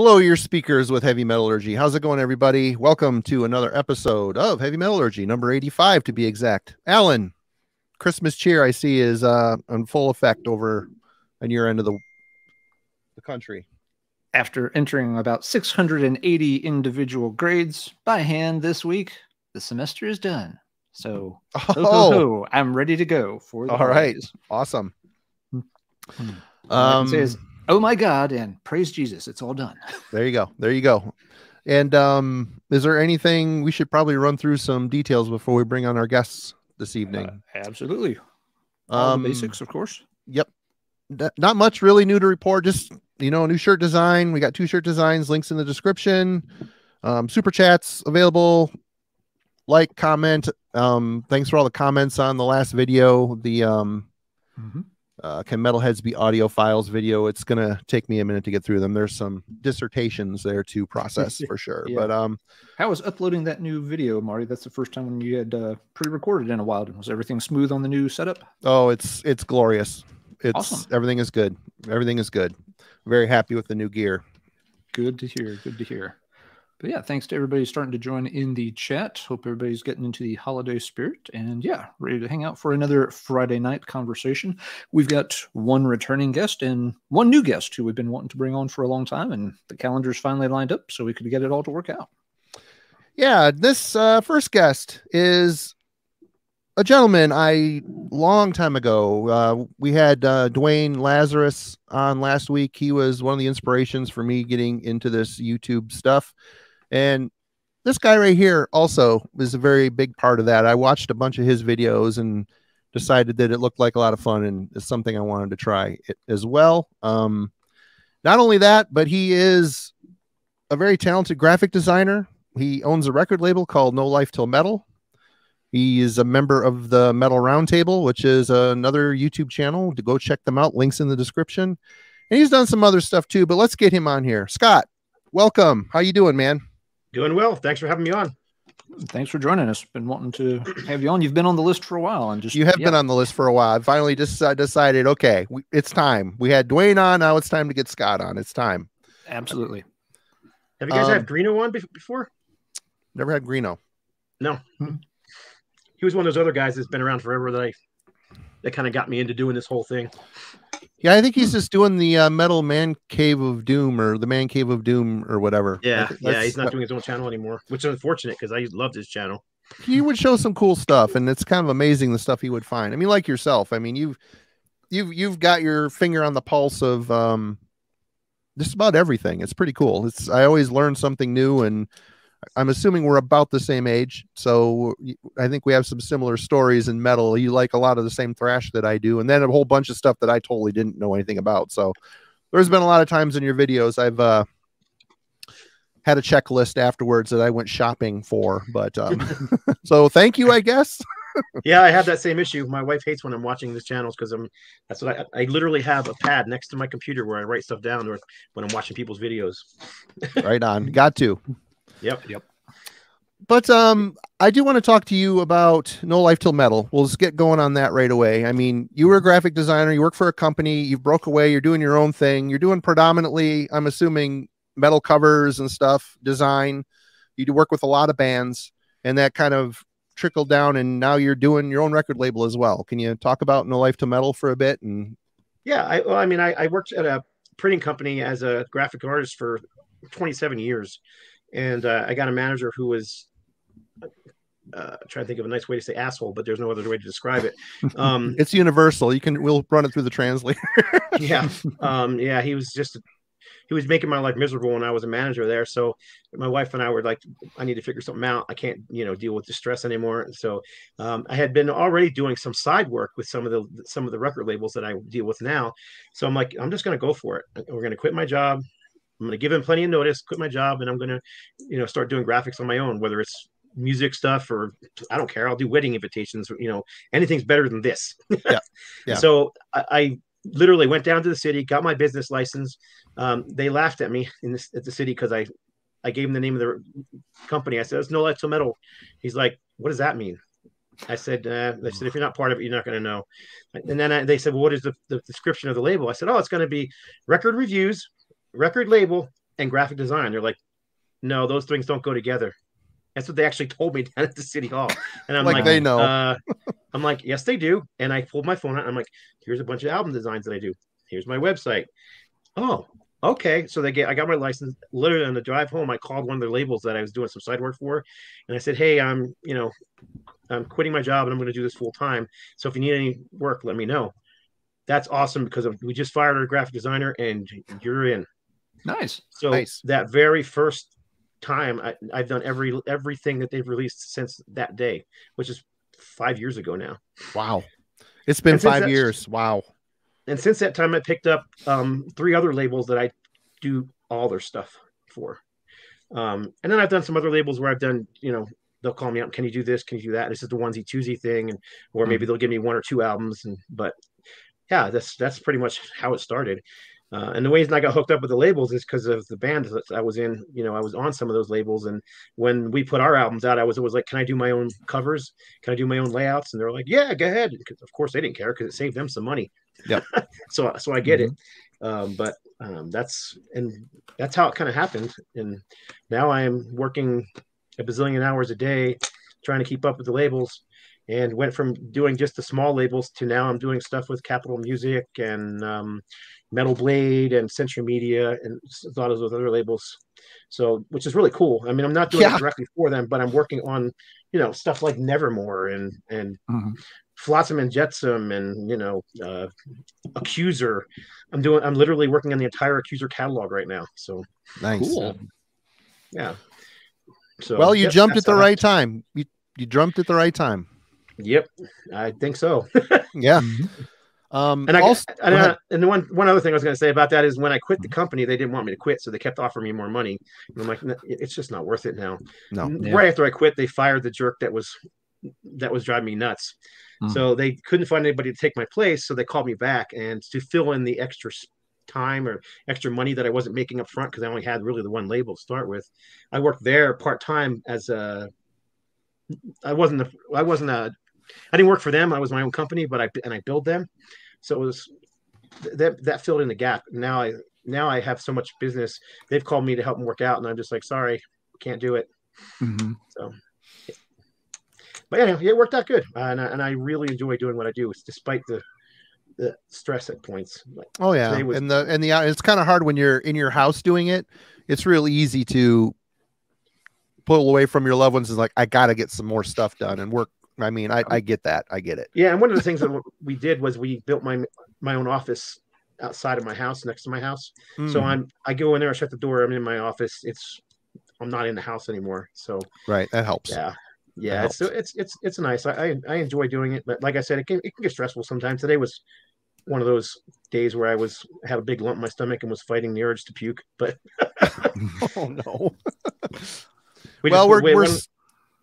Blow your speakers with heavy metallurgy. How's it going, everybody? Welcome to another episode of Heavy Metallurgy, number 85 to be exact. Alan, Christmas cheer I see is uh in full effect over on your end of the the country. After entering about 680 individual grades by hand this week, the semester is done. So, Oh, ho, ho, ho, I'm ready to go for the all right. holidays. Awesome. Hmm. All I can say Um, oh my God, and praise Jesus, it's all done. there you go. There you go. And um, is there anything we should probably run through some details before we bring on our guests this evening? Uh, absolutely. All Um, the basics, of course. Yep. N- Not much really new to report. Just you know, a new shirt design. We got two shirt designs. Links in the description. Um, super chats available. Like, comment. Um, thanks for all the comments on the last video. The um, Mhm. Uh, can metalheads be audiophiles video? It's gonna take me a minute to get through them. There's some dissertations there to process for sure. Yeah. But um, How was uploading that new video, Marty? That's the first time when you had uh, pre-recorded in a while. Was everything smooth on the new setup? oh, it's it's glorious. It's Awesome. everything is good. Everything is good. Very happy with the new gear. Good to hear. Good to hear. But yeah, thanks to everybody starting to join in the chat. Hope everybody's getting into the holiday spirit and yeah, ready to hang out for another Friday night conversation. We've got one returning guest and one new guest who we've been wanting to bring on for a long time, and the calendar's finally lined up so we could get it all to work out. Yeah, this uh, first guest is a gentleman I long time ago. Uh, we had uh, Dwayne Lazarus on last week. He was one of the inspirations for me getting into this YouTube stuff, and this guy right here also was a very big part of that. I watched a bunch of his videos and decided that it looked like a lot of fun and it's something I wanted to try as well. Um, not only that, but he is a very talented graphic designer. He owns a record label called No Life Till Metal. He is a member of the Metal Roundtable, which is another YouTube channel. To go check them out, links in the description. And he's done some other stuff too. But let's get him on here. Scott, welcome. How you doing, man? Doing well. Thanks for having me on. Thanks for joining us. Been wanting to have you on. You've been on the list for a while and just You have yeah, been on the list for a while. I finally just uh, decided, okay, we, it's time. We had Dwayne on. Now it's time to get Scott on. It's time. absolutely. Have you guys Um, had Greeno on bef- before? Never had Greeno. No. Hmm. He was one of those other guys that's been around forever that I that kind of got me into doing this whole thing. Yeah, I think he's just doing the uh, Metal Man Cave of Doom or the Man Cave of Doom or whatever. Yeah, yeah. He's not doing his own channel anymore, which is unfortunate because I loved his channel. he would show some cool stuff and it's kind of amazing the stuff he would find i mean like yourself i mean you've you've you've got your finger on the pulse of um just about everything it's pretty cool it's i always learn something new and i'm assuming we're about the same age so I think we have some similar stories in metal you like a lot of the same thrash that i do and then a whole bunch of stuff that i totally didn't know anything about so there's been a lot of times in your videos i've uh had a checklist afterwards that I went shopping for, but um, so thank you, I guess. yeah, I have that same issue. My wife hates when I'm watching these channels because I'm that's what I I literally have a pad next to my computer where I write stuff down or when I'm watching people's videos. right on, got to. Yep. Yep. But um, I do want to talk to you about No Life Till Metal. We'll just get going on that right away. I mean, you were a graphic designer. You work for a company. You've broke away. You're doing your own thing. You're doing predominantly, I'm assuming, metal covers and stuff, design. You do work with a lot of bands, and that kind of trickled down. And now you're doing your own record label as well. Can you talk about No Life Till Metal for a bit? And Yeah, I well, I mean, I, I worked at a printing company as a graphic artist for 27 years, and uh, I got a manager who was uh, trying to think of a nice way to say asshole, but there's no other way to describe it. Um, it's universal. You can we'll run it through the translator. yeah, um, yeah, he was just he was making my life miserable when I was a manager there. So my wife and I were like, I need to figure something out. I can't, you know, deal with the stress anymore. So um, I had been already doing some side work with some of the some of the record labels that I deal with now. So I'm like, I'm just going to go for it. We're going to quit my job. I'm going to give him plenty of notice, quit my job, and I'm going to, you know, start doing graphics on my own, whether it's music stuff or I don't care. I'll do wedding invitations. You know, anything's better than this. Yeah. yeah. So I, I literally went down to the city, got my business license. Um, they laughed at me in this at the city because I I gave him the name of the company. I said, "It's No Life Till Metal." He's like, "What does that mean?" I said, uh, "They said if you're not part of it, you're not going to know." And then I, they said, "Well, what is the, the description of the label?" I said, "Oh, it's going to be record reviews, record label, and graphic design. They're like, no, those things don't go together. That's what they actually told me down at the city hall. And I'm Like like, they know. Uh, I'm like, yes, they do. And I pulled my phone out. I'm like, here's a bunch of album designs that I do. Here's my website. Oh, okay. So they get, I got my license. Literally on the drive home, I called one of their labels that I was doing some side work for, and I said, hey, I'm, you know, I'm quitting my job and I'm going to do this full time. So if you need any work, let me know. That's awesome because we just fired our graphic designer and you're in. Nice. So Nice. that very first time, I, I've done every everything that they've released since that day, which is five years ago now. Wow. It's been And five that's- years. Wow. And since that time, I picked up um, three other labels that I do all their stuff for. Um, and then I've done some other labels where I've done, you know, they'll call me up. Can you do this? Can you do that? This is the onesie twosie thing, and or maybe they'll give me one or two albums. And but yeah, that's that's pretty much how it started. Uh, and the reason I got hooked up with the labels is because of the band that I was in. You know, I was on some of those labels, and when we put our albums out, I was always like, "Can I do my own covers? Can I do my own layouts?" And they're like, "Yeah, go ahead." of course, they didn't care because it saved them some money. Yep. so, so I get it. Um, but um, that's and that's how it kind of happened. And now I am working a bazillion hours a day trying to keep up with the labels and went from doing just the small labels to now I'm doing stuff with Capitol Music and um, Metal Blade and Century Media and a lot of those other labels. So, which is really cool. I mean, I'm not doing Yeah. it directly for them, but I'm working on, you know, stuff like Nevermore and and Mhm. Flotsam and Jetsam and you know, uh, Accuser. I'm doing. I'm literally working on the entire Accuser catalog right now. So, Nice. Cool. yeah. So, Well, you yep, jumped at the how- right time. You you jumped at the right time. Yep, I think so. Yeah. Mhm. Um And I, also, and, go uh, and the one one other thing I was going to say about that is when I quit the company, they didn't want me to quit, so they kept offering me more money. And I'm like, it's just not worth it now. No. Yeah. Right after I quit, they fired the jerk that was that was driving me nuts. Mhm. So they couldn't find anybody to take my place, so they called me back and to fill in the extra time or extra money that I wasn't making up front because I only had really the one label to start with. I worked there part time as a. I wasn't a, I wasn't a I didn't work for them. I was my own company, but I and I billed them. So it was that that filled in the gap. Now I now I have so much business. They've called me to help them work out, and I'm just like, sorry, can't do it. Mhm. But yeah, it worked out good, uh, and I, and I really enjoy doing what I do, despite the the stress at points. Like, Oh yeah, was- and the and the it's kind of hard when you're in your house doing it. It's really easy to pull away from your loved ones. Is like I got to get some more stuff done and work. I mean, I, I get that. I get it. yeah, and one of the things that we did was we built my my own office outside of my house, next to my house. So Mm, I'm I go in there, I shut the door, I'm in my office. It's I'm not in the house anymore. So right, that helps. yeah yeah That it's it's it's it's nice I, I i enjoy doing it but like i said it can, it can get stressful sometimes today was one of those days where i was had a big lump in my stomach and was fighting the urge to puke but oh no. we well, just- we're we- we're.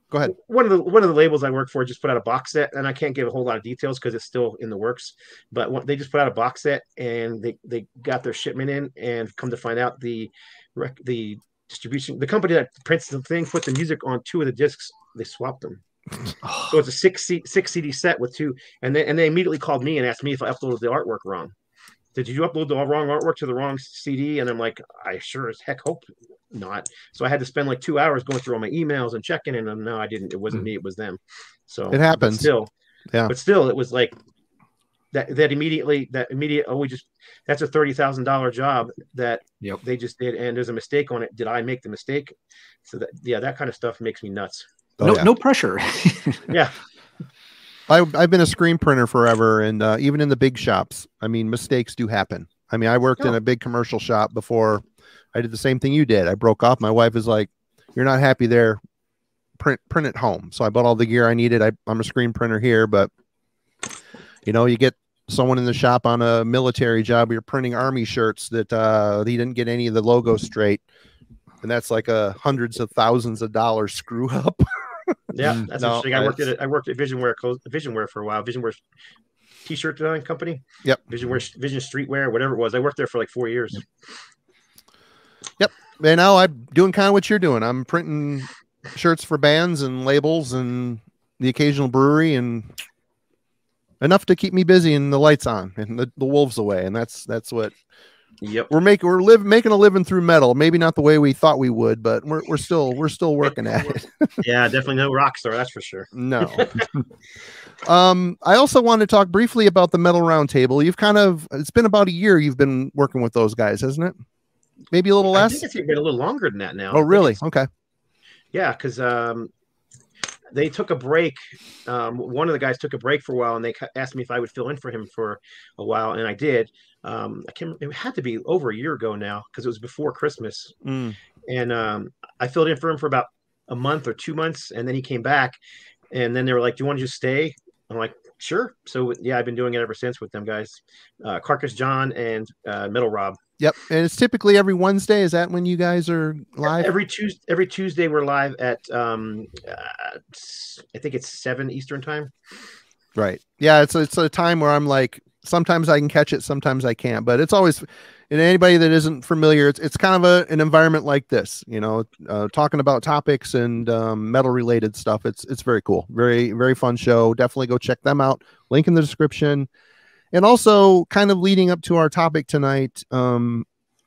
One, s- Go ahead. one of the one of the labels i work for just put out a box set and i can't give a whole lot of details because it's still in the works but what, they just put out a box set and they they got their shipment in and come to find out the rec- the distribution the company that prints the thing put the music on two of the discs they swapped them So it's a six C, six CD set with two, and they and they immediately called me and asked me if I uploaded the artwork wrong. Did you upload the wrong artwork to the wrong CD? And I'm like, I sure as heck hope not. So I had to spend like two hours going through all my emails and checking, and no, I didn't. It wasn't hmm. me. It was them. So It happens. Still, Yeah. But still, it was like that. That immediately, that immediate. Oh, we just that's a thirty thousand dollar job that Yep. they just did, and there's a mistake on it. Did I make the mistake? So that yeah, that kind of stuff makes me nuts. Oh, no, yeah. no pressure. Yeah. I, I've been a screen printer forever, and uh, even in the big shops, I mean, mistakes do happen. I mean, I worked in Oh. a big commercial shop before. I did the same thing you did. I broke off. My wife is like, "You're not happy there. Print print at home." So I bought all the gear I needed. I, I'm a screen printer here, but you know, you get someone in the shop on a military job. You're printing army shirts that uh, he didn't get any of the logo straight, and that's like a hundreds of thousands of dollars screw up. Yeah, Mm, that's no, interesting. I worked at I worked at Visionware, Visionware for a while. Visionware t-shirt design company. Yep. Visionware, Vision Streetwear, whatever it was. I worked there for like four years. Yep. And now I'm doing kind of what you're doing. I'm printing shirts for bands and labels and the occasional brewery and enough to keep me busy and the lights on and the, the wolves away. And that's that's what Yep. We're making we're live making a living through metal. Maybe not the way we thought we would, but we're we're still we're still working at it. Yeah, definitely no rock star, that's for sure. No. um, I also want to talk briefly about the Metal Roundtable. You've kind of it's been about a year you've been working with those guys, hasn't it? Maybe a little I less. think it's been a little longer than that now. Oh, really? Okay. Yeah, because um, they took a break. Um, one of the guys took a break for a while, and they asked me if I would fill in for him for a while, and I did. Um, I can It had to be over a year ago now because it was before Christmas, Mm. and um, I filled in for him for about a month or two months, and then he came back, and then they were like, "Do you want to just stay?" I'm like, "Sure." So yeah, I've been doing it ever since with them guys, uh, Carcass John and uh, Metal Rob. Yep. And it's typically every Wednesday. Is that when you guys are live? Every Tuesday, every Tuesday we're live at um, uh, I think it's seven Eastern time. Right. Yeah, it's it's a time where I'm like sometimes I can catch it, sometimes I can't, but it's always and anybody that isn't familiar, it's it's kind of a, an environment like this, you know, uh, talking about topics and um, metal related stuff. It's it's very cool, very very fun show. Definitely go check them out. Link in the description. And also, kind of leading up to our topic tonight, um,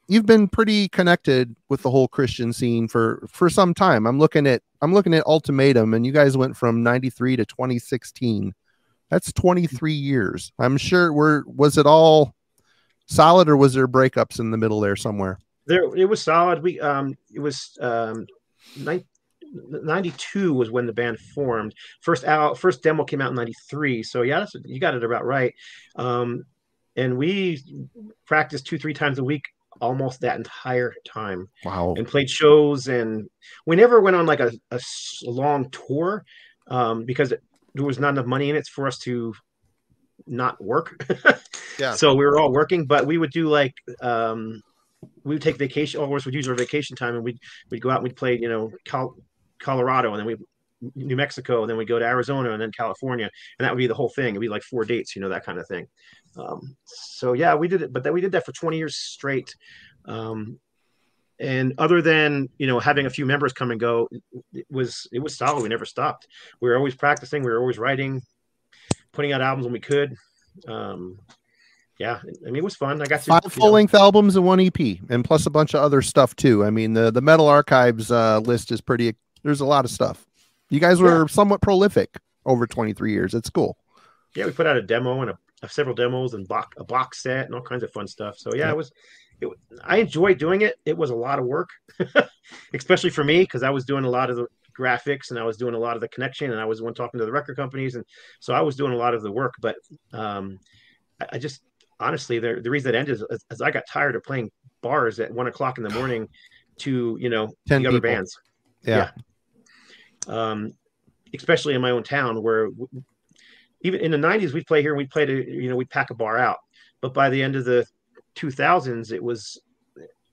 you've been pretty connected with the whole Christian scene for for some time. I'm looking at I'm looking at Ultimatum, and you guys went from '93 to 2016. That's 23 years. I'm sure. Were was it all solid, or was there breakups in the middle there somewhere? There, it was solid. We um, it was um, nine, 92 was when the band formed. First out, first demo came out in 93. So yeah, that's, you got it about right. Um, and we practiced two, three times a week almost that entire time Wow. and played shows. And we never went on like a long tour um, because there was not enough money in it for us to not work. Yeah. So we were all working, but we would do like um, we would take vacation. All of us would use our vacation time, and we'd we'd go out and we'd play, you know, Col- Colorado, and then we New Mexico, and then we go to Arizona, and then California, and that would be the whole thing. It'd be like four dates, you know, that kind of thing. Um, so yeah, we did it, but then we did that for 20 years straight. Um, and other than you know having a few members come and go, it was it was solid. We never stopped. We were always practicing. We were always writing, putting out albums when we could. Um, yeah, I mean it was fun. I got to Five full length albums and one EP, and plus a bunch of other stuff too. I mean, the the Metal Archives uh, list is pretty. There's a lot of stuff. You guys were somewhat prolific over 23 years. It's cool. yeah, we put out a demo and a, a several demos and box, a box set and all kinds of fun stuff. So yeah, Yeah. it was. It, I enjoyed doing it. It was a lot of work, especially for me because I was doing a lot of the graphics and I was doing a lot of the connection and I was the one talking to the record companies and so I was doing a lot of the work. But um, I, I just honestly, the, the reason it ended is, is I got tired of playing bars at one o'clock in the morning to you know 10 the other people. bands. Yeah. Um, especially in my own town where w- even in the 90s we'd play here and we'd play to you know we'd pack a bar out. But by the end of the 2000s it was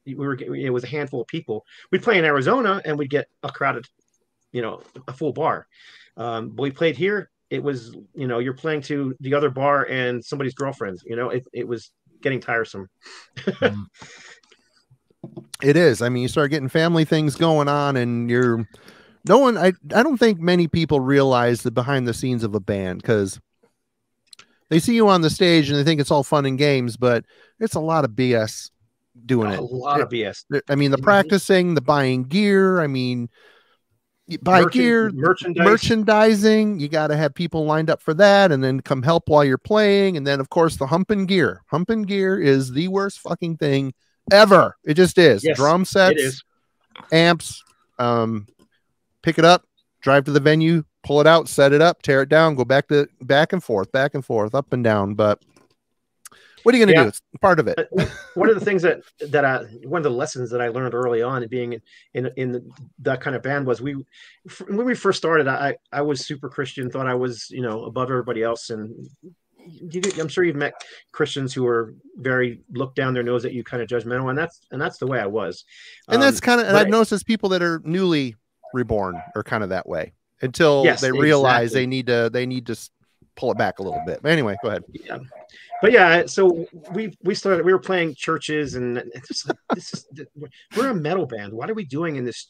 we were it was a handful of people. We'd play in arizona and we'd get a crowded you know a full bar. Um, but we played here. It was you know you're playing to the other bar and somebody's girlfriend you know it, it was getting tiresome. It is. I mean, you start getting family things going on, and you're no one. I I don't think many people realize the behind the scenes of a band because they see you on the stage and they think it's all fun and games, but it's a lot of BS doing a it. A lot of bs I mean, the Mhm. practicing, the buying gear. I mean, you buy Merchan- gear, merchandise merchandising. You got to have people lined up for that, and then come help while you're playing. And then, of course, the humping gear. Humping gear is the worst fucking thing ever. It just is. Yes, Drum sets, it is amps. Um, pick it up, drive to the venue, pull it out, set it up, tear it down, go back to back and forth, back and forth, up and down. But what are you going to Yeah. do? It's part of it. One of the things that that I one of the lessons that I learned early on in being in in, in that kind of band was we when we first started I I was super Christian thought I was you know above everybody else and I'm sure you've met Christians who are very look down their nose at you kind of judgmental and that's and that's the way I was and that's Um, kind of and i've I- noticed as people that are newly reborn are kind of that way until Yes, they realize exactly. they need to they need to pull it back a little bit but anyway go ahead yeah but yeah so we we started we were playing churches and it's like this is we're a metal band what are we doing in this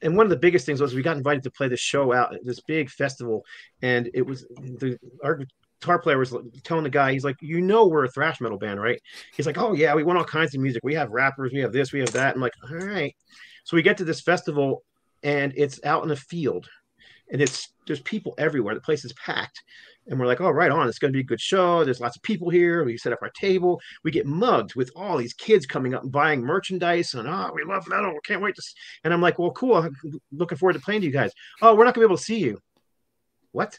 and one of the biggest things was we got invited to play this show out at this big festival and it was the our guitar player was telling the guy, he's like, you know, we're a thrash metal band, right? He's like, oh yeah, we want all kinds of music. We have rappers, we have this, we have that. I'm like, all right. So we get to this festival, and it's out in the field, and it's there's people everywhere. The place is packed, and we're like, oh, right on. It's going to be a good show. There's lots of people here. We set up our table. We get mugged with all these kids coming up and buying merchandise, and oh, we love metal. We Can't wait to. See. And I'm like, well, cool. I'm looking forward to playing to you guys. Oh, we're not going to be able to see you. What?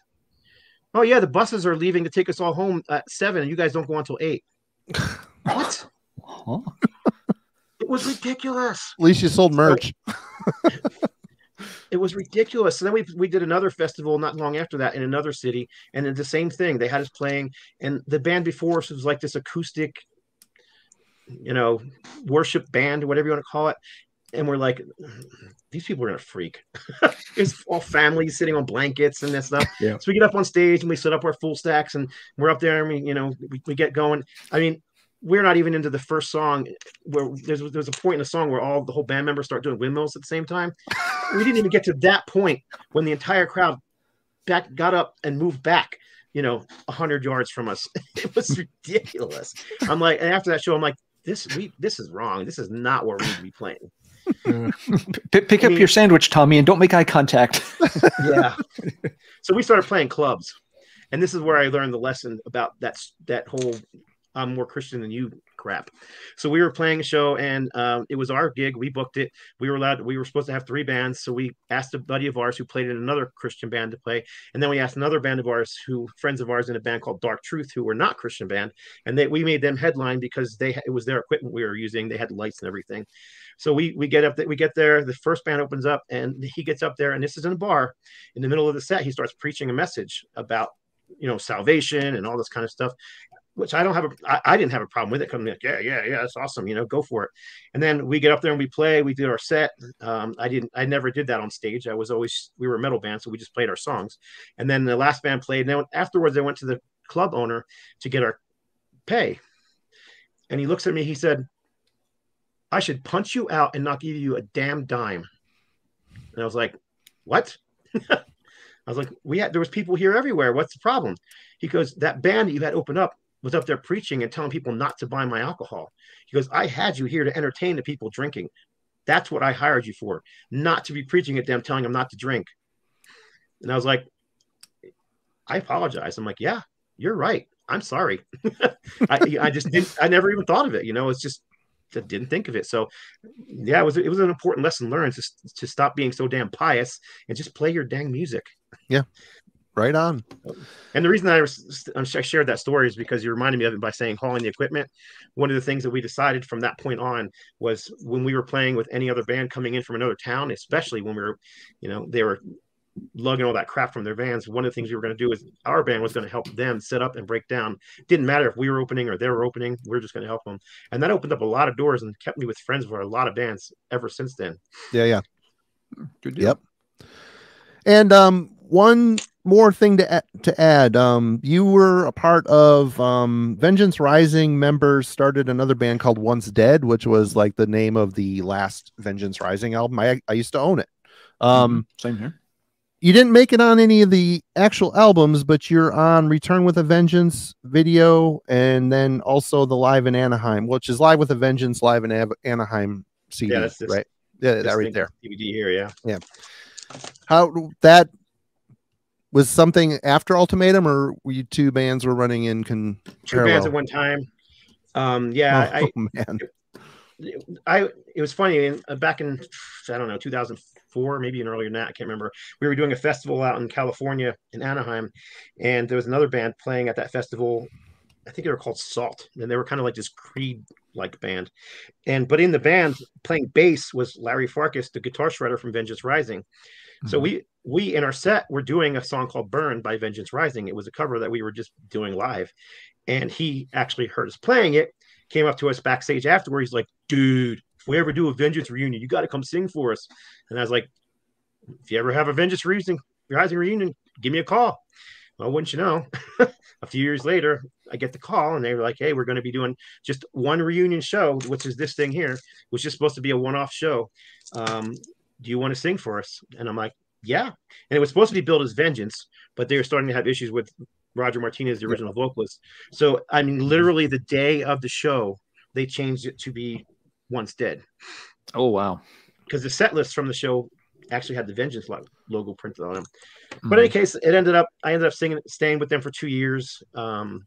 Oh yeah, the buses are leaving to take us all home at seven, and you guys don't go until eight. what? Huh? it was ridiculous. At least you sold merch. It was ridiculous. So then we we did another festival not long after that in another city, and the same thing. They had us playing, and the band before us was like this acoustic, you know, worship band, or whatever you want to call it and we're like, these people are gonna freak. it's all families sitting on blankets and that stuff. Yeah. So we get up on stage and we set up our full stacks and we're up there and we, you know, we, we get going. I mean, we're not even into the first song where there's there's a point in the song where all the whole band members start doing windmills at the same time. We didn't even get to that point when the entire crowd back got up and moved back you know, hundred yards from us. It was ridiculous. I'm like, and after that show, I'm like, this we this is wrong. This is not where we need to be playing. P- pick I up mean, your sandwich, Tommy, and don't make eye contact. yeah. So we started playing clubs, and this is where I learned the lesson about that that whole "I'm more Christian than you" crap. So we were playing a show, and um, it was our gig. We booked it. We were allowed. We were supposed to have three bands, so we asked a buddy of ours who played in another Christian band to play, and then we asked another band of ours, who friends of ours in a band called Dark Truth, who were not Christian band, and they we made them headline because they it was their equipment we were using. They had lights and everything. So we we get up there, we get there. The first band opens up, and he gets up there, and this is in a bar. In the middle of the set, he starts preaching a message about you know salvation and all this kind of stuff which I don't have a I, I didn't have a problem with it coming like yeah yeah yeah that's awesome you know go for it and then we get up there and we play we did our set um, I didn't I never did that on stage I was always we were a metal band so we just played our songs and then the last band played and then afterwards I went to the club owner to get our pay and he looks at me he said I should punch you out and not give you a damn dime. And I was like, what? I was like, we had there was people here everywhere. What's the problem? He goes, that band that you had open up was up there preaching and telling people not to buy my alcohol. He goes, I had you here to entertain the people drinking. That's what I hired you for, not to be preaching at them, telling them not to drink. And I was like, I apologize. I'm like, yeah, you're right. I'm sorry. I, I just didn't, I never even thought of it. You know, it's just I didn't think of it. So, yeah, it was it was an important lesson learned to to stop being so damn pious and just play your dang music. Yeah, right on. And the reason I, was, I shared that story is because you reminded me of it by saying hauling the equipment. One of the things that we decided from that point on was when we were playing with any other band coming in from another town, especially when we were, you know, they were lugging all that crap from their vans. One of the things we were going to do is our band was going to help them set up and break down. Didn't matter if we were opening or they were opening. We are just going to help them, and that opened up a lot of doors and kept me with friends for a lot of bands ever since then. Yeah, yeah. Good deal. Yep. And um, one more thing to to add. Um, you were a part of um, Vengeance Rising members started another band called Once Dead, which was like the name of the last Vengeance Rising album. I I used to own it. Um, mm-hmm. Same here you didn't make it on any of the actual albums, but you're on Return with a Vengeance video, and then also the Live in Anaheim, which is Live with a Vengeance, Live in Anaheim CD, yeah, that's this, right? Yeah, that right there. DVD here, yeah, yeah. How that was something after Ultimatum, or were you two bands were running in con? Two parallel? bands at one time. Um, yeah, oh, I, man. I it was funny back in I don't know 2004, maybe an earlier than that. I can't remember. We were doing a festival out in California in Anaheim, and there was another band playing at that festival. I think they were called Salt, and they were kind of like this Creed like band. And but in the band playing bass was Larry Farkas, the guitar shredder from Vengeance Rising. Mm-hmm. So we we in our set were doing a song called Burn by Vengeance Rising. It was a cover that we were just doing live. And he actually heard us playing it, came up to us backstage afterward. He's like, dude, if we ever do a Vengeance reunion, you got to come sing for us. And I was like, if you ever have a Vengeance Rising, Rising reunion, give me a call. Well, wouldn't you know? a few years later, I get the call and they were like, hey, we're going to be doing just one reunion show, which is this thing here, which is supposed to be a one off show. Um, do you want to sing for us? And I'm like, yeah. And it was supposed to be billed as Vengeance, but they were starting to have issues with Roger Martinez, the original vocalist. So I mean, literally the day of the show, they changed it to be "Once Dead." Oh wow! Because the set list from the show actually had the Vengeance logo printed on them. Mm-hmm. But in any case, it ended up I ended up singing, staying with them for two years. Um,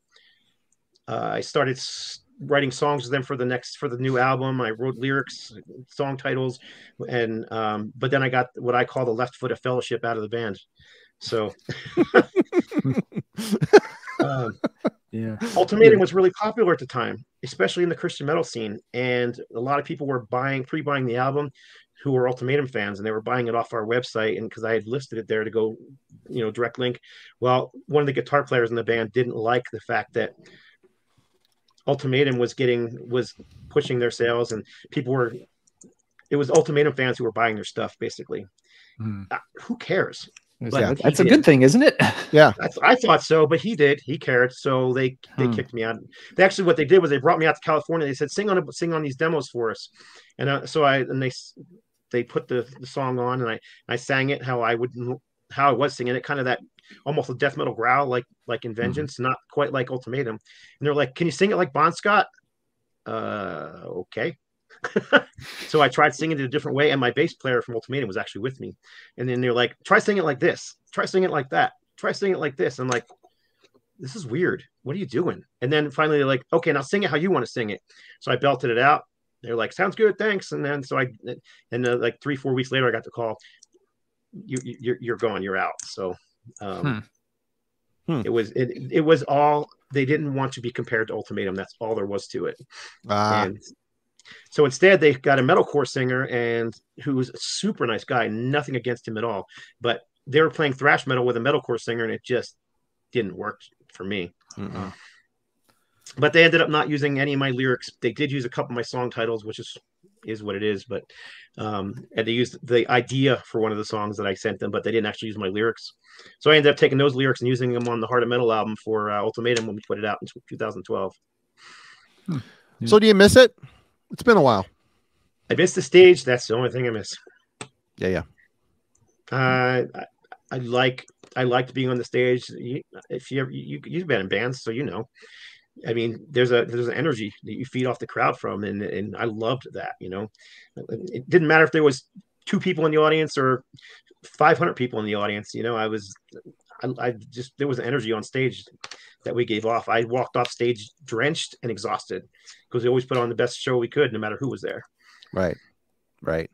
uh, I started writing songs with them for the next for the new album. I wrote lyrics, song titles, and um, but then I got what I call the left foot of fellowship out of the band. So, um, yeah, Ultimatum was really popular at the time, especially in the Christian metal scene, and a lot of people were buying pre-buying the album who were Ultimatum fans, and they were buying it off our website, and because I had listed it there to go, you know, direct link. Well, one of the guitar players in the band didn't like the fact that Ultimatum was getting was pushing their sales, and people were. It was Ultimatum fans who were buying their stuff, basically. Hmm. Uh, who cares? Yeah, that's a good thing, isn't it? Yeah, I, I, thought so, but he did. He cared, so they they hmm. kicked me out. They actually what they did was they brought me out to California. They said sing on a, sing on these demos for us, and uh, so I and they they put the, the song on and I I sang it how I would how I was singing it, kind of that almost a death metal growl like like in mm-hmm. Vengeance, mm-hmm. not quite like Ultimatum. And they're like, "Can you sing it like Bon Scott?" Uh, okay. so I tried singing it a different way, and my bass player from Ultimatum was actually with me. And then they're like, "Try singing it like this. Try singing it like that. Try singing it like this." I'm like, "This is weird. What are you doing?" And then finally, they're like, "Okay, now sing it how you want to sing it." So I belted it out. They're like, "Sounds good, thanks." And then so I, and uh, like three, four weeks later, I got the call. You, you're you're gone. You're out. So um, hmm. Hmm. It was it, it was all they didn't want to be compared to Ultimatum. That's all there was to it. Ah. And so instead, they got a metalcore singer and who was a super nice guy. Nothing against him at all, but they were playing thrash metal with a metalcore singer, and it just didn't work for me. Mm-mm. But they ended up not using any of my lyrics. They did use a couple of my song titles, which is is what it is. But um, and they used the idea for one of the songs that I sent them, but they didn't actually use my lyrics. So I ended up taking those lyrics and using them on the Heart of Metal album for uh, Ultimatum when we put it out in 2012. Hmm. So do you miss it? It's been a while. I miss the stage. That's the only thing I miss. Yeah, yeah. Uh, I, I like I liked being on the stage. If you ever, you you've been in bands, so you know. I mean, there's a there's an energy that you feed off the crowd from, and and I loved that. You know, it didn't matter if there was two people in the audience or 500 people in the audience. You know, I was I, I just there was an energy on stage that we gave off. I walked off stage drenched and exhausted because we always put on the best show we could, no matter who was there. Right, right.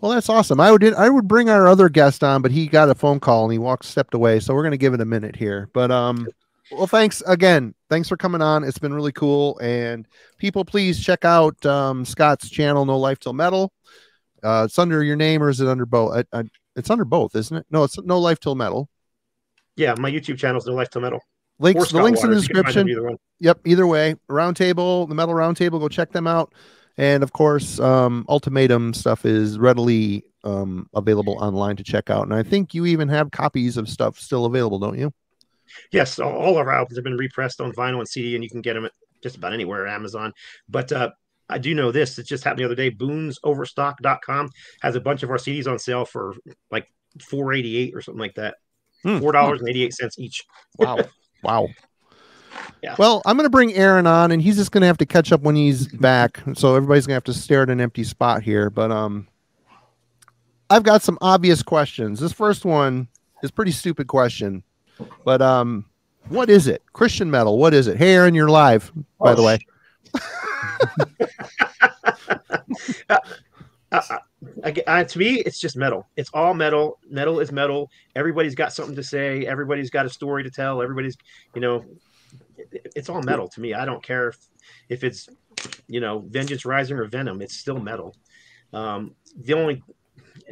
Well, that's awesome. I would I would bring our other guest on, but he got a phone call and he walked stepped away. So we're gonna give it a minute here. But um, well, thanks again. Thanks for coming on. It's been really cool. And people, please check out um, Scott's channel, No Life Till Metal. Uh, it's under your name, or is it under both? I, I, it's under both, isn't it? No, it's No Life Till Metal. Yeah, my YouTube channel is No Life Till Metal. Links, the links in the description. Either yep, either way. Roundtable, the Metal Roundtable. Go check them out. And of course, um, Ultimatum stuff is readily um, available online to check out. And I think you even have copies of stuff still available, don't you? Yes, all, of our albums have been repressed on vinyl and CD, and you can get them at just about anywhere, Amazon. But uh, I do know this. It just happened the other day. BoonesOverstock.com has a bunch of our CDs on sale for like four eighty eight or something like that. Hmm. Four dollars and eighty eight cents each. Wow! wow! Yeah. Well, I'm going to bring Aaron on, and he's just going to have to catch up when he's back. So everybody's going to have to stare at an empty spot here. But um, I've got some obvious questions. This first one is pretty stupid question. But um, what is it? Christian metal. What is it? Hey, Aaron, you're live, by oh, the way. uh, uh, uh, to me, it's just metal. It's all metal. Metal is metal. Everybody's got something to say. Everybody's got a story to tell. Everybody's, you know, it, it's all metal to me. I don't care if, if it's, you know, Vengeance Rising or Venom. It's still metal. Um, the only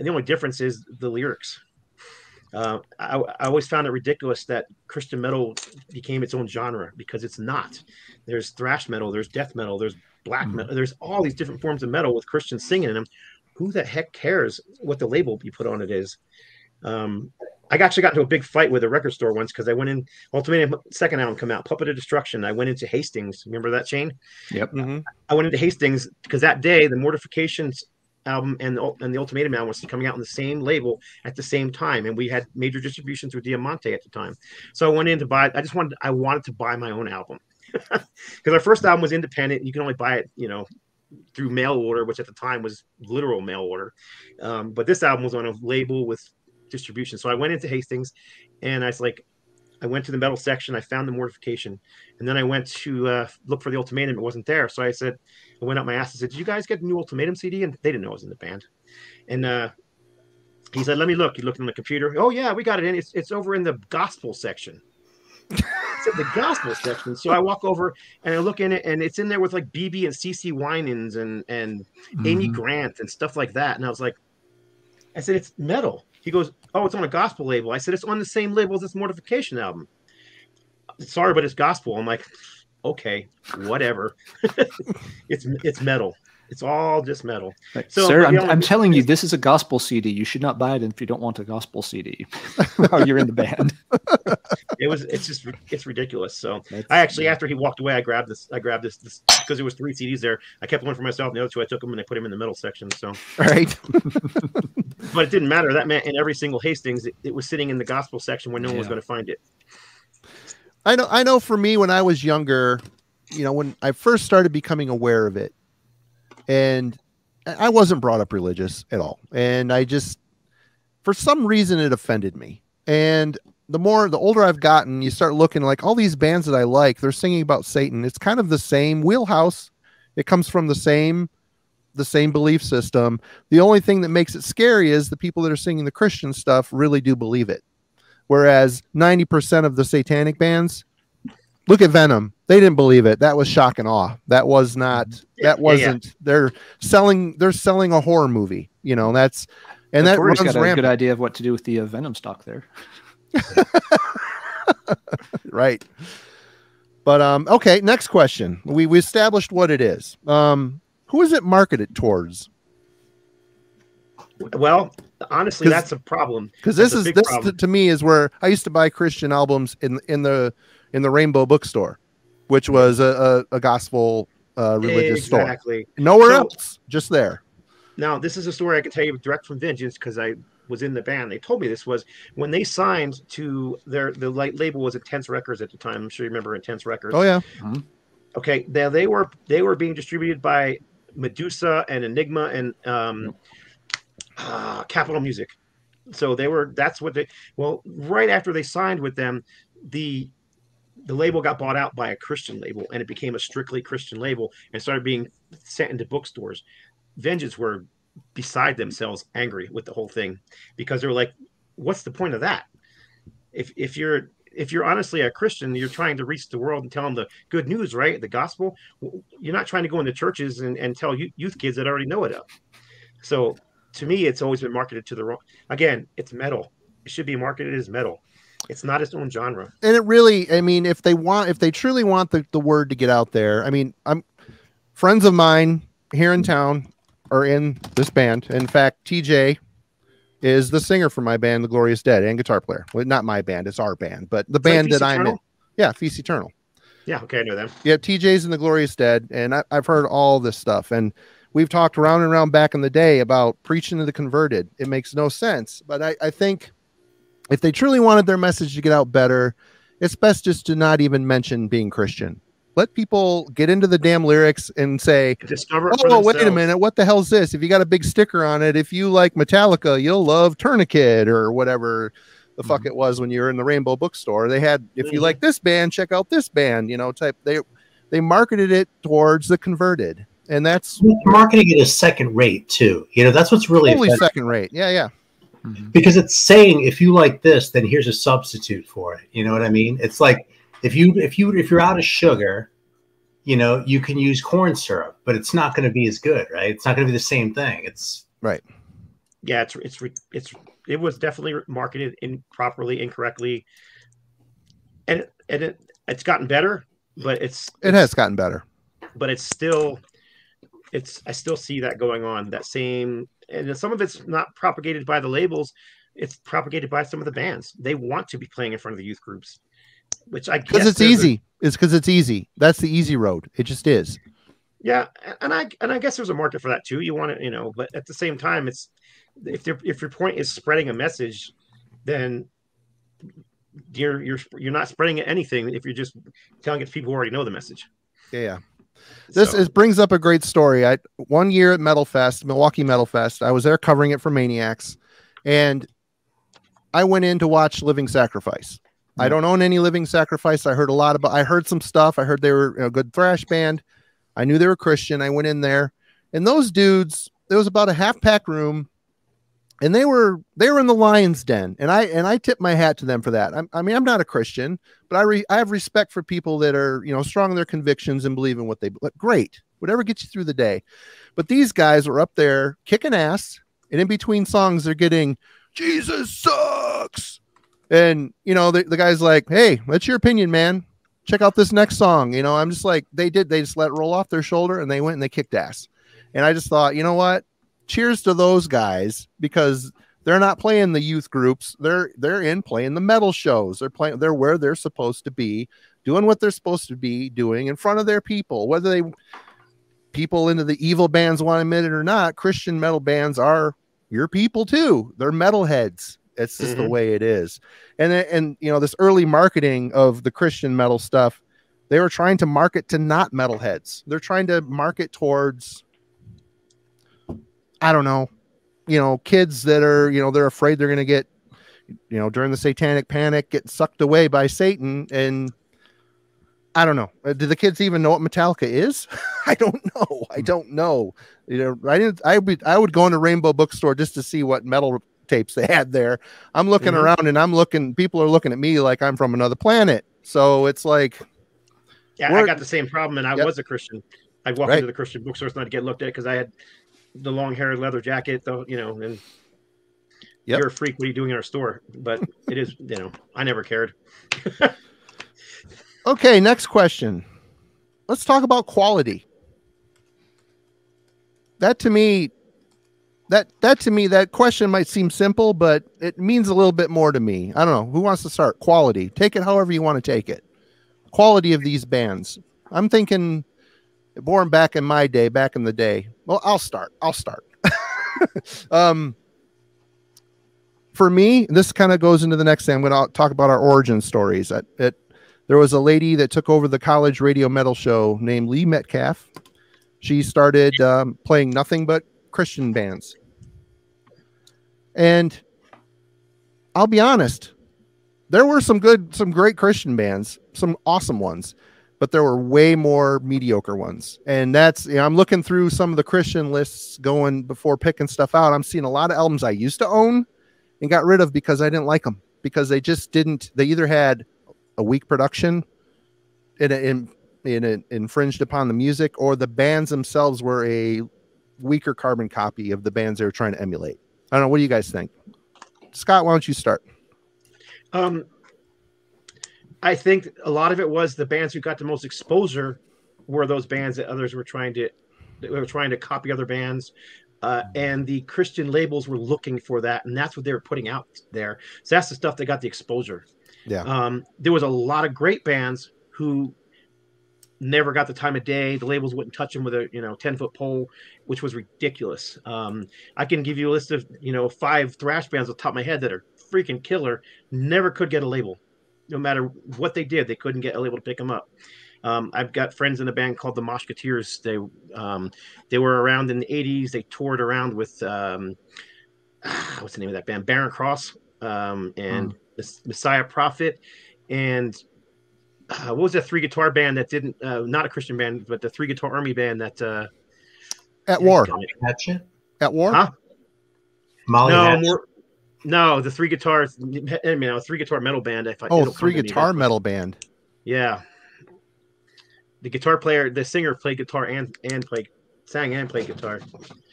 the only difference is the lyrics. Uh, I, I, always found it ridiculous that Christian metal became its own genre because it's not. There's thrash metal, there's death metal, there's black mm metal, there's all these different forms of metal with Christians singing in them. Who the heck cares what the label you put on it is? Um, I actually got into a big fight with a record store once because I went in. Ultimatum second album come out, Puppet of Destruction. I went into Hastings. Remember that chain? Yep. Mm-hmm. I went into Hastings because that day the Mortifications album and the, and the Ultimatum album was coming out on the same label at the same time, and we had major distribution through Diamante at the time. So I went in to buy. I just wanted I wanted to buy my own album because our first album was independent. You can only buy it, you know, through mail order, which at the time was literal mail order. Um, but this album was on a label with distribution. So I went into Hastings, and I was like, I went to the metal section. I found the mortification, and then I went to uh, look for the ultimatum. It wasn't there, so I said, I went up my ass and said, "Did you guys get the new ultimatum CD?" And they didn't know I was in the band. And uh, he said, "Let me look." He looked on the computer. Oh yeah, we got it in. It's it's over in the gospel section. it's in the gospel section. So I walk over and I look in it, and it's in there with like BeBe and CeCe Winans and and mm-hmm. Amy Grant and stuff like that. And I was like, I said, "It's metal." He goes, "Oh, it's on a gospel label." I said, "It's on the same label as this Mortification album." Sorry, but it's gospel. I'm like, okay, whatever. it's it's metal. It's all just metal. So, Sir, I'm, I'm telling you, this is a gospel CD. You should not buy it if you don't want a gospel CD while you're in the band. it was, it's just, it's ridiculous. So That's, I actually, yeah. after he walked away, I grabbed this, I grabbed this, this because there was three CDs there. I kept one for myself, and the other two I took them and I put them in the middle section. So, right. but it didn't matter. That meant in every single Hastings, it, it was sitting in the gospel section where no one was going to find it. I know, I know. For me, when I was younger, you know, when I first started becoming aware of it, and I wasn't brought up religious at all. And I just, for some reason, it offended me. And the more, the older I've gotten, you start looking like all these bands that I like, they're singing about Satan. It's kind of the same wheelhouse. It comes from the same, the same belief system. The only thing that makes it scary is the people that are singing the Christian stuff really do believe it. Whereas 90% of the satanic bands, look at Venom. They didn't believe it. That was shock and awe. That was not. That wasn't. Yeah, yeah. They're selling. They're selling a horror movie. You know. That's and that runs got a rampant. good idea of what to do with the uh, Venom stock there. right. But um. Okay. Next question. We we established what it is. Um. Who is it marketed towards? Well, honestly, that's a problem. Because this is this to, to me is where I used to buy Christian albums in in the in the Rainbow Bookstore, which was a, a, a gospel uh, religious exactly. store. Nowhere so, else, just there. Now, this is a story I can tell you direct from Vengeance because I was in the band. They told me this was when they signed to their the light label was Intense Records at the time. I'm sure you remember Intense Records. Oh yeah. Mm-hmm. Okay, now they were they were being distributed by Medusa and Enigma and um, uh, Capitol Music. So they were that's what they well right after they signed with them, the the label got bought out by a Christian label and it became a strictly Christian label and started being sent into bookstores. Vengeance were beside themselves angry with the whole thing because they were like, what's the point of that? If, if you're if you're honestly a Christian, you're trying to reach the world and tell them the good news, right? The gospel. You're not trying to go into churches and, and tell youth kids that already know it. Up. So to me, it's always been marketed to the wrong. Again, it's metal. It should be marketed as metal. It's not its own genre. And it really, I mean, if they want, if they truly want the, the word to get out there, I mean, I'm friends of mine here in town are in this band. In fact, TJ is the singer for my band, The Glorious Dead, and guitar player. Well, not my band, it's our band, but the band that I'm in. Yeah, Feast Eternal. Yeah, okay, I know them. Yeah, TJ's in The Glorious Dead, and I, I've heard all this stuff. And we've talked around and around back in the day about preaching to the converted. It makes no sense. But I, I think if they truly wanted their message to get out better, it's best just to not even mention being Christian. Let people get into the damn lyrics and say, Discover "Oh, wait a minute, what the hell is this?" If you got a big sticker on it, if you like Metallica, you'll love Tourniquet or whatever the mm-hmm. fuck it was when you were in the Rainbow Bookstore. They had, if you mm-hmm. like this band, check out this band. You know, type they they marketed it towards the converted, and that's marketing it as second rate too. You know, that's what's really second rate. Yeah, yeah. Mm-hmm. because it's saying if you like this, then here's a substitute for it. You know what I mean? It's like if you if you if you're out of sugar, you know, you can use corn syrup, but it's not going to be as good, right? It's not going to be the same thing. It's right. Yeah, it's it's it's it was definitely marketed improperly, incorrectly, and and it it's gotten better, but it's it has gotten better, but it's still it's I still see that going on. That same and some of it's not propagated by the labels it's propagated by some of the bands they want to be playing in front of the youth groups which i because it's easy a, it's because it's easy that's the easy road it just is Yeah, and I and I guess there's a market for that too. You want to, you know, but at the same time, it's if if your point is spreading a message, then you're you're you're not spreading anything if you're just telling it to people who already know the message. Yeah, yeah. This so. is, brings up a great story. I one year at Metal Fest, Milwaukee Metal Fest, I was there covering it for Maniacs, and I went in to watch Living Sacrifice. Mm-hmm. I don't own any Living Sacrifice. I heard a lot about. I heard some stuff. I heard they were a good thrash band. I knew they were Christian. I went in there, and those dudes. There was about a half pack room and they were they were in the lion's den. And i and i tip my hat to them for that. I, I mean i'm not a christian but i re, i have respect for people that are you know strong in their convictions and believe in what they great whatever gets you through the day. But these guys were up there kicking ass and in between songs they're getting jesus sucks. And you know the, the guy's like hey that's your opinion man. Check out this next song. You know i'm just like they did they just let roll off their shoulder and they went and they kicked ass. And i just thought you know what cheers to those guys because they're not playing the youth groups. They're they're in playing the metal shows. They're playing they're where they're supposed to be, doing what they're supposed to be doing in front of their people. Whether they people into the evil bands want to admit it or not, Christian metal bands are your people too. They're metalheads. It's just mm-hmm. the way it is. And and you know, this early marketing of the Christian metal stuff, they were trying to market to not metalheads. They're trying to market towards I don't know, you know, kids that are, you know, they're afraid they're going to get, you know, during the satanic panic, get sucked away by Satan. And I don't know. Uh, do the kids even know what Metallica is? I don't know. I don't know. You know, I didn't, I would, I would go into Rainbow Bookstore just to see what metal tapes they had there. I'm looking mm-hmm. around and I'm looking, people are looking at me like I'm from another planet. So it's like, yeah, I got the same problem, and I yep. was a Christian. I walked right. into the Christian bookstore not to get looked at because I had the long hair leather jacket, though, you know, and yep. you're a freak. What are you doing in our store? But it is, you know, I never cared. okay, next question. Let's talk about quality. That to me, that that to me, that question might seem simple, but it means a little bit more to me. I don't know. Who wants to start? Quality. Take it however you want to take it. Quality of these bands. I'm thinking born back in my day, back in the day. Well, I'll start. I'll start. um, for me, this kind of goes into the next thing. I'm going to talk about our origin stories. At, at, there was a lady that took over the college radio metal show named Lee Metcalf. She started um, playing nothing but Christian bands. And I'll be honest, there were some good, some great Christian bands, some awesome ones but there were way more mediocre ones. And that's, you know, I'm looking through some of the Christian lists going before picking stuff out. I'm seeing a lot of albums I used to own and got rid of because I didn't like them because they just didn't, they either had a weak production and in, in, in, infringed upon the music or the bands themselves were a weaker carbon copy of the bands they were trying to emulate. I don't know. What do you guys think? Scott, why don't you start? Um, I think a lot of it was the bands who got the most exposure were those bands that others were trying to they were trying to copy other bands. Uh, and the Christian labels were looking for that, and that's what they were putting out there. So that's the stuff that got the exposure. Yeah. Um, there was a lot of great bands who never got the time of day. The labels wouldn't touch them with a you know ten foot pole, which was ridiculous. Um, I can give you a list of you know five thrash bands off the top of my head that are freaking killer. Never could get a label no matter what they did, they couldn't get able to pick them up. Um, I've got friends in a band called the Moshketeers. They um, they were around in the '80s. They toured around with um, what's the name of that band? Barren Cross um, and mm. Messiah Prophet, and uh, what was that three guitar band that didn't uh, not a Christian band, but the three guitar army band that uh, at war at war. Huh? Molly no, more, no, the three guitars. I mean, a three guitar metal band. If I, oh, three guitar metal band. Yeah, the guitar player, the singer played guitar and and played sang and played guitar.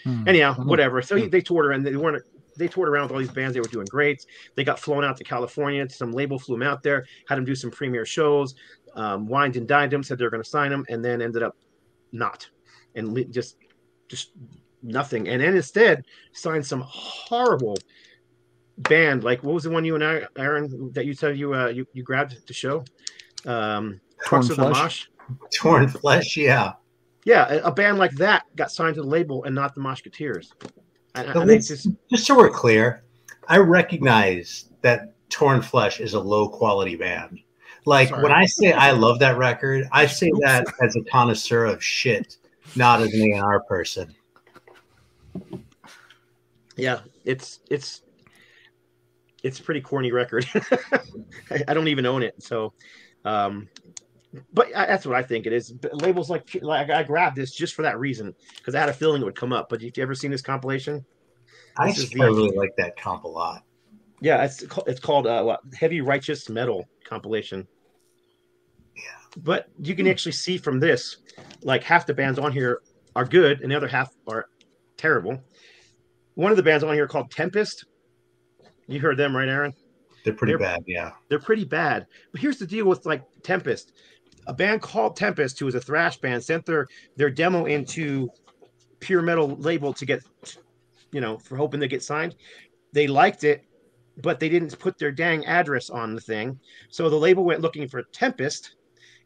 Hmm. Anyhow, whatever. So he, they toured around. They weren't. They toured around with all these bands. They were doing great. They got flown out to California. Some label flew them out there, had them do some premiere shows. Um, wined and dined them. Said they were going to sign them, and then ended up not, and just just nothing. And then instead signed some horrible band like what was the one you and I, Aaron, that you said you uh you, you grabbed the show? Um Torn Flesh. Torn Flesh, yeah. Yeah, a, a band like that got signed to the label and not the Musketeers. And, and it's let's- just just so we're clear, I recognize that Torn Flesh is a low quality band. Like Sorry. when I say I love that record, I say that as a connoisseur of shit, not as an A&R person. yeah, it's it's it's a pretty corny record. I, I don't even own it, so um but I, that's what I think it is. But labels like like I grabbed this just for that reason because I had a feeling it would come up. But if you ever seen this compilation, I This is actually the- really like that comp a lot. Yeah, it's it's called uh, Heavy Righteous Metal compilation. Yeah. But you can actually see from this, like half the bands on here are good, and the other half are terrible. One of the bands on here called Tempest. You heard them, right, Aaron? They're pretty They're- bad, yeah. They're pretty bad. But here's the deal with like Tempest. A band called Tempest, who was a thrash band, sent their their demo into Pure Metal label to get, you know, for hoping to get signed. They liked it, but they didn't put their dang address on the thing. So the label went looking for Tempest,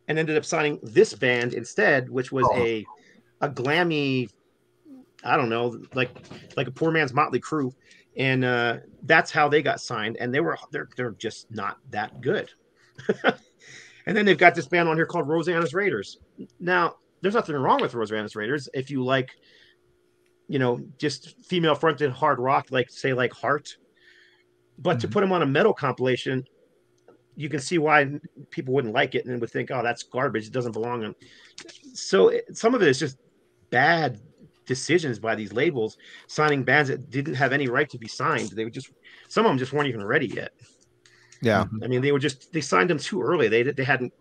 and ended up signing this band instead, which was Oh. a a glammy, I don't know, like like a poor man's Motley Crue, and uh, that's how they got signed. And they were they're they're just not that good. and then they've got this band on here called Rosanna's Raiders. Now, there's nothing wrong with Rosanna's Raiders if you like, you know, just female fronted hard rock, like say like Heart. But to Mhm. put them on a metal compilation, you can see why people wouldn't like it and would think, "Oh, that's garbage. It doesn't belong." On. So it, some of it is just bad decisions by these labels signing bands that didn't have any right to be signed. They were just some of them just weren't even ready yet. Yeah. I mean, they were just they signed them too early. They they hadn't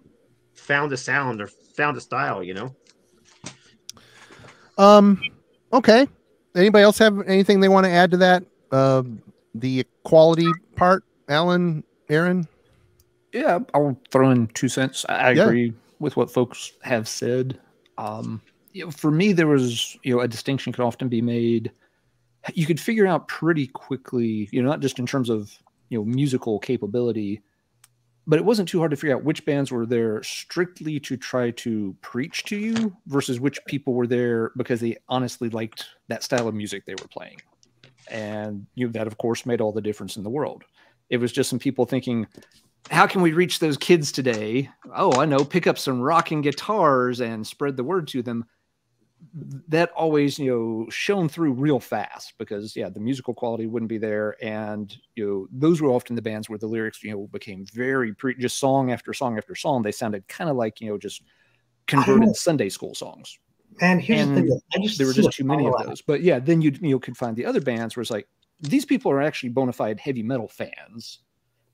found a sound or found a style, you know. Um. Okay. Anybody else have anything they want to add to that? Um, the quality part, Alan, Aaron. Yeah, I'll throw in two cents. I I Yeah. agree with what folks have said. Um, you know, for me, there was you know a distinction could often be made. You could figure out pretty quickly, you know, not just in terms of you know musical capability, but it wasn't too hard to figure out which bands were there strictly to try to preach to you versus which people were there because they honestly liked that style of music they were playing, and you know, that of course made all the difference in the world. It was just some people thinking, how can we reach those kids today? Oh, I know, pick up some rocking guitars and spread the word to them. That always, you know, shone through real fast because yeah, the musical quality wouldn't be there, and you know, those were often the bands where the lyrics, you know, became very pre- just song after song after song. They sounded kind of like you know just converted Sunday school songs. And here's And the thing: I just there were just too many of those. But yeah, then you you know, could find the other bands where it's like these people are actually bona fide heavy metal fans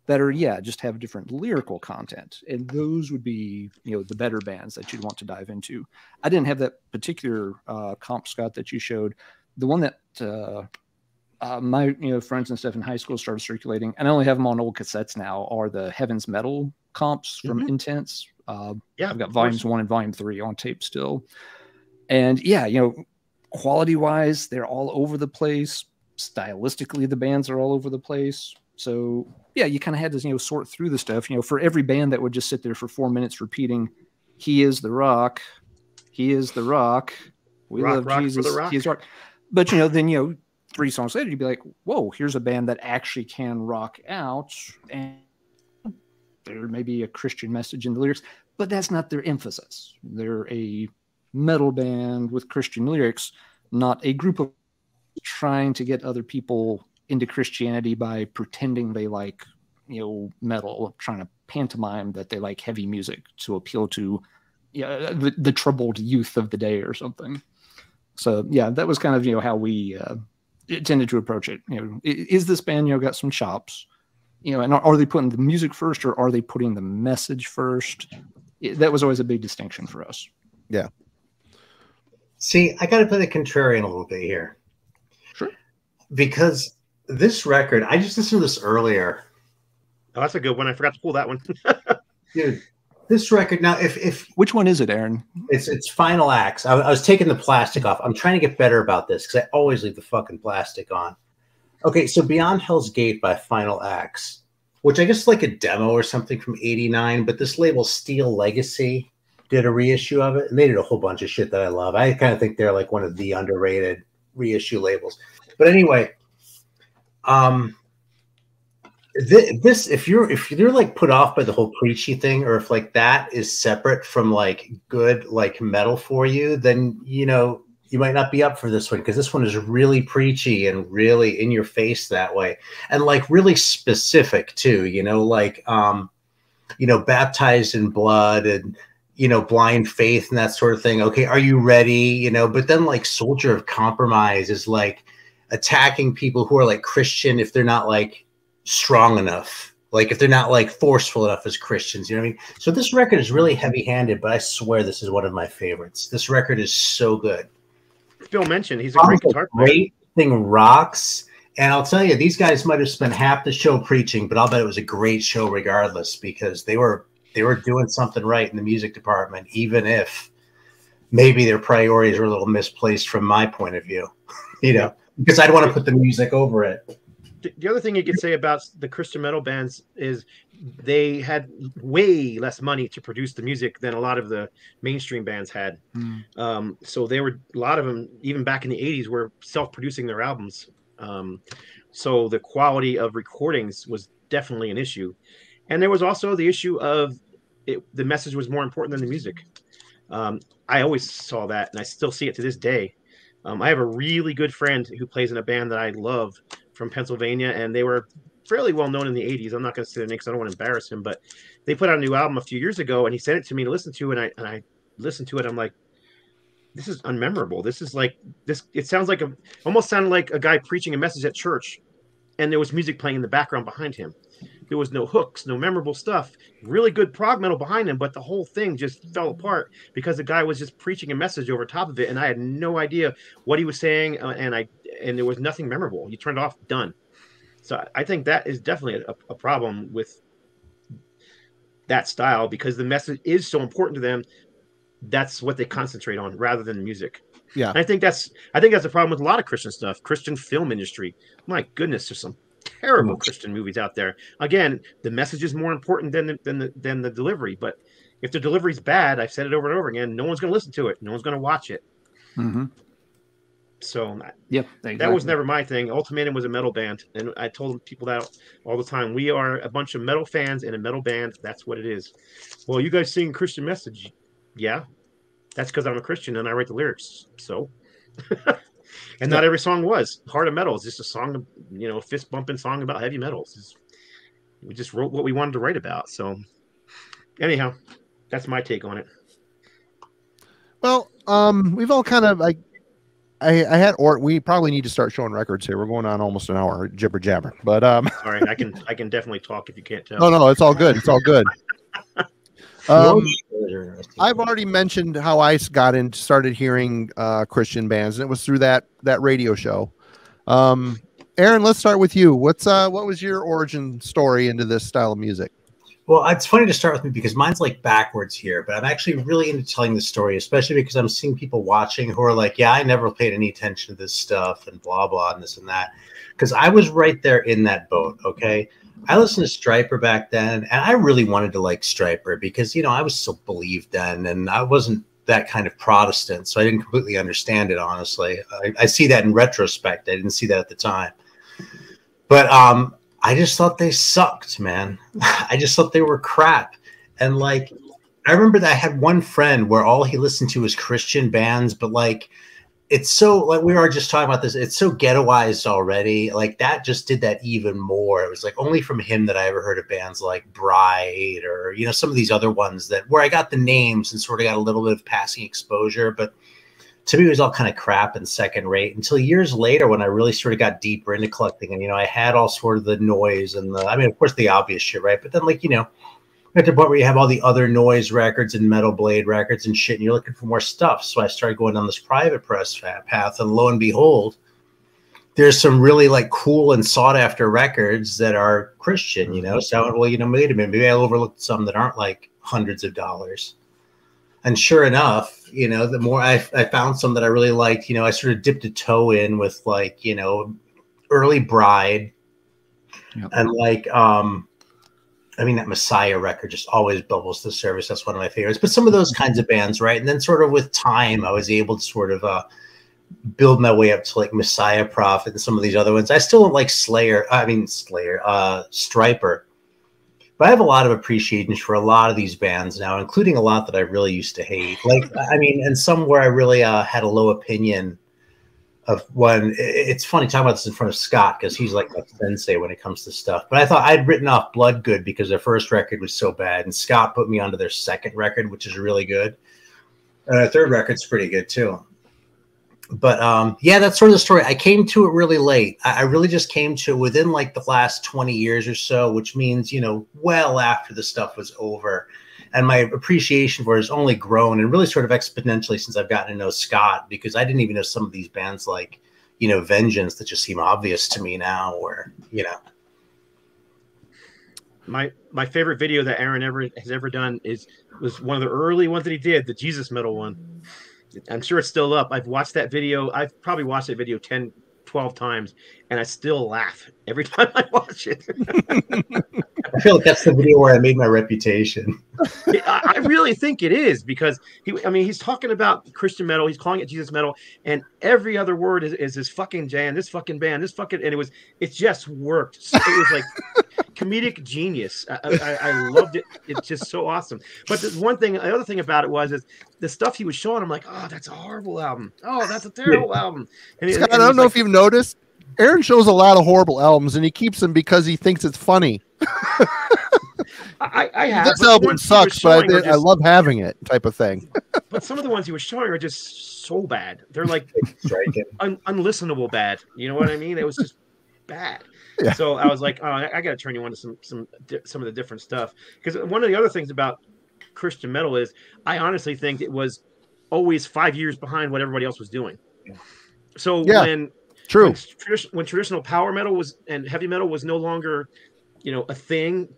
that are yeah just have different lyrical content, and those would be you know the better bands that you'd want to dive into. I didn't have that particular uh, comp Scott that you showed. The one that uh, uh, my you know friends and stuff in high school started circulating, and I only have them on old cassettes now. Are the Heavens Metal comps from Mhm. Intense? Uh, Yeah, I've got volumes one and volume three on tape still. And yeah, you know, quality wise, they're all over the place. Stylistically, the bands are all over the place. So yeah, you kind of had to, you know, sort through the stuff. You know, for every band that would just sit there for four minutes repeating, He is the rock, He is the rock, we Rock, love rock Jesus. He is rock. But you know, then you know, three songs later, you'd be like, whoa, here's a band that actually can rock out and there may be a Christian message in the lyrics, but that's not their emphasis. They're a metal band with Christian lyrics, not a group of trying to get other people into Christianity by pretending they like, you know, metal, trying to pantomime that they like heavy music to appeal to yeah, the, the troubled youth of the day or something. So yeah, that was kind of you know how we uh, tended to approach it. You know, is this band you know got some chops? You know, and are, are they putting the music first or are they putting the message first? It- that was always a big distinction for us. Yeah. See, I got to play the contrarian a little bit here. Sure. Because this record, I just listened to this earlier. Oh, that's a good one. I forgot to pull that one. Dude, this record now, if if Which one is it, Aaron? it's it's Final Axe, I, I was taking the plastic off. I'm trying to get better about this because I always leave the fucking plastic on. Okay, so Beyond Hell's Gate by Final Axe, which I guess is like a demo or something from '89, but this label Steel Legacy did a reissue of it, and they did a whole bunch of shit that I love. I kind of think they're like one of the underrated reissue labels. But anyway, um, thi- this if you're if you're like put off by the whole preachy thing, or if like that is separate from like good like metal for you, then you know you might not be up for this one because this one is really preachy and really in your face that way, and like really specific too. You know, like um, you know, baptized in blood and you know, blind faith and that sort of thing. Okay, are you ready? You know, but then like soldier of compromise is like attacking people who are like Christian if they're not like strong enough. Like if they're not like forceful enough as Christians, you know what I mean? So this record is really heavy-handed, but I swear this is one of my favorites. This record is so good. Phil mentioned he's a great guitar player. Great thing rocks. And I'll tell you, these guys might have spent half the show preaching, but I'll bet it was a great show regardless because they were they were doing something right in the music department, even if maybe their priorities were a little misplaced from my point of view. you know, because I'd want to put the music over it. The- The other thing you could say about the Christian metal bands is they had way less money to produce the music than a lot of the mainstream bands had. Hmm. Um, so they were a lot of them, even back in the '80s, were self-producing their albums. Um, so the quality of recordings was definitely an issue, and there was also the issue of it, the message was more important than the music. Um, I always saw that, and I still see it to this day. Um, I have a really good friend who plays in a band that I love from Pennsylvania, and they were fairly well known in the 80s. I'm not going to say their name because I don't want to embarrass him, but they put out a new album a few years ago, and he sent it to me to listen to, and I and I listened to it. I'm like, this is unmemorable. This is like this. It sounds like a almost sounded like a guy preaching a message at church, and there was music playing in the background behind him. There was no hooks, no memorable stuff. Really good prog metal behind him, but the whole thing just fell apart because the guy was just preaching a message over top of it, and I had no idea what he was saying, uh, and I and there was nothing memorable. You turned it off, done. So I- think that is definitely a, a problem with that style because the message is so important to them. That's what they concentrate on rather than music. Yeah. And I think that's I think that's a problem with a lot of Christian stuff. Christian film industry. My goodness, there's some terrible Christian movies out there. Again, the message is more important than the, than the than the delivery. But if the delivery's bad, I've said it over and over again. No one's going to listen to it. No one's going to watch it. Mhm. So Yep. that was never my thing. Ultimatum was a metal band, and I told people that all the time. We are a bunch of metal fans in a metal band. That's what it is. Well, you guys sing Christian message, yeah. That's because I'm a Christian and I write the lyrics. So, and not every song was Heart of Metal. It's just a song, you know, fist bumping song about heavy metals. It's- we just wrote what we wanted to write about. So, anyhow, that's my take on it. Well, um, we've all kind of like. I, I had, or we probably need to start showing records here. We're going on almost an hour, jibber jabber. But um, Sorry, I can I can definitely talk if you can't tell. no, no, it's all good. It's all good. Um, I've already mentioned how I got in, started hearing uh, Christian bands, and it was through that that radio show. Um, Aaron, let's start with you. What's uh, what was your origin story into this style of music? Well, it's funny to start with me because mine's like backwards here, but I'm actually really into telling the story, especially because I'm seeing people watching who are like, yeah, I never paid any attention to this stuff and blah, blah, and this and that. Because I was right there in that boat. Okay. I listened to Stryper back then, and I really wanted to like Stryper because, you know, I was still believed then and I wasn't that kind of Protestant. So I didn't completely understand it, honestly. I, I see that in retrospect. I didn't see that at the time. But um, I just thought they sucked, man. I just thought they were crap. And like, I remember that I had one friend where all he listened to was Christian bands, but like, it's so like we were just talking about this. It's so ghettoized already. Like that just did that even more. It was like only from him that I ever heard of bands like Bride or you know some of these other ones that where I got the names and sort of got a little bit of passing exposure, but to me it was all kind of crap and second rate until years later when I really sort of got deeper into collecting and you know I had all sort of the noise and the I mean of course the obvious shit right but then like you know at the point where you have all the other noise records and metal blade records and shit and you're looking for more stuff. So I started going down this private press path and lo and behold there's some really like cool and sought after records that are Christian you know? So well you know wait a minute maybe I overlooked some that aren't like hundreds of dollars. And sure enough, you know, the more I, I found some that I really liked, you know, I sort of dipped a toe in with like, you know, early bride Yep. and like, um, I mean, that Messiah record just always bubbles to the surface. That's one of my favorites. But some of those kinds of bands, right? And then sort of with time, I was able to sort of uh, build my way up to like Messiah Prophet and some of these other ones. I still don't like Slayer. I mean, Slayer, uh, Stryper. But I have a lot of appreciation for a lot of these bands now, including a lot that I really used to hate. Like, I mean, and some where I really uh, had a low opinion of when it's funny talking about this in front of Scott because he's like a sensei when it comes to stuff. But I thought I'd written off Bloodgood because their first record was so bad, and Scott put me onto their second record, which is really good. And their third record's pretty good too. But um, yeah, that's sort of the story. I came to it really late. I, I really just came to it within like the last 20 years or so, which means, you know, well after the stuff was over and my appreciation for it has only grown and really sort of exponentially since I've gotten to know Scott because I didn't even know some of these bands like you know Vengeance that just seem obvious to me now, or you know. My my favorite video that Aaron ever has ever done is was one of the early ones that he did, the Jesus Metal one. I'm sure it's still up. I've watched that video. I've probably watched that video 10, 12 times and I still laugh every time I watch it. I feel like that's the video where I made my reputation. I really think it is because he, I mean, he's talking about Christian metal, he's calling it Jesus metal, and every other word is, is this fucking jam, this fucking band, this fucking, and it was, it just worked. It was like comedic genius. I, I, I, loved it. It's just so awesome. But the one thing, the other thing about it was, is the stuff he was showing. I'm like, oh, that's a horrible album. Oh, that's a terrible album. And, Scott, and I don't know like, if you've noticed Aaron shows a lot of horrible albums, and he keeps them because he thinks it's funny. I, I have. This album sucks, but I, just, I, love having it, type of thing. but some of the ones he was showing are just so bad. They're like un, unlistenable bad. You know what I mean? It was just bad. Yeah. So I was like, oh, I, I got to turn you on to some some some of the different stuff because one of the other things about Christian metal is I honestly think it was always five years behind what everybody else was doing. So yeah. when True. When, when, traditional power metal was and heavy metal was no longer, you know, a thing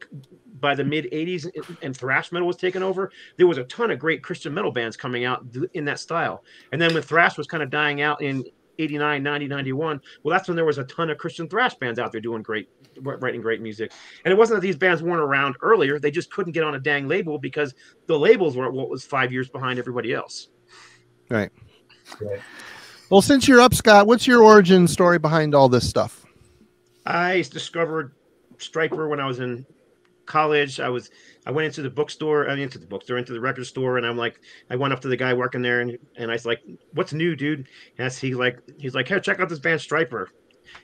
by the mid 80s and thrash metal was taken over, there was a ton of great Christian metal bands coming out in that style. And then when thrash was kind of dying out in 89, 90, 91, well, that's when there was a ton of Christian thrash bands out there doing great, writing great music. And it wasn't that these bands weren't around earlier, they just couldn't get on a dang label because the labels were what was five years behind everybody else. Right. Right. Well, since you're up, Scott, what's your origin story behind all this stuff? I discovered Stryper when I was in college. I was I went into the bookstore, I mean, into the bookstore, into the record store, and I'm like, I went up to the guy working there, and and I was like, "What's new, dude?" And he like, he's like, "Hey, check out this band Stryper,"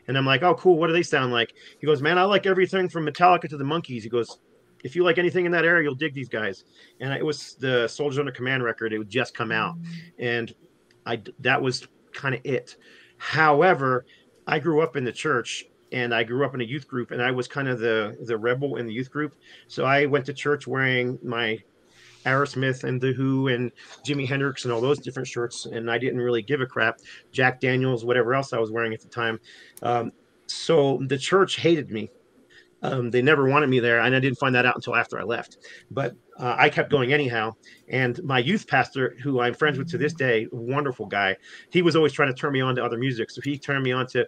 and I'm like, "Oh, cool. What do they sound like?" He goes, "Man, I like everything from Metallica to the Monkees." He goes, "If you like anything in that area, you'll dig these guys." And it was the Soldiers Under Command record; it would just come out, mm. and I that was kind of it. However, I grew up in the church and I grew up in a youth group and I was kind of the the rebel in the youth group. So I went to church wearing my Aerosmith and The Who and Jimi Hendrix and all those different shirts, and I didn't really give a crap. Jack Daniels, whatever else I was wearing at the time. Um, so the church hated me. Um, they never wanted me there, and I didn't find that out until after I left. But uh, I kept going anyhow. And my youth pastor, who I'm friends with to this day, wonderful guy, he was always trying to turn me on to other music. So he turned me on to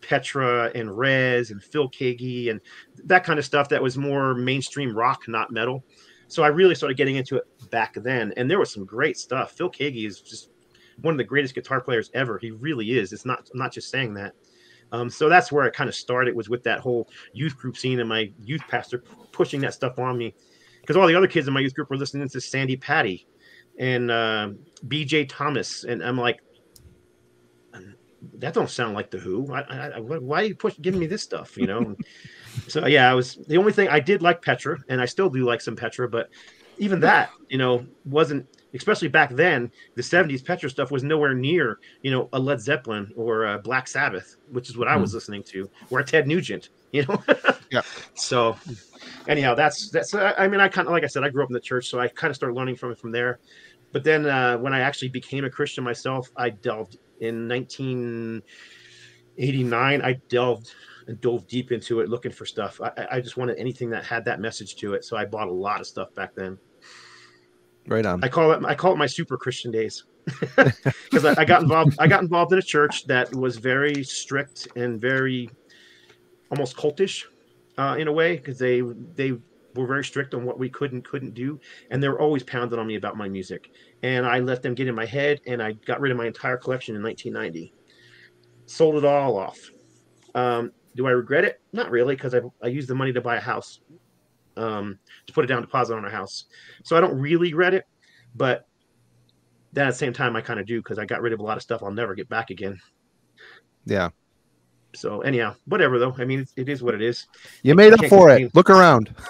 Petra and Rez and Phil Keaggy and that kind of stuff that was more mainstream rock, not metal. So I really started getting into it back then. And there was some great stuff. Phil Keaggy is just one of the greatest guitar players ever. He really is. It's not I'm not just saying that. Um, so that's where it kind of started was with that whole youth group scene and my youth pastor pushing that stuff on me because all the other kids in my youth group were listening to Sandi Patty and uh, BJ Thomas, and I'm like, that don't sound like the Who. I, I, I, why are you pushing, giving me this stuff? You know. so yeah, I was the only thing I did like Petra, and I still do like some Petra, but even that, you know, wasn't especially back then. The '70s Petra stuff was nowhere near, you know, a Led Zeppelin or a Black Sabbath, which is what mm. I was hmm. listening to, or a Ted Nugent. You know. yeah. So anyhow, that's that's. I mean, I kind of like I said, I grew up in the church, so I kind of started learning from it from there. But then uh, when I actually became a Christian myself, I delved in 1989. I delved and dove deep into it, looking for stuff. I, I just wanted anything that had that message to it, so I bought a lot of stuff back then. Right on. I call it I call it my super Christian days because I, I got involved. I got involved in a church that was very strict and very almost cultish uh, in a way because they they were very strict on what we could and couldn't do, and they were always pounding on me about my music. And I let them get in my head, and I got rid of my entire collection in 1990. Sold it all off. Um, do I regret it? Not really, because I, I used the money to buy a house, um, to put a down deposit on a house. So I don't really regret it, but then at the same time, I kind of do because I got rid of a lot of stuff I'll never get back again. Yeah. So anyhow, whatever though. I mean, it, it is what it is. You made up for complain. it. Look around.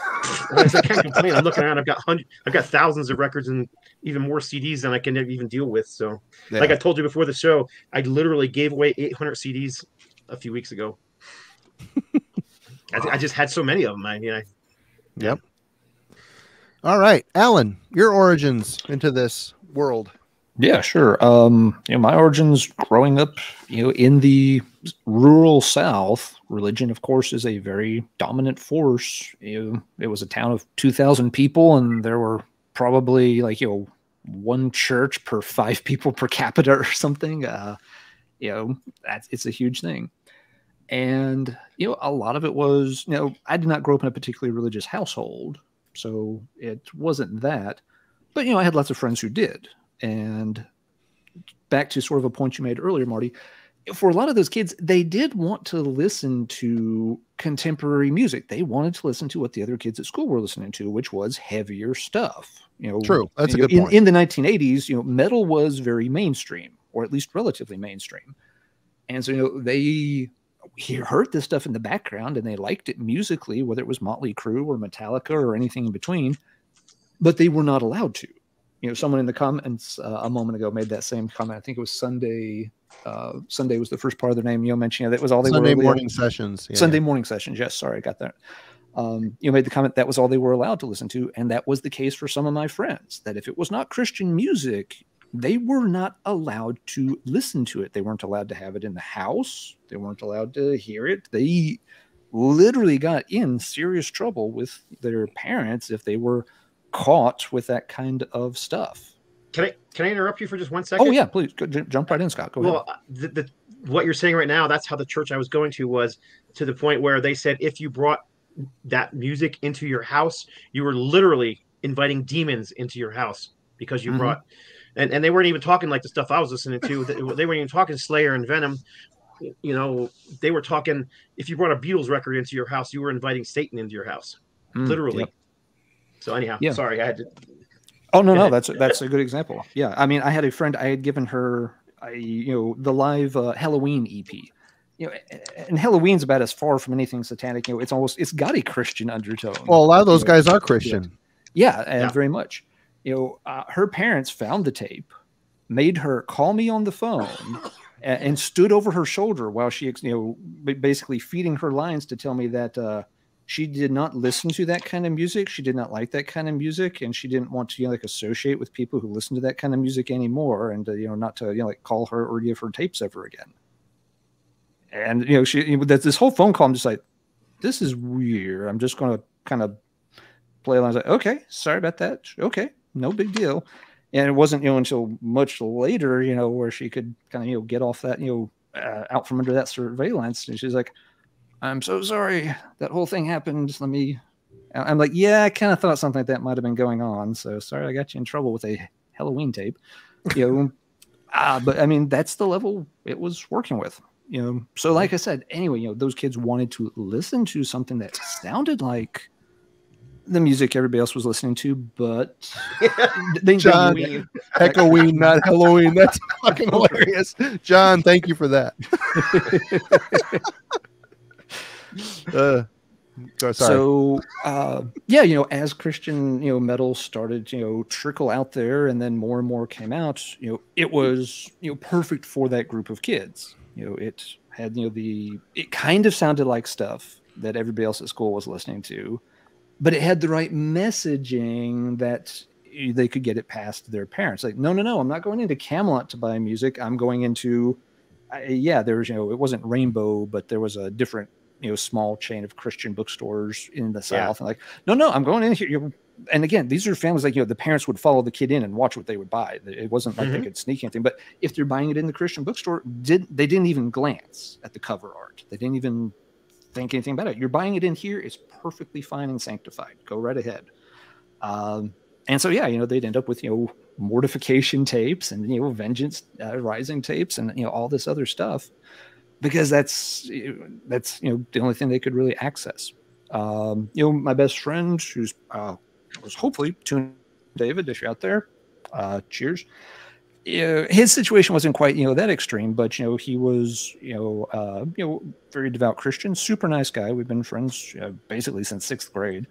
I can't complain. I'm looking around. I've got hundred. I've got thousands of records and even more CDs than I can even deal with. So, Yeah. like I told you before the show, I literally gave away 800 CDs a few weeks ago. I, I just had so many of them. I mean, I, Yep. All right, Alan, your origins into this world. Yeah, sure. Um, you know, my origins growing up, you know, in the rural South, religion, of course, is a very dominant force. You know, it was a town of two thousand people, and there were probably like you know one church per five people per capita or something. Uh, you know, that's it's a huge thing. And you know, a lot of it was, you know, I did not grow up in a particularly religious household, so it wasn't that. But you know, I had lots of friends who did. And back to sort of a point you made earlier, Marty, for a lot of those kids, they did want to listen to contemporary music. They wanted to listen to what the other kids at school were listening to, which was heavier stuff. You know, True. That's a know, good in, point. in the 1980s, you know, metal was very mainstream, or at least relatively mainstream. And so, you know, they he heard this stuff in the background and they liked it musically, whether it was Motley Crue or Metallica or anything in between, but they were not allowed to. You know, someone in the comments uh, a moment ago made that same comment. I think it was Sunday. Uh, Sunday was the first part of their name. You know, mentioning that was all they Sunday were. morning sessions. yeah. Sunday morning sessions. Yes, sorry, I got that. Um, you made the comment that was all they were allowed to listen to, and that was the case for some of my friends. That if it was not Christian music, they were not allowed to listen to it. They weren't allowed to have it in the house. They weren't allowed to hear it. They literally got in serious trouble with their parents if they were caught with that kind of stuff. can I can I interrupt you for just one second? Oh yeah, please go, j- jump right in, Scott. Go ahead. Well, the, the what you're saying right now, that's how the church I was going to was to the point where they said if you brought that music into your house, you were literally inviting demons into your house because you Mhm. brought, and, and they weren't even talking like the stuff I was listening to. They they weren't even talking Slayer and Venom. You know, they were talking. If you brought a Beatles record into your house, you were inviting Satan into your house, Mm, literally. yep. So anyhow, Yeah. sorry, I had to. Oh no, no, that's that's a good example. Yeah, I mean, I had a friend. I had given her, I you know, the live uh, Halloween EP. You know, and Halloween's about as far from anything satanic. You know, it's almost it's got a Christian undertone. Well, a lot of those guys are Christian. yeah, and Yeah. very much. You know, uh, her parents found the tape, made her call me on the phone, and, and stood over her shoulder while she, you know, basically feeding her lines to tell me that uh, she did not listen to that kind of music. She did not like that kind of music, and she didn't want to, you know, like associate with people who listen to that kind of music anymore, and uh, you know, not to, you know, like call her or give her tapes ever again. And you know, she you know, that this whole phone call, I'm just like, this is weird. I'm just going to kind of play along. I was like, okay, sorry about that. Okay, no big deal. And it wasn't, you know, until much later, you know, where she could kind of, you know, get off that, you know, uh, out from under that surveillance. And she's like, I'm so sorry that whole thing happened. Let me. I'm like, yeah, I kind of thought something like that might have been going on. So sorry, I got you in trouble with a Halloween tape. You know, uh, but I mean, that's the level it was working with. You know, so like I said, anyway, you know, those kids wanted to listen to something that sounded like the music everybody else was listening to, but they, John. they, Echoing, not Halloween. That's fucking hilarious. John, thank you for that. uh, so- sorry. So uh, yeah, you know, as Christian, you know, metal started, you know, trickle out there, and then more and more came out. You know, it was you know perfect for that group of kids. You know, it had you know the it kind of sounded like stuff that everybody else at school was listening to, but it had the right messaging that they could get it past their parents. Like, no, no, no, I'm not going into Camelot to buy music. I'm going into, yeah, there was you know, it wasn't Rainbow, but there was a different you know small chain of Christian bookstores in the Yeah. South. And like, no, no, I'm going in here. You- And again, these are families like you know the parents would follow the kid in and watch what they would buy. It wasn't like they Mhm. could sneak anything. But if they're buying it in the Christian bookstore, did they didn't even glance at the cover art. They didn't even think anything about it. You're buying it in here; it's perfectly fine and sanctified. Go right ahead. Um, and so, yeah, you know, they'd end up with you know mortification tapes and you know vengeance uh, rising tapes and you know all this other stuff because that's that's you know the only thing they could really access. Um, you know, my best friend, who's uh, was hopefully tuning David, if you're out there, uh, cheers. You his situation wasn't quite you know that extreme, but you know he was you know uh, you know very devout Christian, super nice guy. We've been friends uh, basically since sixth grade,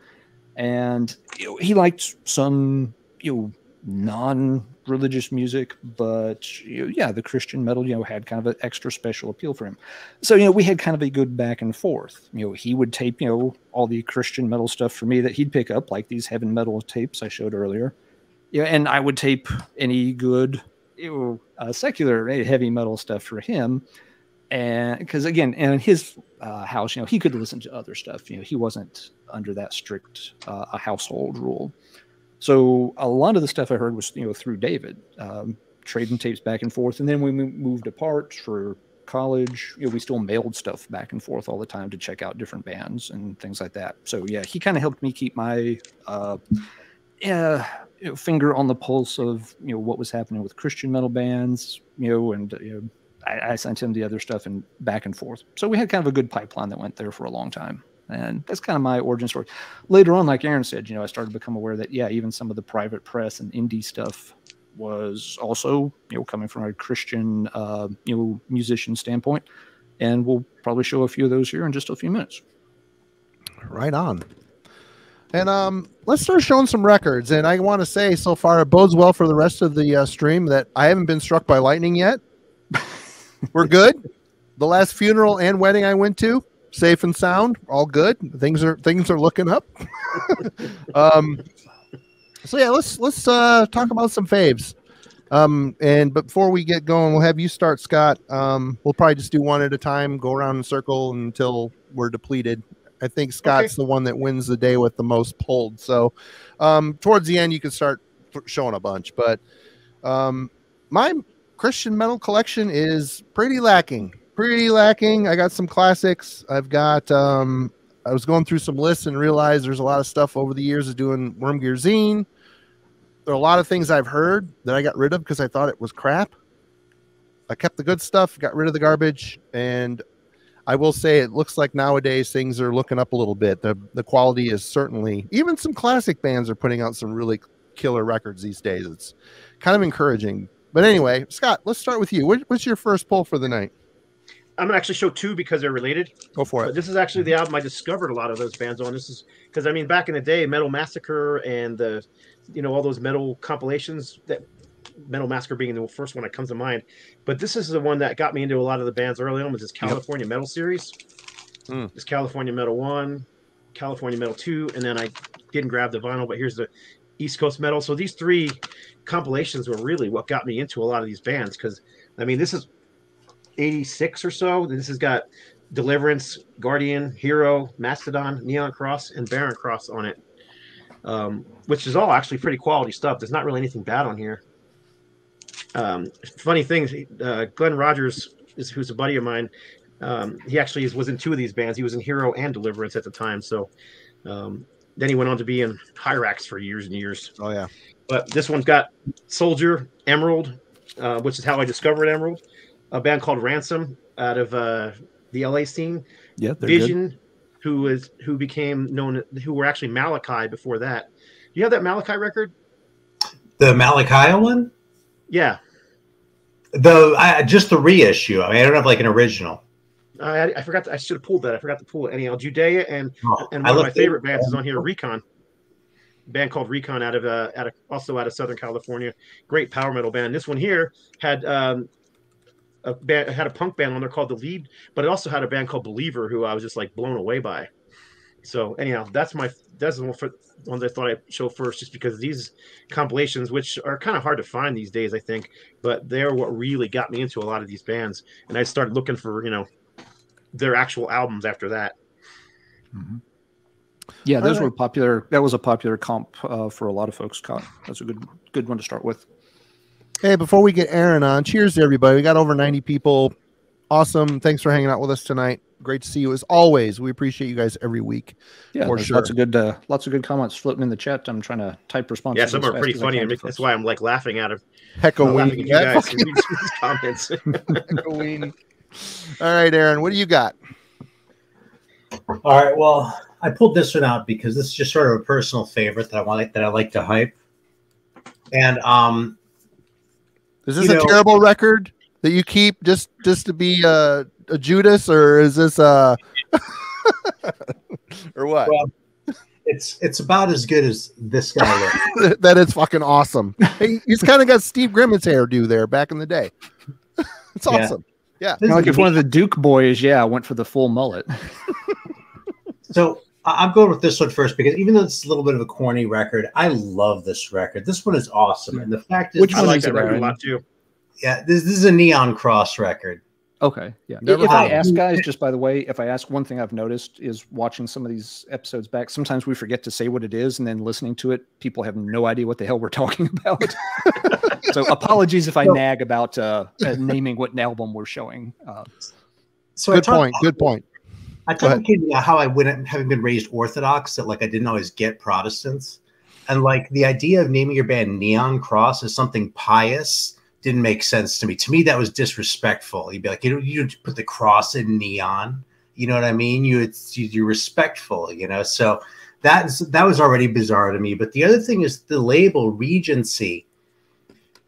and you know, he liked some you know non-religious music, but you know, yeah, the Christian metal you know had kind of an extra special appeal for him. So you know we had kind of a good back and forth. You know he would tape you know all the Christian metal stuff for me that he'd pick up, like these heaven metal tapes I showed earlier. Yeah, and I would tape any good know, uh, secular heavy metal stuff for him. And because again, in his uh, house, you know, he could listen to other stuff. You know, he wasn't under that strict uh, a household rule. So a lot of the stuff I heard was you know through David, um, trading tapes back and forth, and then we moved apart for college. You know, we still mailed stuff back and forth all the time to check out different bands and things like that. So yeah, he kind of helped me keep my uh, finger on the pulse of you know what was happening with Christian metal bands, you know, and you know, I, I, sent him the other stuff and back and forth. So we had kind of a good pipeline that went there for a long time, and that's kind of my origin story. Later on, like Aaron said, you know, I started to become aware that yeah, even some of the private press and indie stuff was also you know coming from a Christian uh, you know musician standpoint, and we'll probably show a few of those here in just a few minutes. Right on. And um, let's start showing some records. And I want to say, so far, it bodes well for the rest of the uh, stream that I haven't been struck by lightning yet. We're good. The last funeral and wedding I went to, safe and sound, all good. Things are things are looking up. um, so yeah, let's let's uh, talk about some faves. Um, and but before we get going, we'll have you start, Scott. Um, we'll probably just do one at a time, go around in circle until we're depleted. I think Scott's okay. the one that wins the day with the most pulled. So um, towards the end, you can start showing a bunch. But um, my Christian metal collection is pretty lacking. Pretty lacking. I got some classics. I've got. Um, I was going through some lists and realized there's a lot of stuff over the years of doing Wormgear Zine. There are a lot of things I've heard that I got rid of because I thought it was crap. I kept the good stuff, got rid of the garbage, and I will say it looks like nowadays things are looking up a little bit. The the quality is certainly even some classic bands are putting out some really killer records these days. It's kind of encouraging. But anyway, Scott, let's start with you. What, what's your first pull for the night? I'm gonna actually show two because they're related. Go for it. This is actually the album I discovered a lot of those bands on. This is because I mean back in the day, Metal Massacre and the, you know, all those metal compilations that Metal Massacre being the first one that comes to mind. But this is the one that got me into a lot of the bands early on was this California yep. Metal series. Mm. This California Metal One, California Metal Two, and then I didn't grab the vinyl, but here's the East Coast Metal. So these three compilations were really what got me into a lot of these bands because I mean this is 86 or so. This has got Deliverance, Guardian, Hero, Mastodon, Neon Cross, and Barren Cross on it. Um, which is all actually pretty quality stuff. There's not really anything bad on here. Um, funny things, uh, Glenn Rogers, is, who's a buddy of mine, um, he actually was in two of these bands. He was in Hero and Deliverance at the time. So um, then he went on to be in Hirax for years and years. Oh yeah. But this one's got Soldier, Emerald, uh, which is how I discovered Emerald. A band called Ransom out of uh, the LA scene. Yeah, Vision, good. who is who became known, who were actually Malachi before that. Do you have that Malachi record? The Malachi one? Yeah. The I, just the reissue. I mean, I don't have like an original. I, I forgot. To, I should have pulled that. I forgot to pull it. Anyhow, Judea and oh, and one of my favorite bands is on here. Recon, band called Recon out of uh, out of also out of Southern California. Great power metal band. This one here had um, a band had a punk band on there called The Lead, but it also had a band called Believer, who I was just like blown away by. So anyhow, that's my that's the one for ones I thought I'd show first, just because these compilations, which are kind of hard to find these days, I think, but they're what really got me into a lot of these bands, and I started looking for you know their actual albums after that. Mm-hmm. Yeah, those right. were popular. That was a popular comp uh, for a lot of folks. That's a good good one to start with. Hey, before we get Aaron on, cheers to everybody. We got over ninety people. Awesome. Thanks for hanging out with us tonight. Great to see you as always. We appreciate you guys every week. Yeah, For sure. lots sure. of good, uh, lots of good comments floating in the chat. I'm trying to type responses. Yeah, some are pretty as I funny. and That's folks. why I'm like laughing out of Heck of laughing at you guys fucking reading some of these comments. All right, Aaron, what do you got? All right. Well, I pulled this one out because this is just sort of a personal favorite that I want that I like to hype. And um, Is this a know- terrible record that you keep just just to be uh, a Judas, or is this uh or what? Well, it's it's about as good as this guy looks. that is fucking awesome. Hey, he's kind of got Steve Grimmett's hairdo there back in the day. it's awesome. Yeah, You know, like if one of the Duke boys, yeah, went for the full mullet. So I- I'm going with this one first because even though it's a little bit of a corny record, I love this record. This one is awesome, and the fact is, Which I one like is that it, record a lot too. yeah, this, this is a Neon Cross record. Okay, yeah. Never if I heard of ask guys, just by the way, if I ask one thing I've noticed is watching some of these episodes back, sometimes we forget to say what it is, and then listening to it, people have no idea what the hell we're talking about. so apologies if I So- nag about uh, uh, naming what album we're showing. Uh, So Good talked- point. Good point. I Go ahead. talked to about how I wouldn't having been raised Orthodox that like I didn't always get Protestants, and like the idea of naming your band Neon Cross as something pious didn't make sense to me. To me, that was disrespectful. You'd be like, you know, you put the cross in neon. You know what I mean? You it's you- you're respectful. You know, so that's that was already bizarre to me. But the other thing is the label Regency.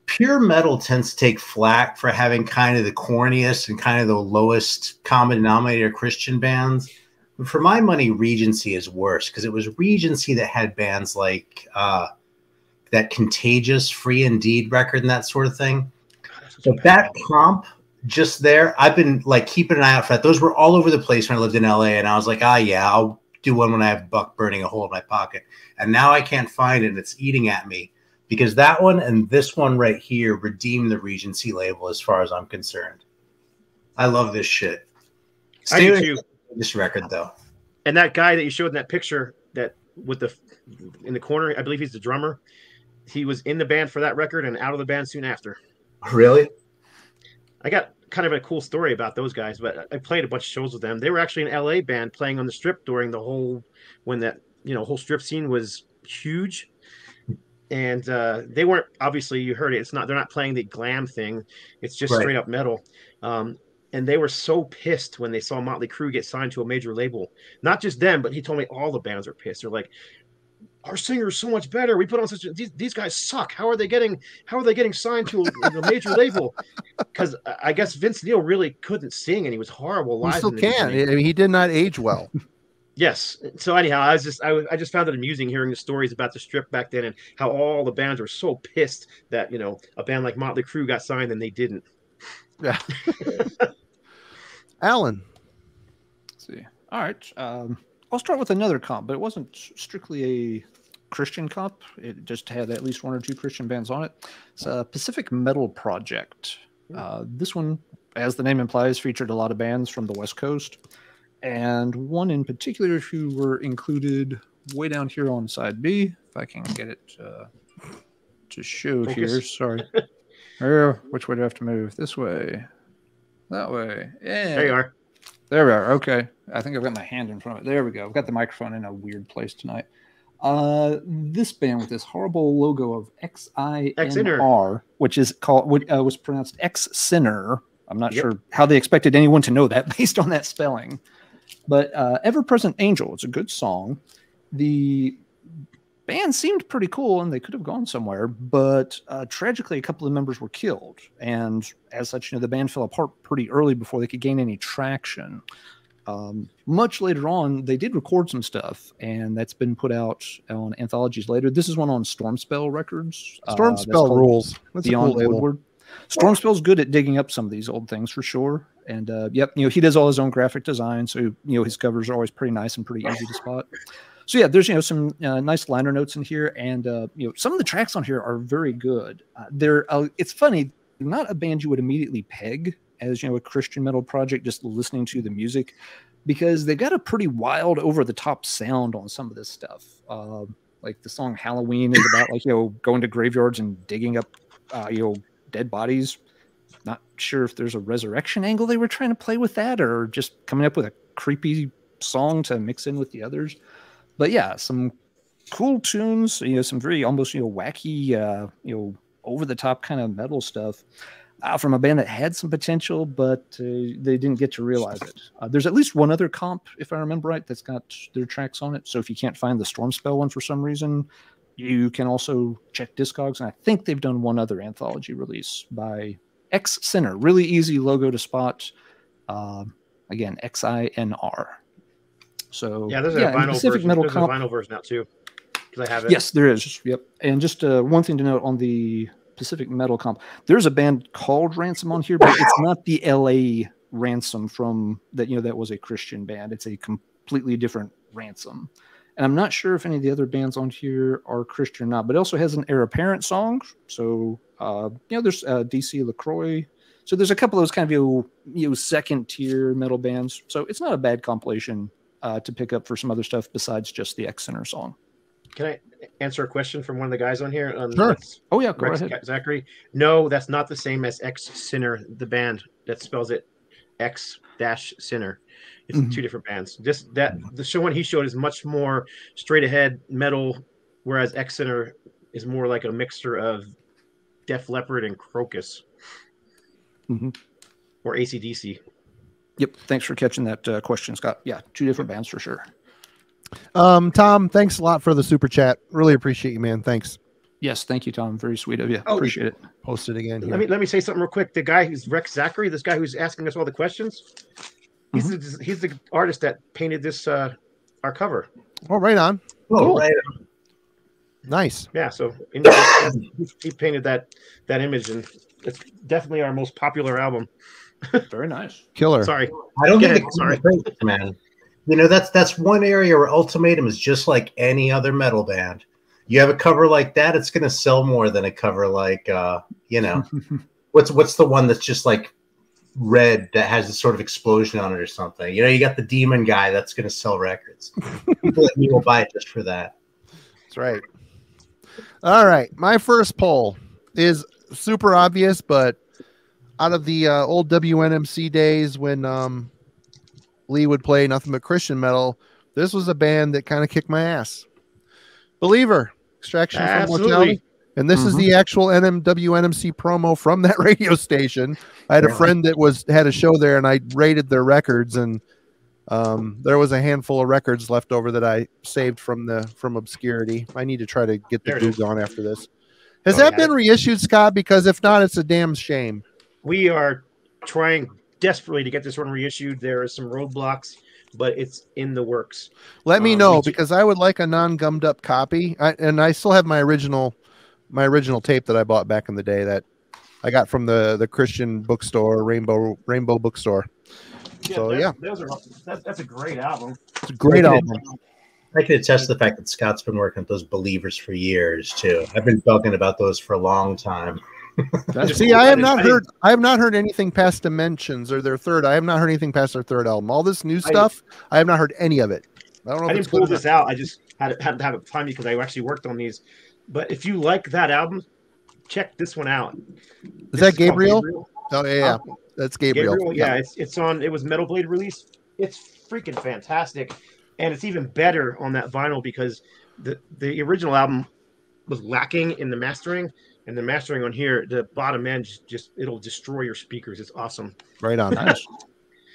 Pure metal tends to take flack for having kind of the corniest and kind of the lowest common denominator Christian bands. But for my money, Regency is worse because it was Regency that had bands like uh, that Contagious, Free Indeed record, and that sort of thing. So that comp just there, I've been like keeping an eye out for that. Those were all over the place when I lived in LA, and I was like, ah, yeah, I'll do one when I have Buck burning a hole in my pocket. And now I can't find it, and it's eating at me because that one and this one right here redeem the Regency label as far as I'm concerned. I love this shit. I do too. this record though. And that guy that you showed in that picture that with the in the corner, I believe he's the drummer. He was in the band for that record and out of the band soon after. Really? I got kind of a cool story about those guys, but I played a bunch of shows with them. They were actually an LA band playing on the strip during the whole when that you know whole strip scene was huge. And uh, they weren't obviously you heard it. It's not they're not playing the glam thing. It's just Right. straight up metal. Um, and they were so pissed when they saw Motley Crue get signed to a major label. Not just them, but he told me all the bands are pissed. They're like, our singer's so much better. We put on such a, these, these guys suck. How are they getting how are they getting signed to a, a major label? Because I guess Vince Neil really couldn't sing and he was horrible He still can. beginning. I mean, he did not age well. Yes. So anyhow, I was just I, was- I just found it amusing hearing the stories about the strip back then and how all the bands were so pissed that you know a band like Motley Crue got signed and they didn't. Yeah. Alan, let's see. All right. Um, I'll start with another comp, but it wasn't strictly a Christian comp. It just had at least one or two Christian bands on it. It's a Pacific Metal Project. Uh, this one, as the name implies, featured a lot of bands from the West Coast, and one in particular who were included way down here on side B. If I can get it uh, to show Focus. here. Sorry. Oh, which way do I have to move? This way. That way. Yeah. There you are. There we are. Okay. I think I've got my hand in front of it. There we go. I've got the microphone in a weird place tonight. Uh, this band with this horrible logo of X I N. R, which is called, what uh, was pronounced X Sinner. I'm not Yep. sure how they expected anyone to know that based on that spelling. But uh, Ever Present Angel, it's a good song. The band seemed pretty cool and they could have gone somewhere, but uh, tragically, a couple of members were killed. And as such, you know, the band fell apart pretty early before they could gain any traction. Um, much later on, they did record some stuff, and that's been put out on anthologies later. This is one on Stormspell Records. uh, Storm that's Spell rules. That's Beyond cool. Woodward. Stormspell's good at digging up some of these old things for sure. And uh, yep, you know, he does all his own graphic design, so you know his covers are always pretty nice and pretty easy to spot. So yeah, there's you know some uh, nice liner notes in here, and uh, you know some of the tracks on here are very good. Uh, they're uh, it's funny, not a band you would immediately peg as you know a Christian metal project just listening to the music, because they got a pretty wild, over the top sound on some of this stuff. Uh, like the song Halloween is about like you know going to graveyards and digging up uh, you know dead bodies. not sure if there's a resurrection angle they were trying to play with that, or just coming up with a creepy song to mix in with the others. But yeah, some cool tunes. You know, some very almost you know wacky, uh, you know, over the top kind of metal stuff. Uh, from a band that had some potential, but uh, they didn't get to realize it. Uh, there's at least one other comp, if I remember right, that's got their tracks on it. So if you can't find the Stormspell one for some reason, you can also check Discogs. And I think they've done one other anthology release by X Sinner. Really easy logo to spot. Uh, again, X I N R. So Yeah, there's a yeah, and vinyl Pacific version. Metal There's comp. a vinyl version out too. Because I have it. Yes, there is. Yep. And just uh, one thing to note on the Pacific Metal comp, there's a band called Ransom on here, but it's not the LA Ransom from that. You know, that was a Christian band. It's a completely different Ransom. And I'm not sure if any of the other bands on here are Christian or not, but it also has an Heir Apparent song. So, uh, you know, there's uh, DC LaCroix. So there's a couple of those kind of you know second tier metal bands. So it's not a bad compilation uh, to pick up for some other stuff besides just the X Sinner song. Can I answer a question from one of the guys on here? Um, Sure. Oh yeah, go Rex ahead. Zachary. No, that's not the same as X Sinner, the band that spells it X dash Sinner. It's Mhm. two different bands. Just that the show one he showed is much more straight ahead metal, whereas X Sinner is more like a mixture of Def Leppard and Krokus Mhm. or ACDC. Yep. Thanks for catching that uh, question, Scott. Yeah, two different bands for sure. Um, Tom, thanks a lot for the super chat. Really appreciate you, man. Thanks. Yes, thank you, Tom. Very sweet of you. Oh, Appreciate it. Post it again. Let me let me say something real quick. The guy who's Rex Zachary, this guy who's asking us all the questions, he's the, he's the artist that painted this uh our cover. Oh, right on. Oh, Cool. right. Nice. Yeah, so in, he painted that that image, and it's definitely our most popular album. Very nice. Killer. Sorry, I don't Go get ahead, the sorry. sorry, man. You know that's that's one area where Ultimatum is just like any other metal band. You have a cover like that, it's going to sell more than a cover like uh, you know what's what's the one that's just like red that has a sort of explosion on it or something. You know, you got the demon guy that's going to sell records. People like me will buy it just for that. That's right. All right. My first poll is super obvious, but out of the uh, old WNMC days when um, Lee would play nothing but Christian metal, this was a band that kind of kicked my ass. Believer, Extraction from Mortality. And this is Mhm. the actual NMWNMC promo from that radio station. I had a friend that was had a show there, and I rated their records, and um, there was a handful of records left over that I saved from the from obscurity. I need to try to get the is. Goog on after this. Has Oh, that yeah. been reissued, Scott? Because if not, it's a damn shame. We are trying desperately to get this one reissued. There are some roadblocks, but it's in the works. Let me Um, know because I would like a non-gummed up copy, I, and I still have my original my original tape that I bought back in the day that I got from the the Christian bookstore, Rainbow Rainbow Bookstore. So, those- yeah. those are that's, that's a great album. It's a great Okay. album. I can attest to the fact that Scott's been working with those believers for years too. I've been talking about those for a long time. See. I have not heard. I have not heard anything past Dimensions or their third. I have not heard anything past their third album. All this new stuff, I have not heard any of it. I don't know. I didn't pull this out. I just had to, had to have it behind me because I actually worked on these. But if you like that album, check this one out. Is This that called Gabriel? Oh yeah, yeah. Uh, that's Gabriel. Gabriel, yeah, it's it's on. It was Metal Blade release. It's freaking fantastic, and it's even better on that vinyl because the the original album was lacking in the mastering, and the mastering on here, the bottom end just, just it'll destroy your speakers. It's awesome. right on. nice.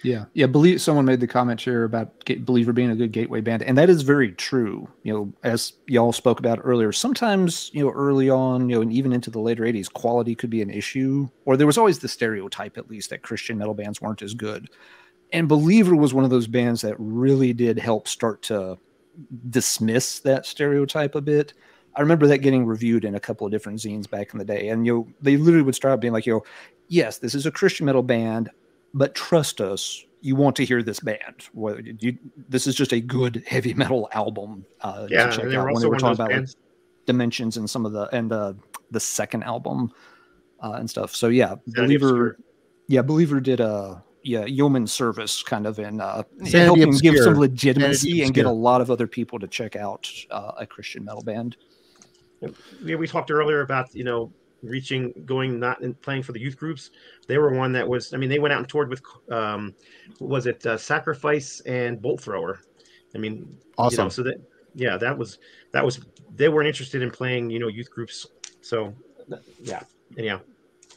Yeah, yeah. Believe someone made the comment here about Ga- Believer being a good gateway band, and that is very true. You know, as y'all spoke about earlier, sometimes you know early on, you know, and even into the later '80s, quality could be an issue, or there was always the stereotype, at least, that Christian metal bands weren't as good. And Believer was one of those bands that really did help start to dismiss that stereotype a bit. I remember that getting reviewed in a couple of different zines back in the day, and you know, they literally would start out being like, "Yo, yes, this is a Christian metal band, but trust us, you want to hear this band. Well, you, this is just a good heavy metal album uh, Yeah, to check out were when they were one talking about like, dimensions and some of the and uh, the second album uh, and stuff. So yeah, Sanity believer, yeah, believer did a yeah yeoman service kind of in uh, helping give some legitimacy and get a lot of other people to check out uh, a Christian metal band. Yeah, we talked earlier about you know reaching, going, not in, playing for the youth groups. They were one that was. I mean, they went out and toured with, um, was it uh, Sacrifice and Bolt Thrower? I mean, Awesome. you know, so that yeah, that was that was they weren't interested in playing, you know, youth groups. So yeah, anyhow,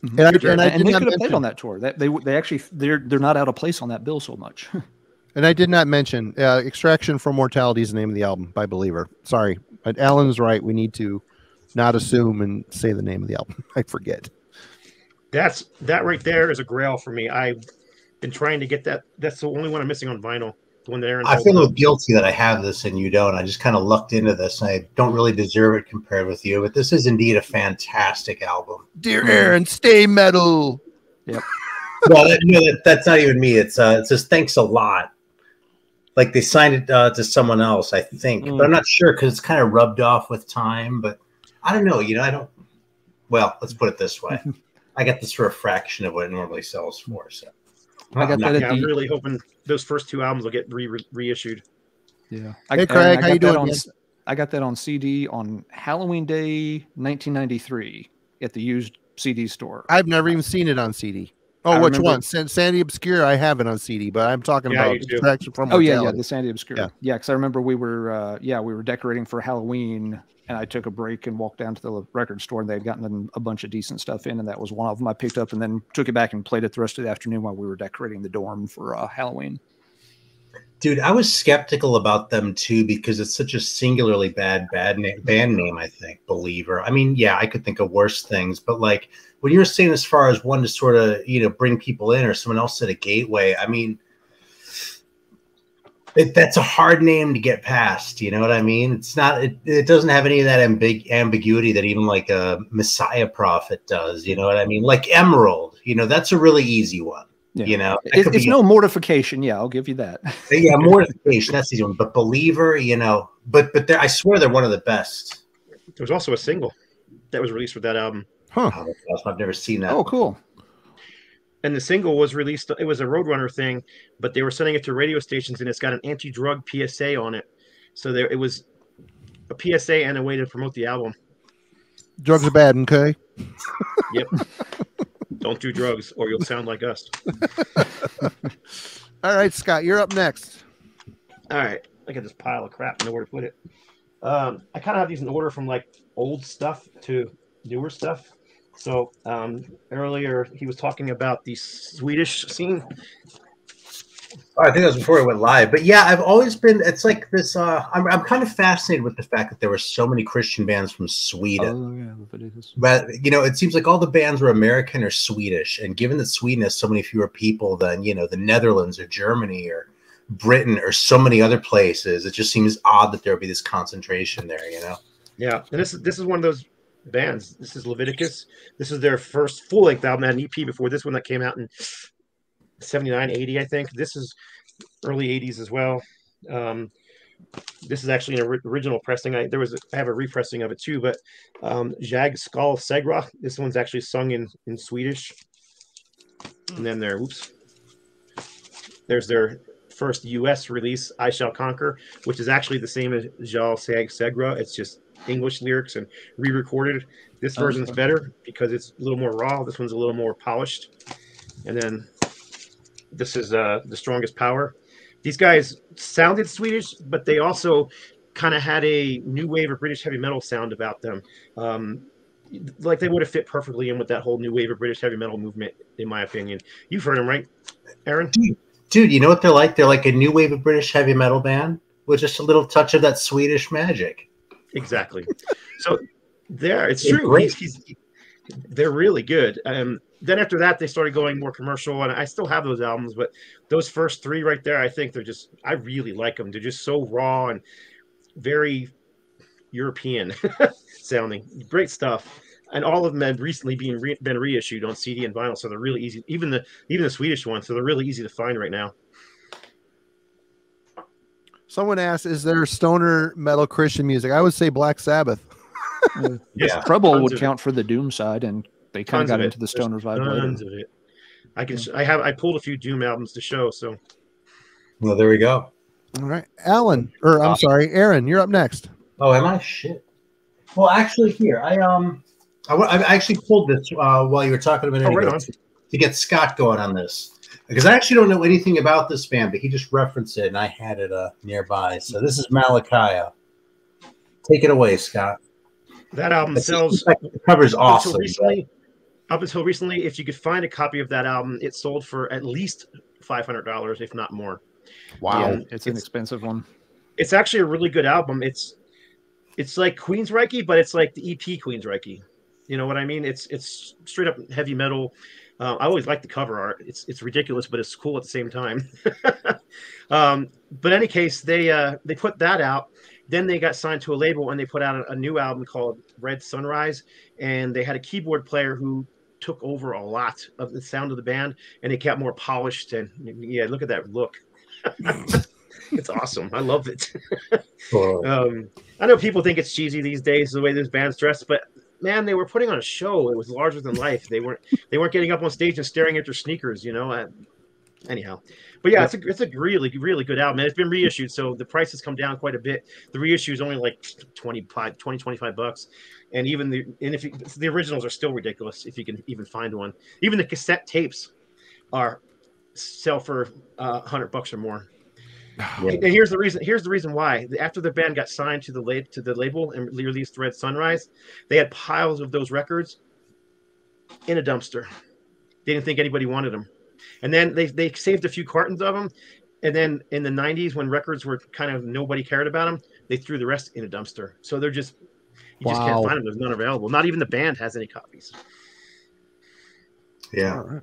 And I, And, and I did they could have played on that tour. That they they actually they're they're not out of place on that bill so much. and I did not mention uh, "Extraction from Mortality" is the name of the album by Believer. Sorry, but Alan's right. We need to not assume and say the name of the album. I forget. that's that right there is a grail for me. I've been trying to get that. That's the only one I'm missing on vinyl. The one that Aaron. I feel a little guilty that I have this and you don't. I just kind of lucked into this. And I don't really deserve it compared with you, but this is indeed a fantastic album. Dear Aaron, stay metal. Yep. well, that, no, that, that's not even me. It's uh, it says thanks a lot. Like they signed it uh, to someone else, I think, but I'm not sure because it's kind of rubbed off with time. But I don't know. You know, I don't. Well, let's put it this way: I got this for a fraction of what it normally sells for. So I got I'm that Yeah, at I'm really hoping those first two albums will get re- re- reissued. yeah. Hey, I, Craig, I how you doing, on man? s- I got that on CD on Halloween Day, 1993, at the used CD store. I've never even seen it on CD. Oh, I which remember- one? San- Sanity Obscure. I have it on CD, but I'm talking Yeah, about you. Extraction from Oh yeah, yeah, the Sanity Obscure. Yeah. Yeah, because I remember we were, uh, yeah, we were decorating for Halloween, and I took a break and walked down to the record store, and they had gotten a bunch of decent stuff in, and that was one of them I picked up, and then took it back and played it the rest of the afternoon while we were decorating the dorm for uh, Halloween. Dude, I was skeptical about them too because it's such a singularly bad bad name, band name. I think Believer. I mean, yeah, I could think of worse things, but like when you're saying as far as one to sort of you know bring people in or someone else at a gateway, I mean, it, that's a hard name to get past. You know what I mean? It's not. It, it doesn't have any of that ambig- ambiguity that even like a Messiah Prophet does. You know what I mean? Like Emerald. You know, that's a really easy one. Yeah. You know, It, it's be- no mortification. Yeah, I'll give you that. yeah, mortification. That's the one. But believer, you know, but but they're, I swear they're one of the best. There was also a single that was released with that album, Huh. Oh, awesome. I've never seen that. oh, cool. and the single was released. It was a Roadrunner thing, but they were sending it to radio stations, and it's got an anti-drug PSA on it. So there, it was a PSA and a way to promote the album. Drugs are bad, okay? Don't do drugs, or you'll sound like us. All right, Scott, you're up next. All right, look at this pile of crap. Know where to put it. Um, I kind of have these in order from like old stuff to newer stuff. So um, earlier he was talking about the Swedish scene. Oh, I think that was before it went live. But yeah, I've always been. It's like this. Uh, I'm I'm kind of fascinated with the fact that there were so many Christian bands from Sweden. Oh, yeah, but it is. But you know, it seems like all the bands were American or Swedish, and given that Sweden has so many fewer people than you know the Netherlands or Germany or Britain or so many other places, it just seems odd that there would be this concentration there. You know. Yeah, and this is this is one of those bands. This is Leviticus. This is their first full length album. They had an EP before this one that came out in 79, 80, I think. This is early 80s as well. Um, this is actually an ori- original pressing. I there was a, I have a repressing of it too, but um, Jag Skall Segra. This one's actually sung in in Swedish. And then there, oops. There's their first U.S. release, "I Shall Conquer," which is actually the same as Jal Sag Segra. It's just English lyrics and re-recorded. This Oh, version's better because it's a little more raw. This one's a little more polished. And then this is uh, the strongest power. These guys sounded Swedish, but they also kind of had a new wave of British heavy metal sound about them. Um, like they would have fit perfectly in with that whole new wave of British heavy metal movement, in my opinion. You've heard them, right, Aaron? Dude, you know what they're like? They're like a new wave of British heavy metal band with just a little touch of that Swedish magic. Exactly. so there, it's true. He's, he's, they're really good. Um, then after that, they started going more commercial, and I still have those albums. But those first three right there, I think they're just. I really like them. They're just so raw and very European sounding. Great stuff. And all of them have recently been re- been reissued on CD and vinyl, so they're really easy. Even the even the Swedish ones, so they're really easy to find right now. Someone asked, "Is there stoner metal Christian music?" I would say Black Sabbath. Yes, Yeah. Trouble tons would of it. count for the Doom side, and they kind of Tons of got it. into the There's stoner vibe later. Tons of it. I can. I have. I pulled a few Doom albums to show. So Well, there we go. All right, Alan, or I'm Uh, sorry, Aaron, you're up next. Oh, am I? Shit. Well, actually, here I um, I, I actually pulled this uh, while you were talking about it Oh, right to get Scott going on this because I actually don't know anything about this band, but he just referenced it and I had it uh, nearby. So this is Malakaya. Take it away, Scott. That album It sells covers up awesome. until recently. Up until recently, if you could find a copy of that album, it sold for at least five hundred dollars, if not more. Wow. Yeah. It's an expensive one. It's actually a really good album. It's it's like Queensryche, but it's like the EP Queensryche. You know what I mean? It's it's straight up heavy metal. Uh, I always like the cover art. It's it's ridiculous, but it's cool at the same time. um, but in any case, they uh, they put that out. Then they got signed to a label and they put out a, a new album called Red Sunrise. And they had a keyboard player who took over a lot of the sound of the band, and it got more polished. And yeah, look at that look. it's awesome. I love it. Um, I know people think it's cheesy these days the way this band's dressed, but man, they were putting on a show. It was larger than life. They weren't they weren't getting up on stage and staring at their sneakers, you know. I, anyhow, but yeah, it's a it's a really really good album. And it's been reissued, so the price has come down quite a bit. The reissue is only like 25, 20, 25 bucks, and even the and if you, the originals are still ridiculous if you can even find one. Even the cassette tapes are sell for uh, hundred bucks or more. Yeah. And here's the reason. Here's the reason why. After the band got signed to the lab, to the label and released Red Sunrise, they had piles of those records in a dumpster. They didn't think anybody wanted them, and then they they saved a few cartons of them. And then in the '90s, when records were kind of nobody cared about them, they threw the rest in a dumpster. So they're just you just can't find them. There's none available. Not even the band has any copies. Yeah. All right.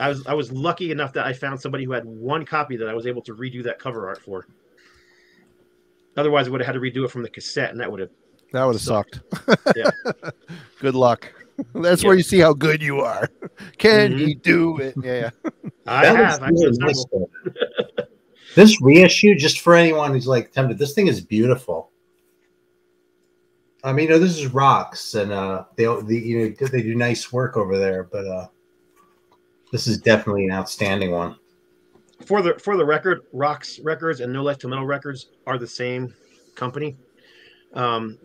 I was I was lucky enough that I found somebody who had one copy that I was able to redo that cover art for. Otherwise, I would have had to redo it from the cassette, and that would have That would have sucked. Yeah. good luck. That's Yeah. where you see how good you are. Can Mhm. you do it? Yeah. I That have. was I've really nice, this reissue, just for anyone who's like tempted, this thing is beautiful. I mean, you know, this is rocks, and uh, they the, you know they do nice work over there, but uh, this is definitely an outstanding one. for the for the record, Roxx Records and No Life Til Metal Records are the same company. Um,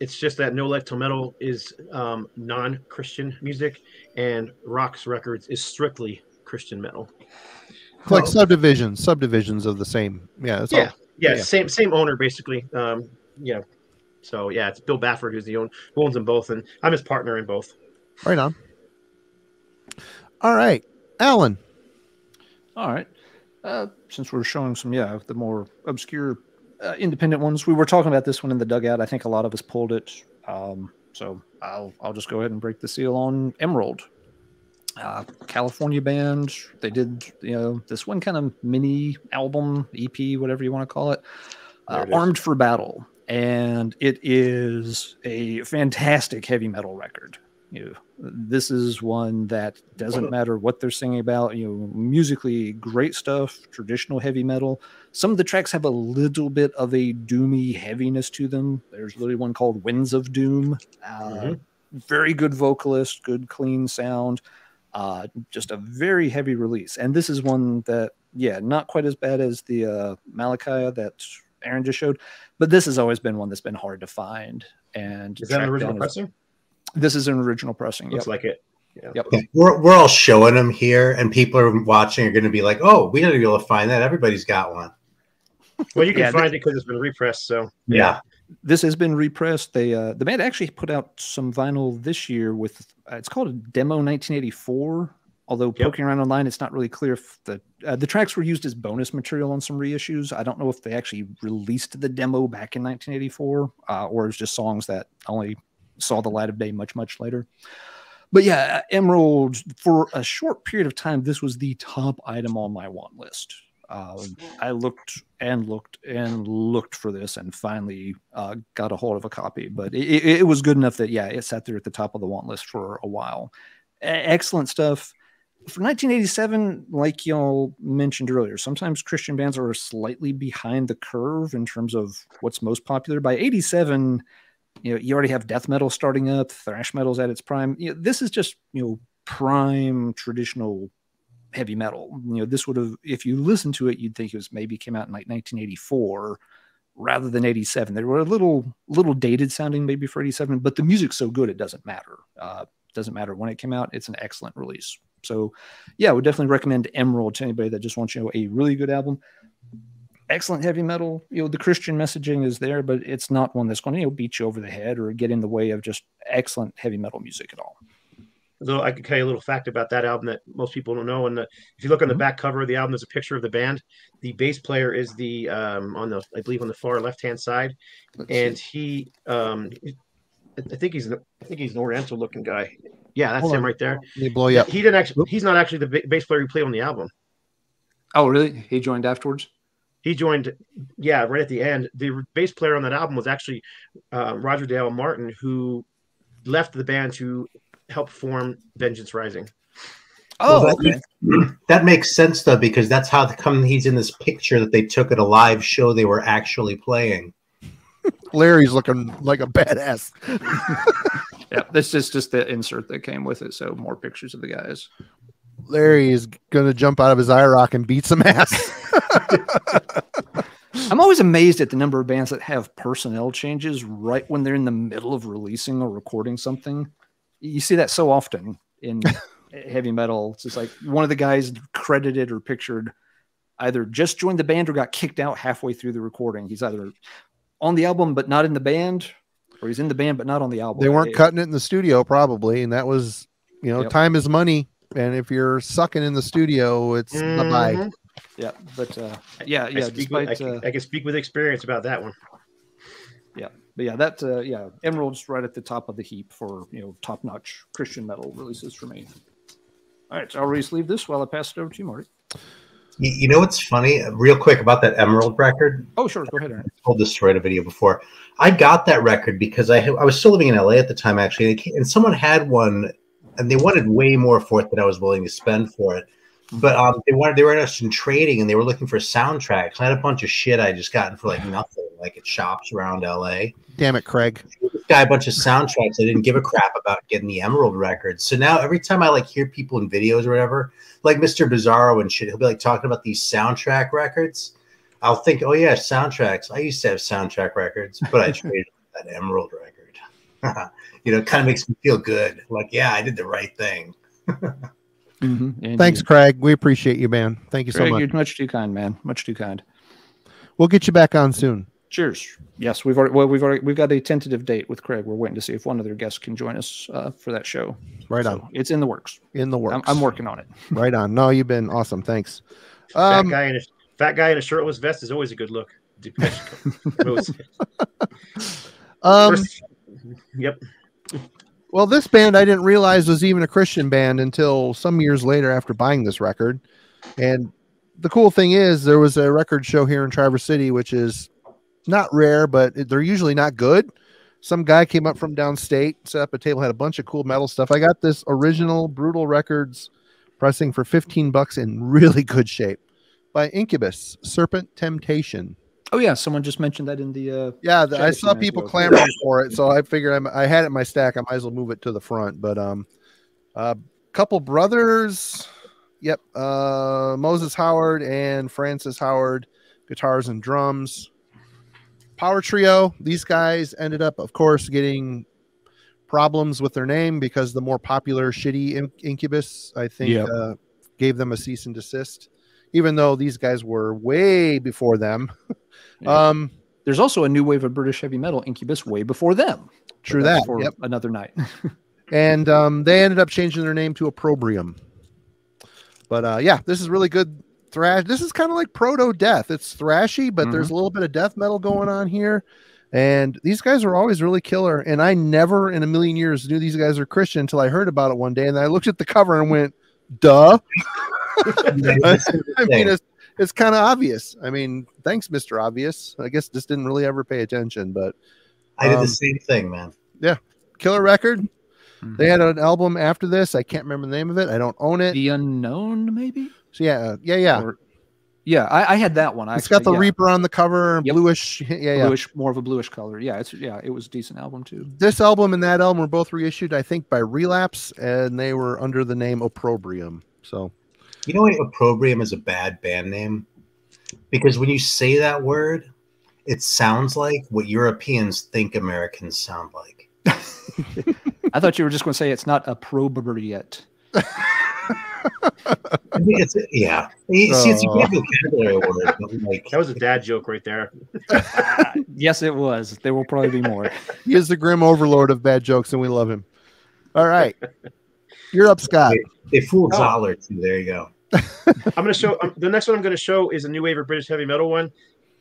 it's just that No Life Til Metal is um, non-Christian music, and Roxx Records is strictly Christian metal. It's like subdivisions, subdivisions of the same. Yeah. It's all- Yeah, yeah, Yeah. same same owner basically. Um, you know, so yeah, it's Bill Bafford who's the own who owns them both, and I'm his partner in both. right on. All right. Alan. All right. Uh, since we're showing some, yeah, the more obscure uh, independent ones, we were talking about this one in the dugout. I think a lot of us pulled it. Um, so I'll I'll just go ahead and break the seal on Emerald. Uh, California band. They did you know this one kind of mini album, EP, whatever you want to call it. Uh, it. Armed for Battle, and it is a fantastic heavy metal record. You know, this is one that doesn't matter what they're singing about. You know, musically great stuff, traditional heavy metal. Some of the tracks have a little bit of a doomy heaviness to them. There's literally one called "Winds of Doom." Uh, Mhm. Very good vocalist, good clean sound. Uh, just a very heavy release, and this is one that, yeah, not quite as bad as the uh, Malachi that Aaron just showed, but this has always been one that's been hard to find. And Is that an original pressing? This is an original pressing. Looks Yep. like it. Yep. Yeah, we're, we're all showing them here, and people are watching are going to be like, "Oh, we got to be able to find that. Everybody's got one." Well, you can Yeah, find it because it's been repressed. So Yeah, This has been repressed. They uh, the band actually put out some vinyl this year with uh, it's called a demo 1984. Although Yep. poking around online, it's not really clear if the uh, the tracks were used as bonus material on some reissues. I don't know if they actually released the demo back in 1984 uh, or it's just songs that only saw the light of day much much later. But yeah, Emerald for a short period of time, this was the top item on my want list. Um, I looked and looked and looked for this, and finally uh, got a hold of a copy. But it, it, was good enough that yeah, it sat there at the top of the want list for a while. E- excellent stuff. For 1987, like y'all mentioned earlier, sometimes Christian bands are slightly behind the curve in terms of what's most popular. By 87, you know, you already have death metal starting up, thrash metal's at its prime. You know, this is just you know prime traditional heavy metal. You know, this would have if you listen to it, you'd think it was maybe came out in like 1984 rather than 87. They were a little little dated sounding maybe for 87, but the music's so good it doesn't matter. Uh, doesn't matter when it came out. It's an excellent release. So, yeah, I would definitely recommend Emerald to anybody that just wants you know a really good album. Excellent heavy metal. You know the Christian messaging is there, but it's not one that's going to you know beat you over the head or get in the way of just excellent heavy metal music at all. So I could tell you a little fact about that album that most people don't know. And if you look on the Mhm. back cover of the album, there's a picture of the band. The bass player is the um, on the I believe on the far left hand side, Let's and see. he um, I think he's an- I think he's an Oriental looking guy. Yeah, that's Hold him on. right there. Me blow you up. He didn't actually. He's not actually the bass player who played on the album. oh really? He joined afterwards. He joined, yeah, right at the end. The bass player on that album was actually uh, Roger Dale Martin, who left the band to help form Vengeance Rising. Oh, Well, okay. that, that makes sense though, because that's how the come he's in this picture that they took at a live show they were actually playing. Larry's looking like a badass. yeah, this is just the insert that came with it. So more pictures of the guys. Larry is gonna jump out of his IROC and beat some ass. I'm always amazed at the number of bands that have personnel changes right when they're in the middle of releasing or recording something. You see that so often in heavy metal. It's just like one of the guys credited or pictured either just joined the band or got kicked out halfway through the recording. He's either on the album but not in the band, or he's in the band but not on the album. they weren't cutting it in the studio probably, and that was you know Yep. time is money. And if you're sucking in the studio, it's bye bye. Mm-hmm. Yeah, but uh, yeah, I, yeah. with, I, can, uh, I can speak with experience about that one. Yeah but yeah, that uh, yeah, Emerald's right at the top of the heap for you know top notch Christian metal releases for me. All right, so I'll just leave this while I pass it over to you, Marty. You, you know what's funny? Real quick about that Emerald record. Oh, sure, go ahead, Aaron. I told this story in a video before. I got that record because I I was still living in LA at the time actually, and, came- and someone had one, and they wanted way more for it than I was willing to spend for it. But um, they wanted they were interested in trading, and they were looking for soundtracks. I had a bunch of shit I just gotten for like nothing, like at shops around LA. Damn it, Craig. This guy a bunch of soundtracks. I didn't give a crap about getting the Emerald records. So now every time I like hear people in videos or whatever, like Mr. Bizarro and shit, he'll be like talking about these soundtrack records. I'll think, oh yeah, soundtracks. I used to have soundtrack records, but I traded that Emerald record. you know, it kind of makes me feel good. Like, yeah, I did the right thing. Mm-hmm. Thanks, Craig. We appreciate you, man. Thank you so much. you're much too kind, man. Much too kind. We'll get you back on soon. Cheers. Yes, we've already well, we've already we've got a tentative date with Craig. We're waiting to see if one other guest can join us uh, for that show. Right So on. it's in the works. In the works. I'm, I'm working on it. Right on. No, you've been awesome. Thanks. Fat Um, guy in a fat guy in a shirtless vest is always a good look. Um, First- yep. Well, this band I didn't realize was even a Christian band until some years later after buying this record. And the cool thing is, there was a record show here in Traverse City, which is not rare, but they're usually not good. Some guy came up from downstate, set up a table, had a bunch of cool metal stuff. I got this original Brutal Records pressing for 15 bucks in really good shape by Incubus, Serpent Temptation. Oh yeah, someone just mentioned that in the uh, Yeah, the, I saw people clamoring for it, so I figured I'm, I had it in my stack. I might as well move it to the front. But um, a couple brothers, yep, uh, Moses Howard and Francis Howard, guitars and drums. Power trio. These guys ended up, of course, getting problems with their name because the more popular shitty In- Incubus, I think, Yep. uh, gave them a cease and desist. Even though these guys were way before them. Yeah. Um, there's also a new wave of British heavy metal, Incubus, way before them. True that. For Yep. another night. and um, they ended up changing their name to Opprobrium. But uh, yeah, this is really good thrash. This is kind of like proto death. It's thrashy, but there's a little bit of death metal going on here. And these guys are always really killer. And I never in a million years knew these guys are Christian until I heard about it one day. And I looked at the cover and went, duh. I mean, it's, it's kind of obvious. I mean, thanks, Mr. Obvious. I guess just didn't really ever pay attention, but I did um, the same thing, man. Yeah. Killer record. Mhm. They had an album after this. I can't remember the name of it. I don't own it. the unknown, maybe. So yeah, uh, yeah, yeah. Or- yeah, I, I had that one. it's got the yeah. Reaper on the cover, Yep. bluish. Yeah, yeah. bluish, more of a bluish color. Yeah, it's yeah, it was a decent album too. This album and that album were both reissued, I think, by Relapse, and they were under the name Opprobrium. So You know what? Opprobrium is a bad band name because when you say that word, it sounds like what Europeans think Americans sound like. I thought you were just going to say it's not appropriate. I mean, it's yeah. You See, it's a good vocabulary word, but like That was a dad joke right there. yes, it was. There will probably be more. He is the grim overlord of bad jokes, and we love him. All right. You're up, Scott. they fooled Oh. Zoller too. There you go. I'm gonna show um, the next one I'm gonna show is a new wave of British heavy metal one.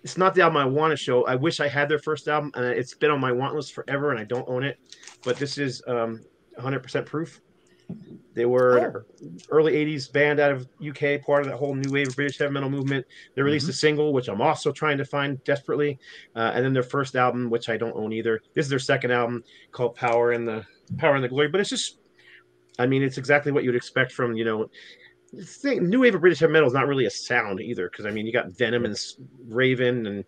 It's not the album I want to show. I wish I had their first album, and it's been on my want list forever, and I don't own it. But this is um, 100% proof. They were an early 80s band out of UK, part of that whole new wave of British heavy metal movement. They released a single, which I'm also trying to find desperately, uh, and then their first album, which I don't own either. This is their second album called Power and the Power and the Glory. But it's just, I mean, it's exactly what you'd expect from you know thing, new wave of British heavy metal is not really a sound either, because I mean, you got Venom and Raven and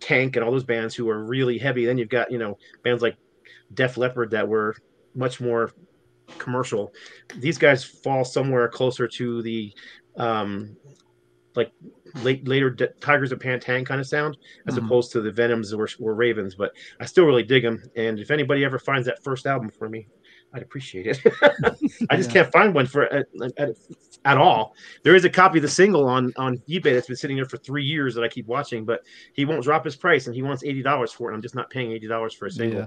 Tank and all those bands who are really heavy. Then you've got you know bands like Def Leppard that were much more commercial. These guys fall somewhere closer to the um, like late later Tygers of Pan Tang kind of sound, as Mhm. opposed to the Venoms or, or Ravens. But I still really dig them. And if anybody ever finds that first album for me, I'd appreciate it. I just Yeah. can't find one for at, at, at all. There is a copy of the single on on eBay that's been sitting there for three years that I keep watching, but he won't drop his price, and he wants eighty dollars for it. I'm just not paying eighty dollars for a single. Yeah.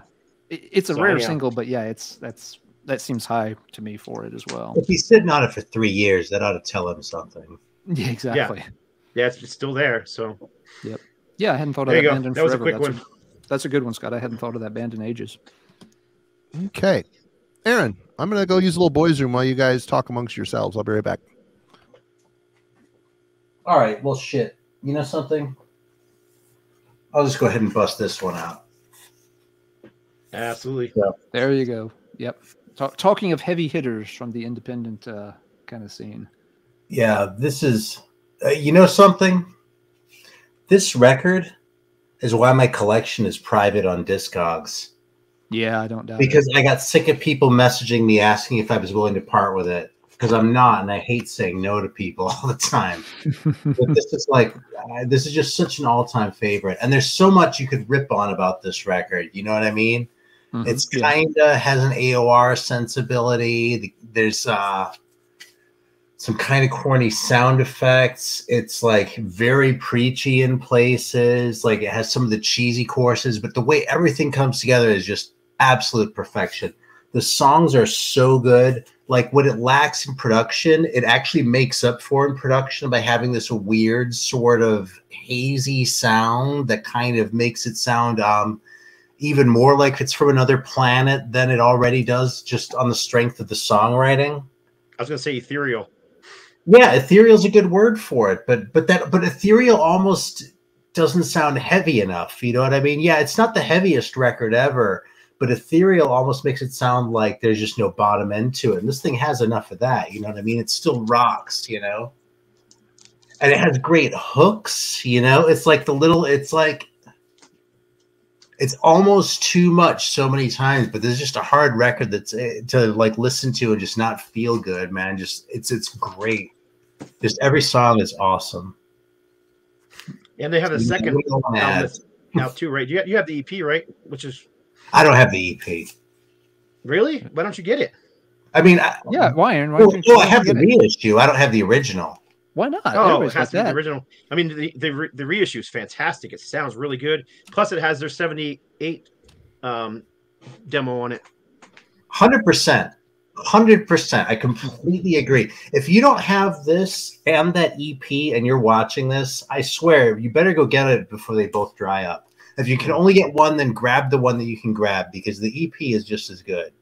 It's a So, rare yeah. single, but yeah, it's that's that seems high to me for it as well. If he's sitting on it for three years, that ought to tell him something. Yeah, exactly. Yeah, it's, it's still there. So Yep. Yeah, I hadn't thought of that band in That was a quick that's, A, that's a good one, Scott. I hadn't thought of that band in ages. Okay. Aaron, I'm going to go use a little boys' room while you guys talk amongst yourselves. I'll be right back. All right. Well, shit. You know something? I'll just go ahead and bust this one out. absolutely. There you go. Yep. Talk, talking of heavy hitters from the independent uh, kind of scene. Yeah, this is. Uh, you know something? This record is why my collection is private on Discogs Yeah, I don't doubt because I got sick of people messaging me asking if I was willing to part with it because I'm not, and I hate saying no to people all the time. but this is like uh, this is just such an all-time favorite and there's so much you could rip on about this record you know what i mean Mhm. it's kind of has an aor sensibility. There's uh some kind of corny sound effects. It's like very preachy in places. Like it has some of the cheesy courses but the way everything comes together is just absolute perfection. The songs are so good. Like what it lacks in production, it actually makes up for in production by having this weird sort of hazy sound that kind of makes it sound um, even more like it's from another planet than it already does, just on the strength of the songwriting. I was gonna say ethereal. Yeah, ethereal is a good word for it, but but that but ethereal almost doesn't sound heavy enough. You know what I mean? Yeah, it's not the heaviest record ever, but ethereal almost makes it sound like there's just no bottom end to it. And this thing has enough of that. You know what I mean? It still rocks. You know, and it has great hooks. You know, it's like the little. It's like it's almost too much so many times, but there's just a hard record that's eh, to like listen to and just not feel good, man. Just it's it's great. Just every song is awesome. And they have a second What do you wanna album add? out too, right? You, you have the EP, right? Which is I don't have the EP. really? Why don't you get it? I mean, I, Yeah, why, Aaron? Why Well, don't you no, I have the get reissue. I don't have the original. Why not? Oh, it Everybody's got has to be the original. I mean, the the, re- the reissue is fantastic. It sounds really good. Plus, it has their '78 um, demo on it. Hundred percent. Hundred percent. I completely agree. If you don't have this and that EP and you're watching this, I swear you better go get it before they both dry up. If you can only get one, then grab the one that you can grab because the EP is just as good.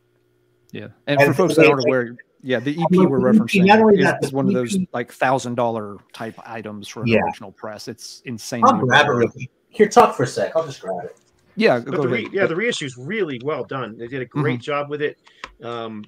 Yeah, and for folks that aren't aware, yeah, the EP Well, we're the EP, referencing not only is, that, is the one of those like thousand dollar type items for an Yeah. original press. It's insane. I'll grab it real quick. Here, talk for a sec. I'll just grab it. Yeah, But go the re- yeah, the reissue is really well done. They did a great job with it. Um,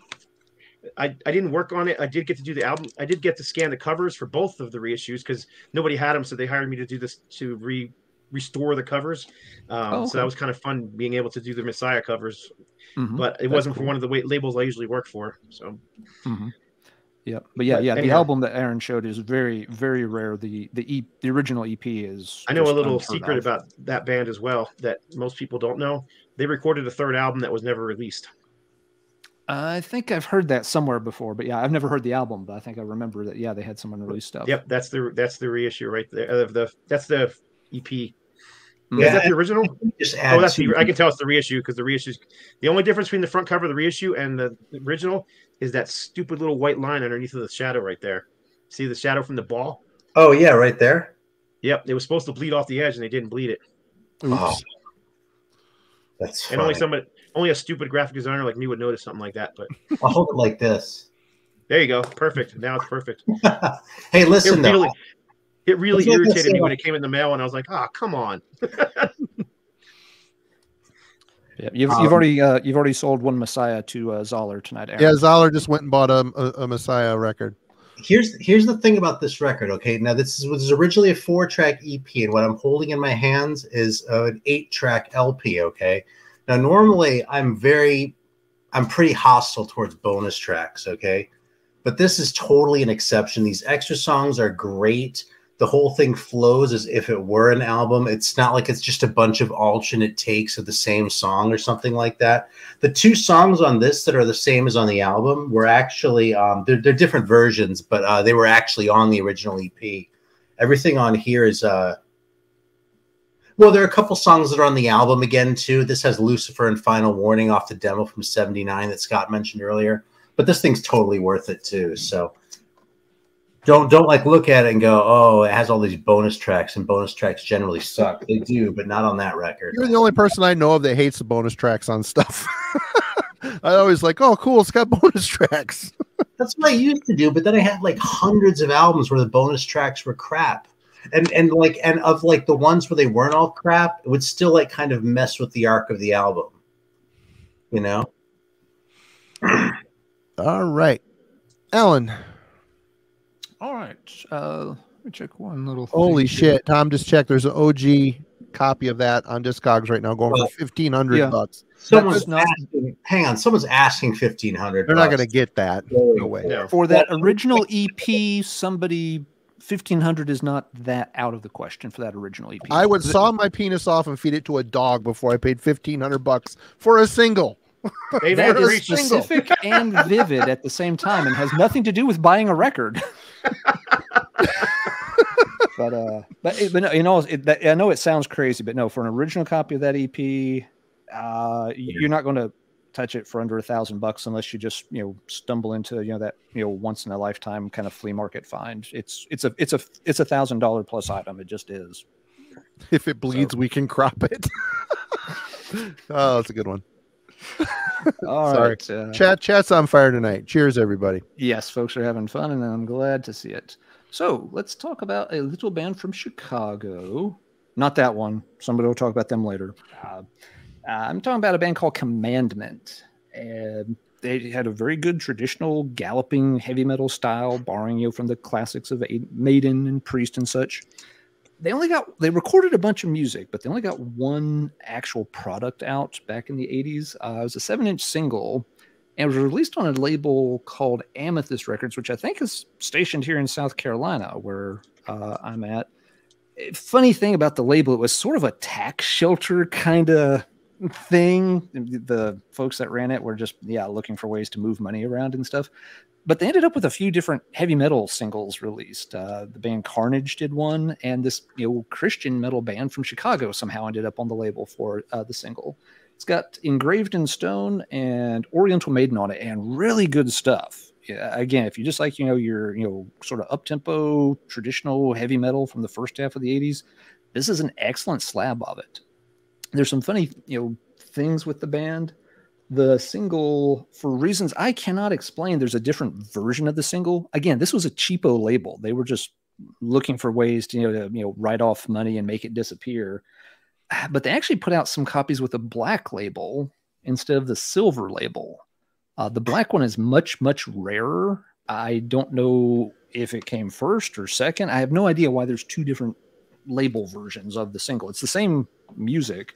I, I didn't work on it. I did get to do the album. I did get to scan the covers for both of the reissues because nobody had them, so they hired me to do this to re restore the covers. Um, Oh, So that was kind of fun being able to do the Messiah covers, Mhm. but it That's wasn't cool. for one of the labels I usually work for. So Mhm. Yep. But yeah, But yeah, the album that Aaron showed is very, very rare. The the e, the original EP is. I know a little secret of. about that band as well that most people don't know. They recorded a third album that was never released. I think I've heard that somewhere before, but yeah, I've never heard the album, but I think I remember that. Yeah, they had some unreleased stuff. Yep, that's the that's the reissue right there. Of the that's the EP. Is that the original? Just oh, add Oh, that's the, I can tell it's the reissue because the reissue. The only difference between the front cover of the reissue and the original is that stupid little white line underneath of the shadow right there. See the shadow from the ball? Oh yeah, right there. Yep, it was supposed to bleed off the edge and they didn't bleed it. Oh, that's And only funny. somebody, only a stupid graphic designer like me would notice something like that. But I'll hold it like this. there you go, perfect. Now it's perfect. hey, It listen though. really, it really It's irritated me when it came in the mail, and I was like, "Ah, come on." Yeah, you've, Um, you've already uh, you've already sold one Messiah to uh, Zoller tonight, Aaron. Yeah, Zoller just went and bought a, a, a Messiah record. here's here's the thing about this record okay now this is, was originally a four track ep and what i'm holding in my hands is uh, an eight track lp okay now normally i'm very i'm pretty hostile towards bonus tracks okay but this is totally an exception these extra songs are great the whole thing flows as if it were an album. It's not like it's just a bunch of alternate takes of the same song or something like that. The two songs on this that are the same as on the album were actually um, they're, they're different versions but uh, they were actually on the original ep everything on here is uh well there are a couple songs that are on the album again too. This has lucifer and final warning off the demo from 79 that scott mentioned earlier but this thing's totally worth it too. So don't don't like look at it and go oh it has all these bonus tracks and bonus tracks generally suck they do but not on that record You're the only person I know of that hates the bonus tracks on stuff. I always like, oh, cool, it's got bonus tracks. That's what I used to do, but then I had like hundreds of albums where the bonus tracks were crap. And and like and of like the ones where they weren't all crap, it would still like kind of mess with the arc of the album. You know? All right, Alan. All right. Uh, let me check one little. thing Holy here. shit! Tom just checked. There's an OG copy of that on Discogs right now, going Well, for fifteen hundred yeah. bucks. Someone's not- asking, hang on, someone's asking fifteen hundred. They're not going to get that. No way. No. For that original EP, somebody fifteen hundred is not that out of the question for that original EP. I would saw my penis off and feed it to a dog before I paid fifteen hundred bucks for a single. Amen. That is specific and vivid at the same time, and has nothing to do with buying a record. but uh, but it- but no, you know, it, that, I know it sounds crazy, but no, for an original copy of that EP, uh, y- you're not going to touch it for under a thousand bucks unless you just you know stumble into you know that you know once in a lifetime kind of flea market find. It's it's a it's a it's a thousand dollar plus item. It just is. If it bleeds, we can crop it. oh, that's a good one. All right, uh, Chat, chat's on fire tonight. Cheers, everybody. yes, folks are having fun, and I'm glad to see it. So let's talk about a little band from Chicago. Not that one. Somebody will talk about them later. Uh, I'm talking about a band called Commandment. And they had a very good traditional galloping heavy metal style, borrowing you know, from the classics of A- Maiden and Priest and such. They only got they recorded a bunch of music, but they only got one actual product out back in the 80s. Uh, it was a seven inch single and it was released on a label called Amethyst Records, which I think is stationed here in South Carolina, where uh, I'm at. Funny thing about the label, it was sort of a tax shelter kind of thing. The folks that ran it were just, yeah, looking for ways to move money around and stuff. But they ended up with a few different heavy metal singles released. Uh, the band Carnage did one, and this you know Christian metal band from Chicago somehow ended up on the label for uh, the single. It's got engraved in stone and Oriental Maiden on it, and really good stuff. Yeah, again, if you just like you know your you know sort of up tempo traditional heavy metal from the first half of the '80s, this is an excellent slab of it. There's some funny you know things with the band. The single, for reasons I cannot explain, there's a different version of the single. Again, this was a cheapo label. They were just looking for ways to you know to you know write off money and make it disappear but they actually put out some copies with a black label instead of the silver label. Uh, the black one is much, much rarer. I don't know if it came first or second. I have no idea why there's two different label versions of the single. It's the same music,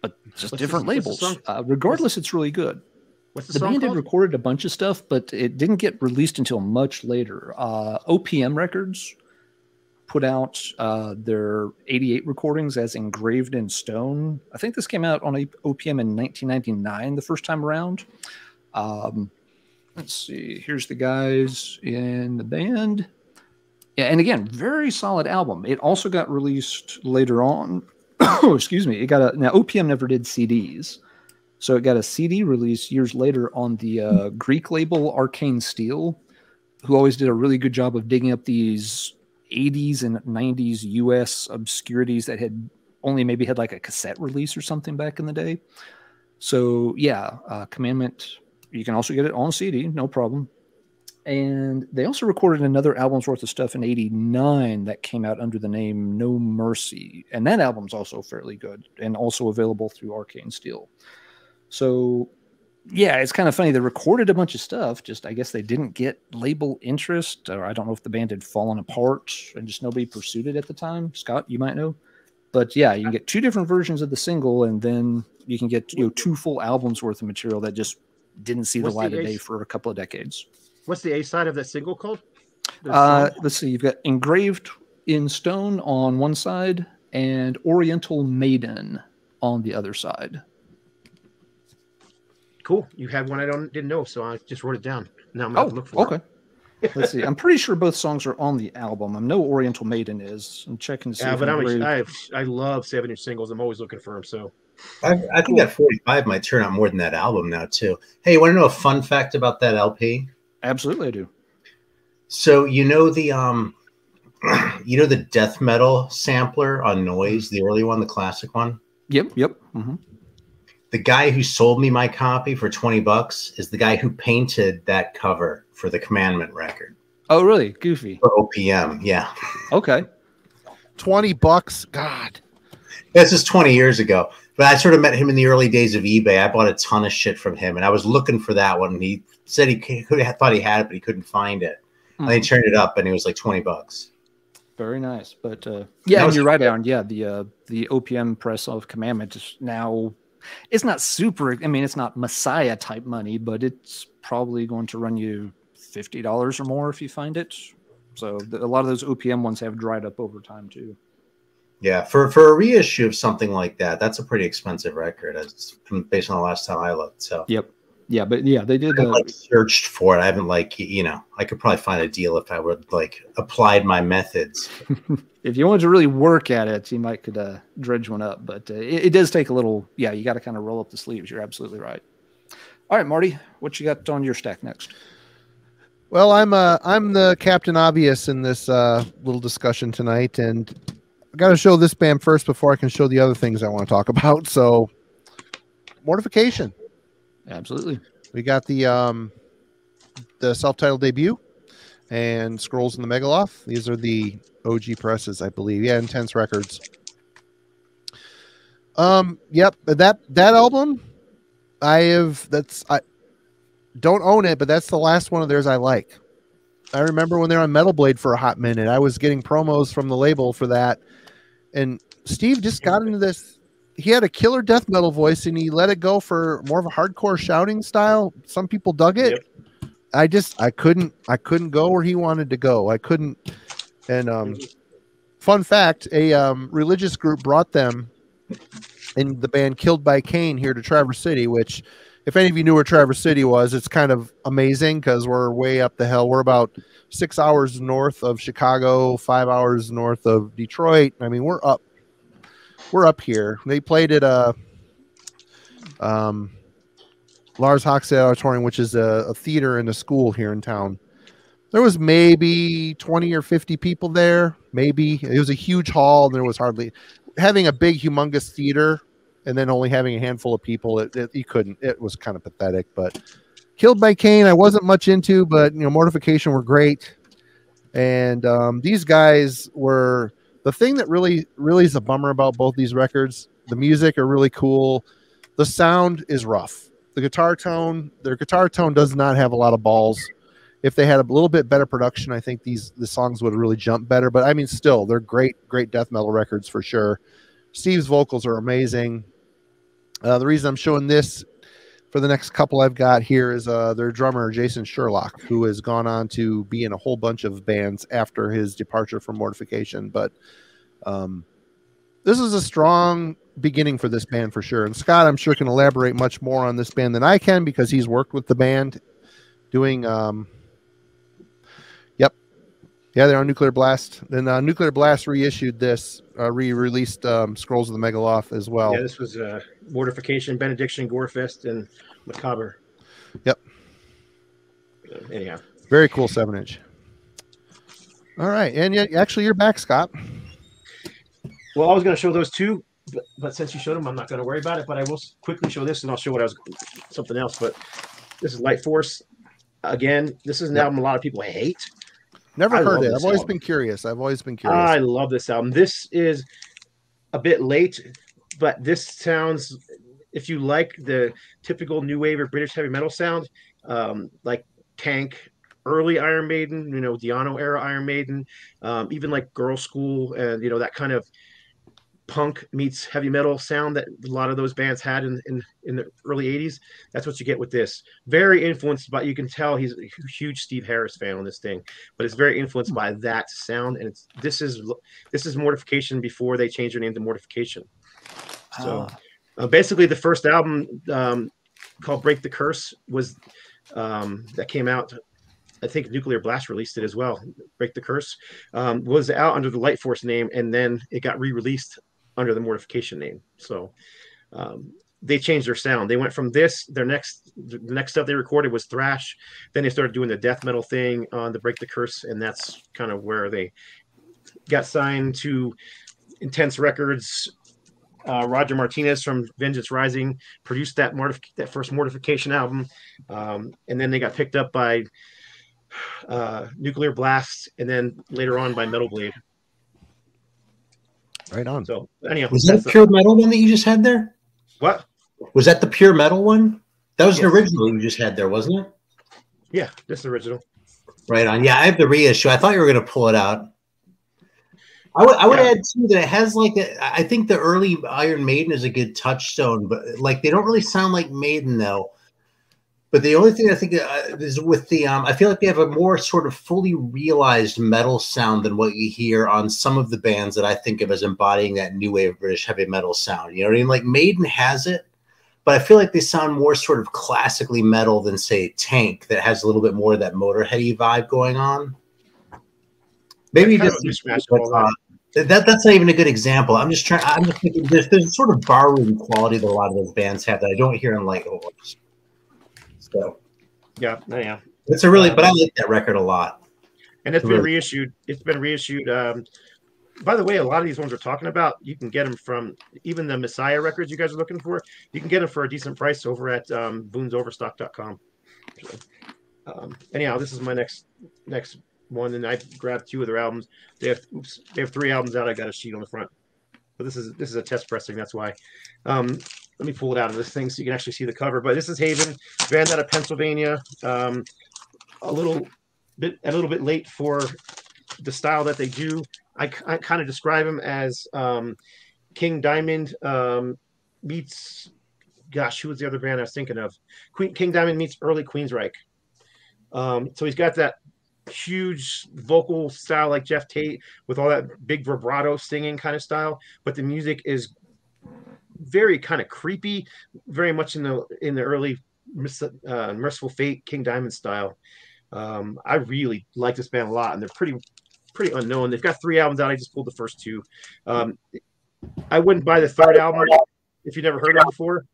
but just What's different the- labels. Uh, regardless, it's really good. What's the, The band had called? recorded a bunch of stuff, but it didn't get released until much later. Uh, OPM Records put out uh, their 88 recordings as engraved in stone. I think this came out on OPM in 1999, the first time around. Um, let's see, here's the guys in the band. Yeah, and again, very solid album. It also got released later on. Oh, excuse me. It got a now OPM never did CDs. So it got a CD release years later on the uh, Greek label Arkeyn Steel, who always did a really good job of digging up these 80s and 90s US obscurities that had only maybe had like a cassette release or something back in the day. So yeah, uh, Commandment, you can also get it on CD, no problem. And they also recorded another album's worth of stuff in 89 that came out under the name No Mercy. And that album's also fairly good and also available through Arkeyn Steel. So, yeah, it's kind of funny. They recorded a bunch of stuff, just I guess they didn't get label interest, or I don't know if the band had fallen apart and just nobody pursued it at the time. Scott, you might know. But yeah, you can get two different versions of the single, and then you can get you know two full albums worth of material that just didn't see the What's the light of day for a couple of decades. What's the A side of that single called? Uh, let's see. You've got engraved in stone on one side and Oriental Maiden on the other side. cool. You had one I don't didn't know, so I just wrote it down. Now I'm gonna Oh, look for it. okay. Let's see. I'm pretty sure both songs are on the album. I know Oriental Maiden is. I'm checking to see. Yeah, if but I'm a, I have, I love seven inch singles. I'm always looking for them. So I, I think that 45 might turn out more than that album now, too. Hey, you want to know a fun fact about that LP? Absolutely, I do. So you know the um you know the death metal sampler on noise, the early one, the classic one? Yep, yep. hmm The guy who sold me my copy for 20 bucks is the guy who painted that cover for the commandment record Oh, really? Goofy. for OPM. Yeah. Okay. 20 bucks. God. This is 20 years ago. But I sort of met him in the early days of eBay. I bought a ton of shit from him and I was looking for that one. And he said he could have thought he had it, but he couldn't find it. And he Mhm. turned it up and it was like 20 bucks. Very nice. But uh, yeah, was- you're right, Aaron. Yeah, the uh, the OPM press of Commandment is now. It's not super. I mean, it's not Messiah type money, but it's probably going to run you fifty dollars or more if you find it. So the, a lot of those OPM ones have dried up over time too. Yeah, for for a reissue of something like that, that's a pretty expensive record. As based on the last time I looked. So Yep. Yeah, but yeah, they did. I Uh, like searched for it. I haven't like you know I could probably find a deal if I would like applied my methods. if you wanted to really work at it, you might could uh, dredge one up. But uh, it, it does take a little. Yeah, you got to kind of roll up the sleeves. You're absolutely right. All right, Marty, what you got on your stack next? Well, I'm uh I'm the Captain Obvious in this uh little discussion tonight, and I got to show this band first before I can show the other things I want to talk about. So, mortification. Absolutely. We got the um the self-titled debut and Scrolls in the Megilloth. These are the OG presses, I believe. Yeah, Intense Records. Um, yep, that that album I have that's I don't own it, but that's the last one of theirs I like. I remember when they were on Metal Blade for a hot minute. I was getting promos from the label for that. And Steve just got into this. He had a killer death metal voice and he let it go for more of a hardcore shouting style. Some people dug it. I just I couldn't I couldn't go where he wanted to go. I couldn't and um fun fact, a um religious group brought them in the band Killed by Cain here to Traverse City, which if any of you knew where Traverse City was, it's kind of amazing because we're way up the hill. We're about six hours north of Chicago, five hours north of Detroit. I mean, we're up, we're up here. They played at a um, Lars Hoxie Auditorium, which is a, a theater and a school here in town. There was maybe 20 or 50 people there. Maybe it was a huge hall. And there was hardly having a big, humongous theater and then only having a handful of people. It, it you couldn't. It was kind of pathetic. But Killed by Cain, I wasn't much into, but you know, Mortification were great. And um, these guys were the thing that really, really is a bummer about both these records. The music are really cool. The sound is rough. The guitar tone, their guitar tone does not have a lot of balls. If they had a little bit better production, I think these the songs would really jump better. But I mean, still, they're great, great death metal records for sure. Steve's vocals are amazing. Uh, the reason I'm showing this for the next couple I've got here is uh, their drummer Jayson Sherlock, who has gone on to be in a whole bunch of bands after his departure from Mortification. But um, this is a strong beginning for this band for sure. And Scott, I'm sure, can elaborate much more on this band than I can because he's worked with the band doing. Um, yeah, they're on Nuclear Blast. Then uh, Nuclear Blast reissued this, uh, re-released um, Scrolls of the Megilloth as well. Yeah, this was uh, Mortification, Benediction, Gorefest, and Macabre. Yep. Uh, anyhow, very cool seven inch. All right, and yet actually you're back, Scott. Well, I was going to show those two, but, but since you showed them, I'm not going to worry about it. But I will quickly show this, and I'll show what I was something else. But this is Light Force. Again, this is an yep. album a lot of people hate. Never I heard it. I've always album. been curious. I've always been curious. I love this album. This is a bit late, but this sounds. If you like the typical new wave or British heavy metal sound, um, like Tank, early Iron Maiden, you know, Di'Anno era Iron Maiden, um, even like Girlschool, and you know that kind of punk meets heavy metal sound that a lot of those bands had in, in, in the early 80s. That's what you get with this. Very influenced by, you can tell he's a huge Steve Harris fan on this thing, but it's very influenced by that sound. And it's, this is, this is Mortification before they changed their name to Mortification. So uh, basically the first album um, called Break the Curse was, um, that came out I think Nuclear Blast released it as well. Break the Curse um, was out under the Light Force name, and then it got re-released under the mortification name. So um, they changed their sound. They went from this, their next, the next stuff they recorded was thrash. Then they started doing the death metal thing on the Break the Curse, and that's kind of where they got signed to Intense Records. Uh, Roger Martinez from Vengeance Rising produced that mortif- that first Mortification album, um, and then they got picked up by uh, Nuclear Blast, and then later on by Metal Blade. Right on. So anyhow, was that the pure metal one that you just had there? What was that? The pure metal one? That was yes. an original you just had there, wasn't it? Yeah, just original. Right on. Yeah, I have the reissue. I thought you were going to pull it out. I would, I would yeah. add too that it has like a, I think the early Iron Maiden is a good touchstone, but like they don't really sound like Maiden though. But the only thing I think uh, is with the, um, I feel like they have a more sort of fully realized metal sound than what you hear on some of the bands that I think of as embodying that new wave British heavy metal sound. You know what I mean? Like Maiden has it, but I feel like they sound more sort of classically metal than say Tank, that has a little bit more of that Motorheady vibe going on. Maybe just uh, that that's not even a good example. I'm just trying. I'm just thinking there's there's sort of barroom quality that a lot of those bands have that I don't hear in Light Force. So yeah, yeah, it's a really, but I like that record a lot. And it's, it's been really... reissued. It's been reissued. Um, by the way, a lot of these ones we're talking about, you can get them from even the Messiah records you guys are looking for. You can get them for a decent price over at um, boonsoverstock.com. So, um, anyhow, this is my next next one, and I grabbed two of their albums. They have oops, they have three albums out. I got a sheet on the front, but this is this is a test pressing. That's why. Um, let me pull it out of this thing so you can actually see the cover. But this is Haven, band out of Pennsylvania. Um, a little bit a little bit late for the style that they do. I, I kind of describe them as um, King Diamond um, meets, gosh, who was the other band I was thinking of? Queen, King Diamond meets early Queensryche. Um, so he's got that huge vocal style like Geoff Tate with all that big vibrato singing kind of style, but the music is very kind of creepy, very much in the in the early uh, Mercyful Fate King Diamond style. Um, I really like this band a lot, and they're pretty pretty unknown. They've got three albums out. I just pulled the first two. Um, I wouldn't buy the third album if you've never heard them before.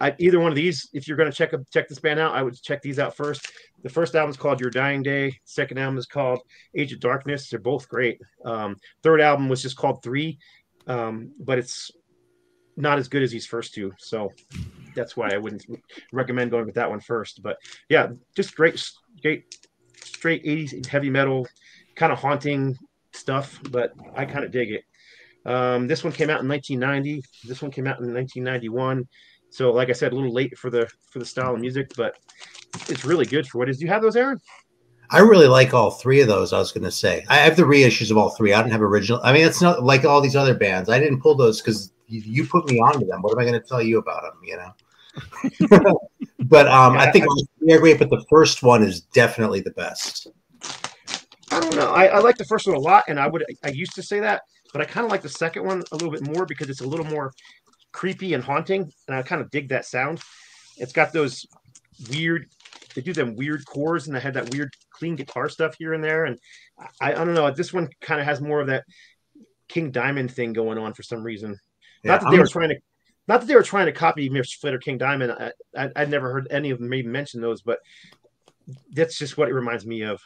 I, either one of these, if you're going to check check this band out, I would check these out first. The first album is called Your Dying Day. Second album is called Age of Darkness. They're both great. Um, third album was just called Three, um, but it's not as good as these first two. So that's why I wouldn't recommend going with that one first. But yeah, just great, great, straight 80s heavy metal, kind of haunting stuff, but I kind of dig it. Um, this one came out in 1990. This one came out in 1991. So, like I said, a little late for the for the style of music, but it's really good for what is. Do you have those, Aaron? I really like all three of those. I was going to say I have the reissues of all three. I don't have original. I mean, it's not like all these other bands. I didn't pull those because you, put me onto them. What am I going to tell you about them? You know. but um, I think they're great. But the first one is definitely the best. I don't know. I, I like the first one a lot, and I would I used to say that, but I kind of like the second one a little bit more because it's a little more creepy and haunting, and I kind of dig that sound. It's got those weird. They do them weird chords, and they had that weird clean guitar stuff here and there. And I, I don't know. This one kind of has more of that King Diamond thing going on for some reason. Yeah, not that I'm they were trying to, not that they were trying to copy Mr. Flitter King Diamond. I, I, would never heard any of them even mention those, but that's just what it reminds me of.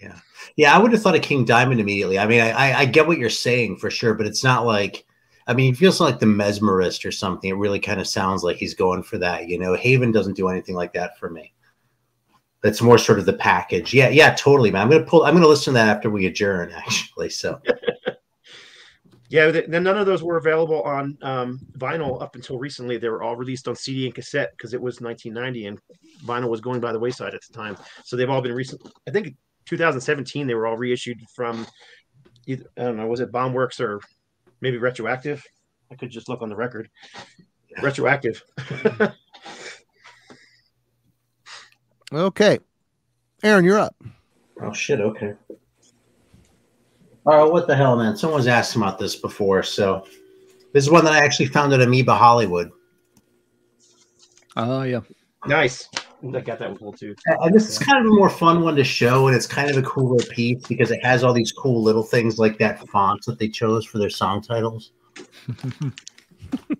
Yeah, yeah, I would have thought of King Diamond immediately. I mean, I, I get what you're saying for sure, but it's not like. I mean, it feels like the mesmerist or something. It really kind of sounds like he's going for that. You know, Haven doesn't do anything like that for me. That's more sort of the package. Yeah, yeah, totally, man. I'm gonna pull. I'm gonna listen to that after we adjourn, actually. So. yeah, then none of those were available on um, vinyl up until recently. They were all released on CD and cassette because it was 1990 and vinyl was going by the wayside at the time. So they've all been recent. I think 2017 they were all reissued from. Either, I don't know, was it Bombworks or maybe Retroactive? I could just look on the record. Retroactive. Okay. Aaron, you're up. Oh shit, okay. All right, what the hell, man? Someone's asked about this before, so this is one that I actually found at Amoeba Hollywood. Oh yeah. Nice. I got that one cool too. And this is kind of a more fun one to show, and it's kind of a cooler piece because it has all these cool little things like that font that they chose for their song titles.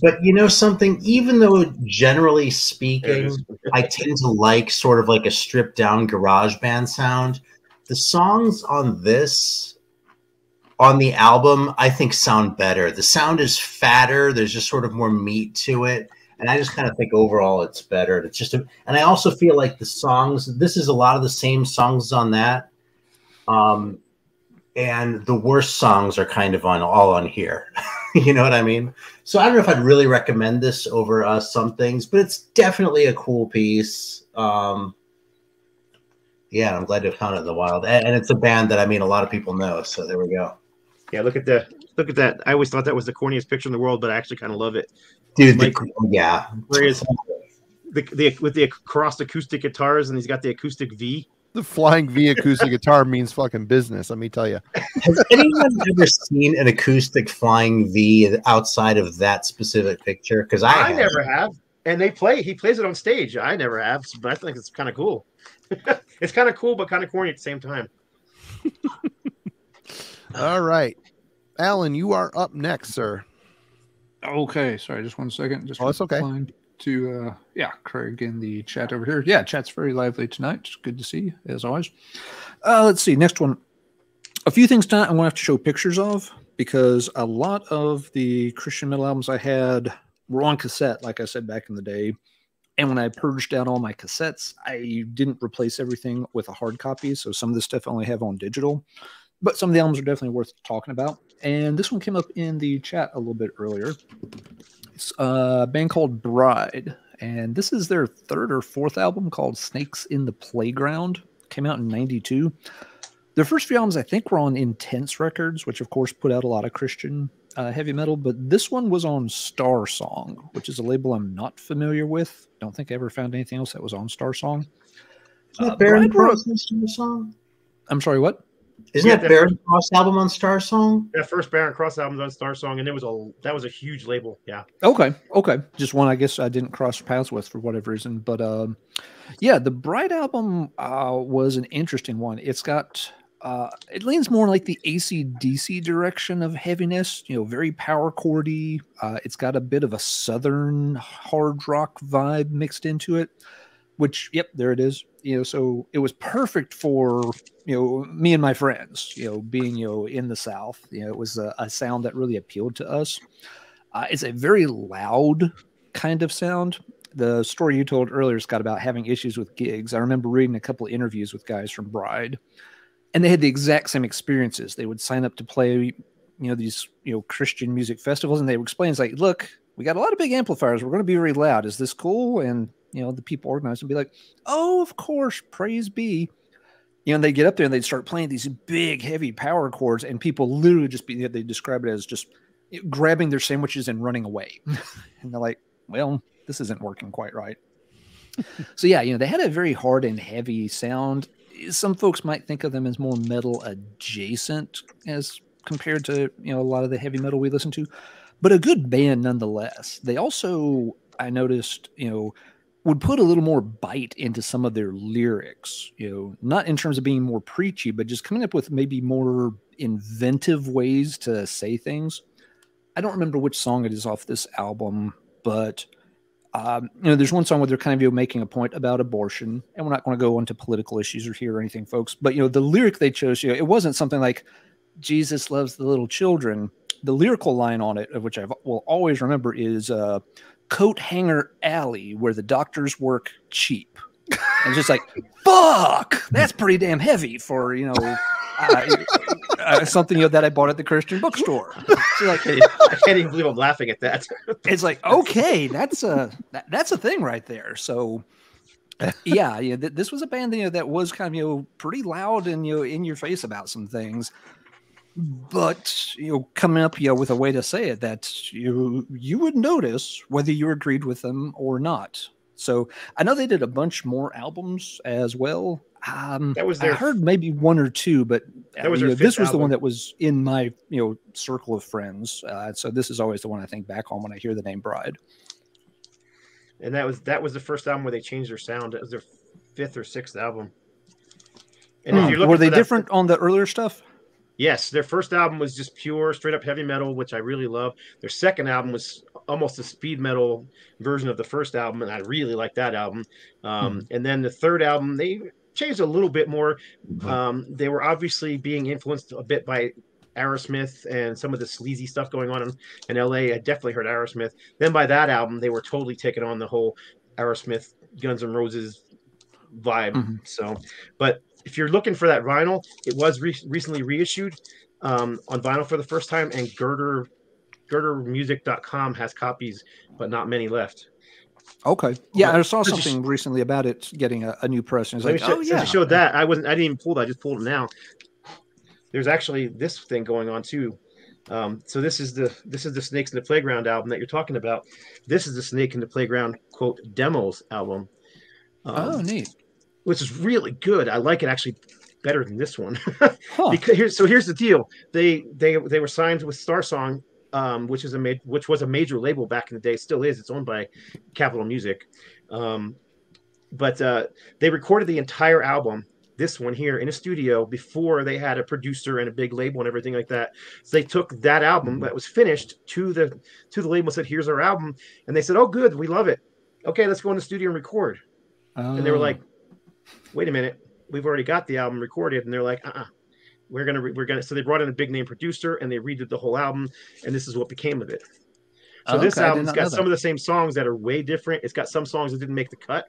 But you know something, even though generally speaking, I tend to like sort of like a stripped down garage band sound, the songs on this on the album I think sound better. The sound is fatter, there's just sort of more meat to it. And I just kind of think overall it's better. It's just a, and I also feel like the songs, this is a lot of the same songs on that. Um, and the worst songs are kind of on all on here. you know what I mean? So I don't know if I'd really recommend this over uh, some things, but it's definitely a cool piece. Um, yeah, I'm glad to have found it in the wild, and, and, it's a band that I mean a lot of people know. So there we go. Yeah, look at the look at that. I always thought that was the corniest picture in the world, but I actually kind of love it, dude. Like, the, yeah, where is the, the with the crossed acoustic guitars, and he's got the acoustic V the flying V acoustic guitar means fucking business. Let me tell you. Has anyone ever seen an acoustic flying V outside of that specific picture? Because I, I have. never have. And they play. He plays it on stage. I never have, but I think it's kind of cool. it's kind of cool, but kind of corny at the same time. All right, Alan, you are up next, sir. Okay, sorry, just one second. Just oh, it's okay. Find to uh yeah craig in the chat over here. Yeah chat's very lively tonight. Good to see you as always. Uh let's see next one. A few things tonight i'm gonna have to show pictures of because a lot of the christian metal albums i had were on cassette like i said back in the day. And when i purged out all my cassettes i didn't replace everything with a hard copy. So some of the stuff i only have on digital but some of the albums are definitely worth talking about. And this one came up in the chat a little bit earlier a band called Bride, and this is their third or fourth album called Snakes in the Playground. Came out in '92. Their first few albums, I think, were on Intense Records, which of course put out a lot of Christian uh, heavy metal. But this one was on Star Song, which is a label I'm not familiar with. Don't think I ever found anything else that was on Star Song. Uh, Barren Cross Star Song? I'm sorry, what? Isn't that, that Barren Cross album on Star Song? That first Barren Cross album on Star Song, and it was a that was a huge label. Yeah. Okay. Okay. Just one I guess I didn't cross paths with for whatever reason, but um, yeah, the Bride album uh, was an interesting one. It's got uh, it leans more like the AC/DC direction of heaviness. You know, very power chordy. Uh, it's got a bit of a southern hard rock vibe mixed into it which yep there it is you know so it was perfect for you know me and my friends you know being you know in the south you know it was a, a sound that really appealed to us. Uh, it's a very loud kind of sound. The story you told earlier scott about having issues with gigs. I remember reading a couple of interviews with guys from bride and they had the exact same experiences. They would sign up to play you know these you know christian music festivals and they would explain it's like look we got a lot of big amplifiers. We're going to be very loud. Is this cool? And you know, the people organized and be like, oh, of course, praise be. You know, and they get up there and they'd start playing these big, heavy power chords, and people literally just be, they describe it as just grabbing their sandwiches and running away. and they're like, well, this isn't working quite right. so yeah, you know, they had a very hard and heavy sound. Some folks might think of them as more metal adjacent as compared to, you know, a lot of the heavy metal we listen to, but a good band nonetheless. They also I noticed, you know, would put a little more bite into some of their lyrics, you know, not in terms of being more preachy, but just coming up with maybe more inventive ways to say things. I don't remember which song it is off this album, but um, you know, there's one song where they're kind of you know, making a point about abortion, and we're not going to go into political issues or here or anything, folks. But you know, the lyric they chose, you know, it wasn't something like "Jesus loves the little children." The lyrical line on it, of which I will always remember, is uh, "Coat Hanger Alley, where the doctors work cheap." And just like, fuck, that's pretty damn heavy for you know uh, uh, something you know, that I bought at the Christian bookstore. So like, I can't even believe I'm laughing at that. it's like, okay, that's a that, that's a thing right there. So, yeah, yeah, th- this was a band you know, that was kind of you know pretty loud and you know in your face about some things, but you know coming up you know with a way to say it that you you would notice whether you agreed with them or not. So I know they did a bunch more albums as well. Um, that was their, I heard maybe one or two, but that was know, this was album. the one that was in my you know circle of friends. Uh, so this is always the one I think back on when I hear the name Bride. And that was that was the first album where they changed their sound. It was their fifth or sixth album. And hmm. if you're were they different on the earlier stuff? Yes, their first album was just pure, straight up heavy metal, which I really love. Their second album was almost a speed metal version of the first album, and I really like that album. Um, hmm. And then the third album, they changed a little bit more. Um, they were obviously being influenced a bit by Aerosmith and some of the sleazy stuff going on in, in LA. I definitely heard Aerosmith. Then by that album, they were totally taking on the whole Aerosmith, Guns N' Roses vibe. Mm-hmm. So, but if you're looking for that vinyl, it was re- recently reissued um, on vinyl for the first time, and Girder GirderMusic.com has copies, but not many left. Okay. Yeah, but I saw something just, recently about it getting a, a new press. And it's like, show, oh yeah. showed that I wasn't. I didn't even pull that. I just pulled it now. There's actually this thing going on too. Um, so this is the this is the Snakes in the Playground album that you're talking about. This is the Snake in the Playground quote demos album. Um, oh, neat. Which is really good. I like it actually better than this one. huh. Because here, so here's the deal. They they they were signed with Star Song um, which is a ma- which was a major label back in the day, still is. It's owned by Capitol Music, um, but uh, they recorded the entire album, this one here, in a studio before they had a producer and a big label and everything like that. So they took that album that was finished to the to the label, and said, "Here's our album," and they said, "Oh, good, we love it. Okay, let's go in the studio and record." Oh. And they were like, "Wait a minute." We've already got the album recorded, and they're like, "Uh, uh we're gonna we're gonna so they brought in a big name producer and they redid the whole album. And this is what became of it. So oh, this okay. album's got some of the same songs that are way different. It's got some songs that didn't make the cut.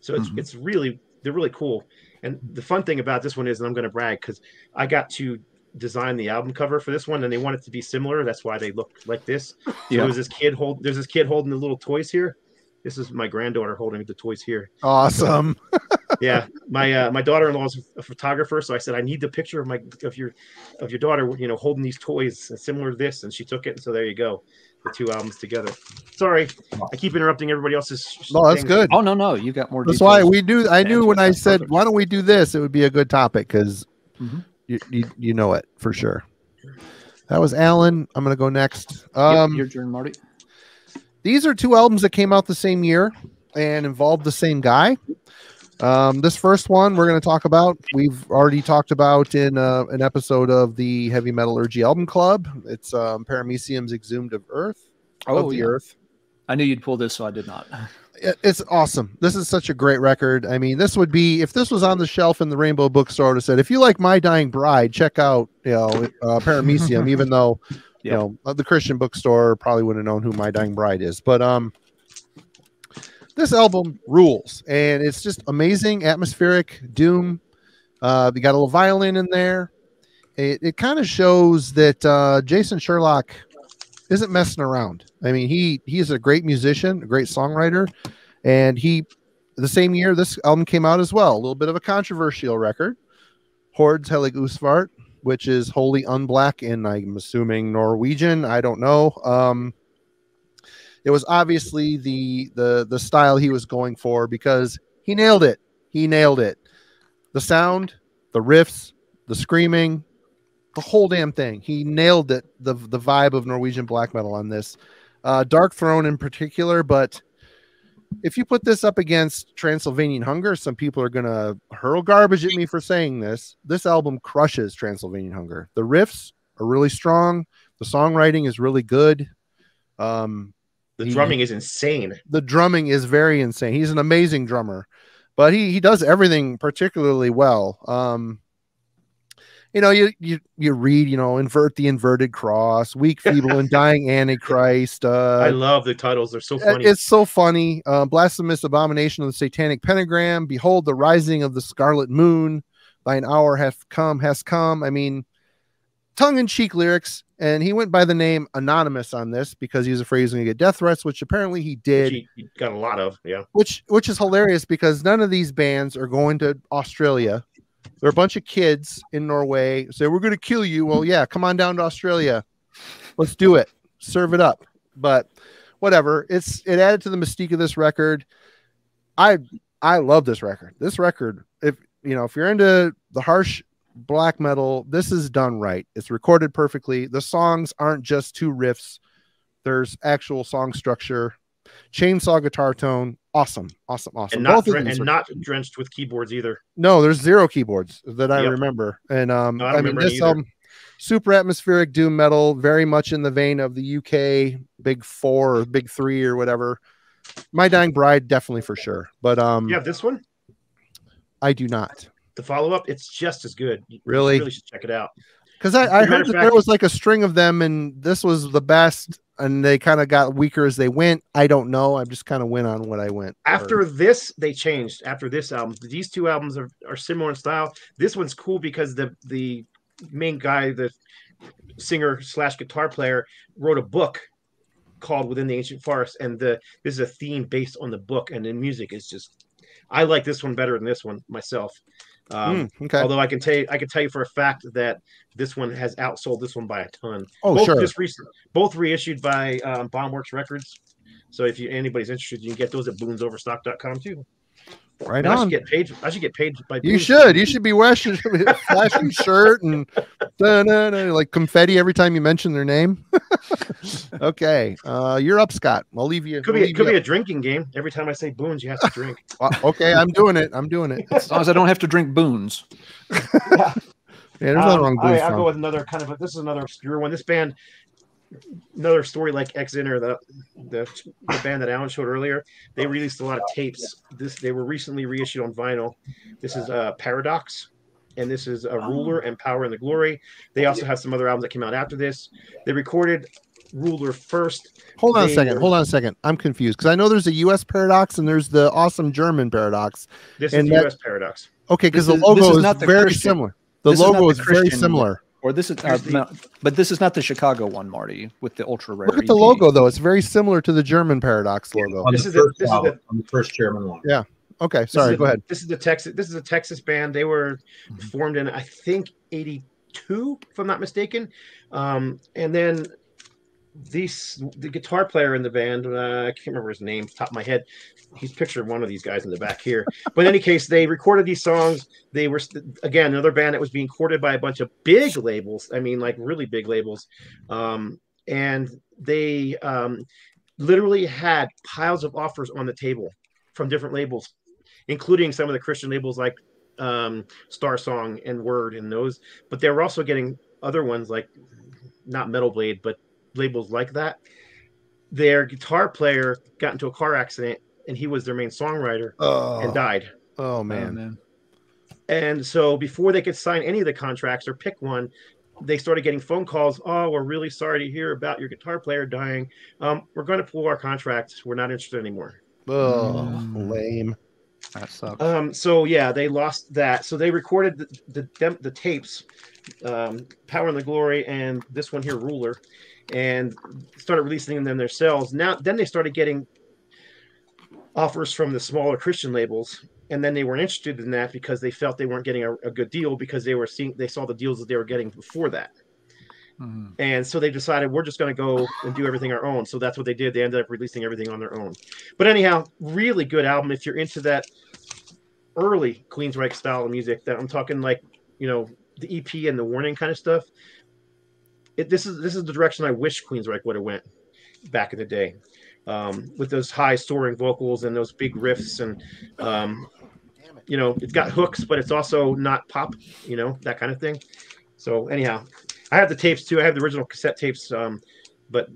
So it's mm-hmm. it's really they're really cool. And the fun thing about this one is and i'm going to brag because i got to design the album cover for this one and they want it to be similar. That's why they look like this. So there's this kid hold there's this kid holding the little toys here this is my granddaughter holding the toys here. Awesome. yeah, my uh, my daughter-in-law is a photographer, so I said I need the picture of my of your of your daughter, you know, holding these toys similar to this, and she took it, and so there you go, the two albums together. Sorry, I keep interrupting everybody else's. No, that's good. Oh no, no, you got more. That's why we do. I knew when I said, "Why don't we do this?" It would be a good topic because mm-hmm. you, you you know it for sure. That was Alan. I'm gonna go next. Um, your turn, Marty. These are two albums that came out the same year and involved the same guy. Um, this first one we're going to talk about, we've already talked about in uh, an episode of the Heavy Metallurgy Album Club. It's um, Paramaecium's Exhumed of Earth. Oh, of the yeah. Earth. I knew you'd pull this, so I did not. It's awesome. This is such a great record. I mean, this would be if this was on the shelf in the Rainbow Bookstore. To said, if you like My Dying Bride, check out you know uh, Paramecium. even though you know uh, the christian bookstore probably wouldn't have known who my dying bride is but um this album rules and it's just amazing atmospheric doom. Uh you got a little violin in there. It, it kind of shows that uh jayson sherlock isn't messing around. I mean he he's a great musician a great songwriter and he the same year this album came out as well a little bit of a controversial record hordes Hellig usvart which is holy unblack and I'm assuming Norwegian. I don't know. Um, it was obviously the the the style he was going for because he nailed it. He nailed it. The sound, the riffs, the screaming, the whole damn thing. He nailed it. The the vibe of Norwegian black metal on this. Uh, Darkthrone in particular, but if you put this up against Transylvanian Hunger, some people are gonna hurl garbage at me for saying this. This album crushes Transylvanian Hunger. The riffs are really strong. The songwriting is really good. Um, The He- drumming is insane. the drumming is very insane. He's an amazing drummer, but he he does everything particularly well. Um, you know, you you you read, you know, invert the inverted cross, weak, feeble, and dying antichrist. Uh, I love the titles; they're so uh, funny. It's so funny. Uh, blasphemous abomination of the satanic pentagram. Behold, the rising of the scarlet moon. Thine hour hath come, has come. I mean, tongue in cheek lyrics. And he went by the name Anonymous on this because he was afraid he was going to get death threats, which apparently he did. He got a lot of. Yeah, Which which is hilarious because none of these bands are going to Australia. They're a bunch of kids in Norway. Say we're going to kill you. Well, yeah, come on down to Australia. Let's do it. Serve it up. But whatever. It's it added to the mystique of this record. I I love this record. This record, if you know, if you're into the harsh black metal, this is done right. It's recorded perfectly. The songs aren't just two riffs. There's actual song structure, chainsaw guitar tone. Awesome, awesome, awesome. and not Both of dre- and are- not drenched with keyboards either. no, there's zero keyboards that I Yep. remember. And um, No, I I, mean, this album, super atmospheric doom metal, very much in the vein of the UK Big Four or Big Three or whatever. My Dying Bride, definitely for sure. But um, You have this one, I do not the follow up. It's just as good. You really really should check it out. Because I, I As a matter heard that fact- there was like a string of them, and this was the best, and they kind of got weaker as they went. I don't know. I just kind of went on what I went After Or- this, they changed. After this album, these two albums are, are similar in style. This one's cool because the the main guy, the singer slash guitar player, wrote a book called Within the Ancient Forest, and the this is a theme based on the book, and the music is just. I like this one better than this one myself. Um, Mm, okay. Although I can tell you, I can tell you for a fact that this one has outsold this one by a ton. oh both sure. just recent, both reissued by um, Bombworks Records. So if you anybody's interested, you can get those at boonsoverstock.com too. Right Man, I on. should get paid. I should get paid by. You Boons. should. You should be wearing a flashing shirt and da-na-na, like confetti every time you mention their name. okay, uh, you're up, Scott. I'll leave you. Could I'll be leave could you be a drinking game. Every time I say Boons, you have to drink. Well, okay, I'm doing it. I'm doing it. As long as I don't have to drink boons. Yeah, there's nothing Um, wrong all with right, I'll go with another kind of. A, this is another obscure one. This band, another story like X Sinner, the, the the band that Alan showed earlier. They released a lot of tapes. This they were recently reissued on vinyl. This is uh, Paradox, and this is a Ruler and Power and the Glory. They also have some other albums that came out after this. They recorded Ruler first. Hold on a second. were- Hold on a second. I'm confused because I know there's a U.S. paradox and there's the awesome German paradox. This And is that- U.S. Paradox. Okay, because the logo is is, not the very Christian. similar. The This is logo the is, very Christian similar. Or this is, uh, the- no, but this is not the Chicago one, Marty, with the ultra rare. Look at the EP. logo though; it's very similar to the German paradox logo. on This the is the- first this is the- on the first German one. Yeah. Okay, sorry. is Go a- ahead. This is the Texas. This is a Texas band. They were Mm-hmm. formed in I think '82, if I'm not mistaken. Um, and then these the guitar player in the band. Uh, I can't remember his name, top of my head. He's pictured one of these guys in the back here. But in any case, they recorded these songs. They were again another band that was being courted by a bunch of big labels. I mean, like really big labels. Um, and they um, literally had piles of offers on the table from different labels, including some of the Christian labels like um, Star Song and Word and those. But they were also getting other ones like not Metal Blade, but labels like that. Their guitar player got into a car accident and he was their main songwriter Oh, and died. oh Man, man. man. And so before they could sign any of the contracts or pick one, they started getting phone calls. Oh, we're really sorry to hear about your guitar player dying. Um, we're going to pull our contracts. We're not interested anymore. Oh, Mm. lame. That sucks. Um, so yeah, they lost that. So they recorded the the, the tapes, um, "Power and the Glory" and this one here, "Ruler," and started releasing them themselves. Now, then they started getting offers from the smaller Christian labels, and then they weren't interested in that because they felt they weren't getting a, a good deal because they were seeing they saw the deals that they were getting before that. Mhm. And so they decided we're just going to go and do everything our own. So that's what they did. They ended up releasing everything on their own. But anyhow, really good album if you're into that early Queensryche style of music. That I'm talking like you know the EP and the Warning kind of stuff. It, this is this is the direction I wish Queensryche would have went back in the day, um, with those high soaring vocals and those big riffs and um, you know it's got hooks, but it's also not pop. You know that kind of thing. So anyhow, I have the tapes too. I have the original cassette tapes, um, but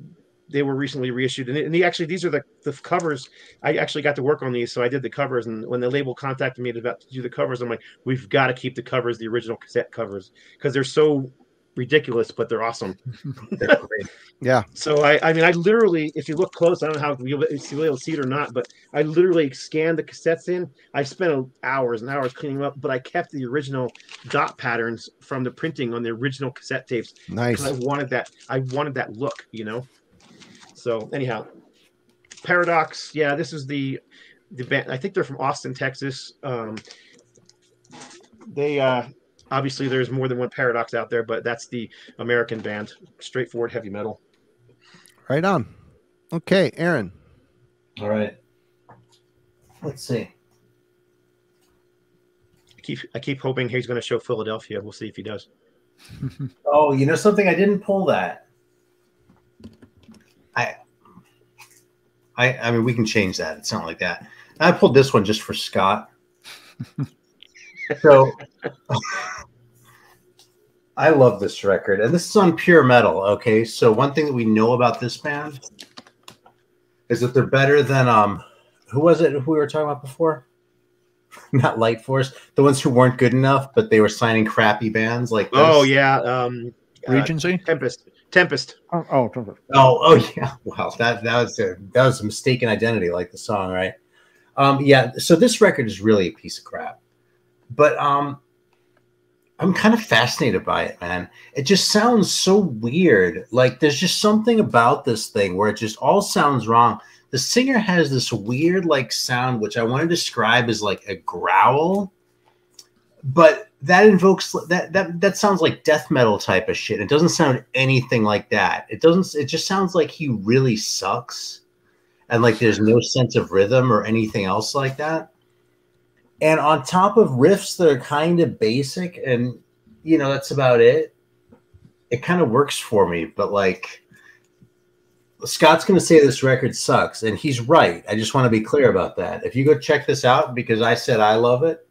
they were recently reissued. And, and the, actually, these are the, the covers. I actually got to work on these, so I did the covers. And when the label contacted me about to do the covers, I'm like, we've got to keep the covers, the original cassette covers, because they're so ridiculous, but they're awesome. They're great. Yeah. So I, I mean, I literally, if you look close, I don't know how you'll be able to see it or not, but I literally scanned the cassettes in. I spent hours and hours cleaning them up, but I kept the original dot patterns from the printing on the original cassette tapes Nice. I wanted that. I wanted that look, you know. So anyhow, Paradox. Yeah, this is the the band. I think they're from Austin, Texas. Um, they uh, obviously there's more than one Paradox out there, but that's the American band. Straightforward heavy metal. Right on. Okay, Aaron. All right. Let's see. I keep I keep hoping he's going to show Philadelphia. We'll see if he does. Oh, you know something? I didn't pull that. I, I, I mean, we can change that. It's not like that. I pulled this one just for Scott. so, I love this record, and this is on Pure Metal. Okay, so one thing that we know about this band is that they're better than um, who was it? Who we were talking about before? Not Light Force, the ones who weren't good enough, but they were signing crappy bands like. This. Oh yeah, um, uh, Regency? Tempest. Tempest. Oh, oh, perfect. Oh, oh yeah. Wow, that that was a that was a mistaken identity, like the song, right? Um, yeah. So this record is really a piece of crap, but um, I'm kind of fascinated by it, man. It just sounds so weird. Like there's just something about this thing where it just all sounds wrong. The singer has this weird like sound, which I want to describe as like a growl, but that invokes that that that sounds like death metal type of shit. It doesn't sound anything like that. It doesn't. It just sounds like he really sucks, and like there's no sense of rhythm or anything else like that. And on top of riffs that are kind of basic, and you know that's about it. It kind of works for me, but like Scott's going to say this record sucks, and he's right. I just want to be clear about that. If you go check this out because I said I love it,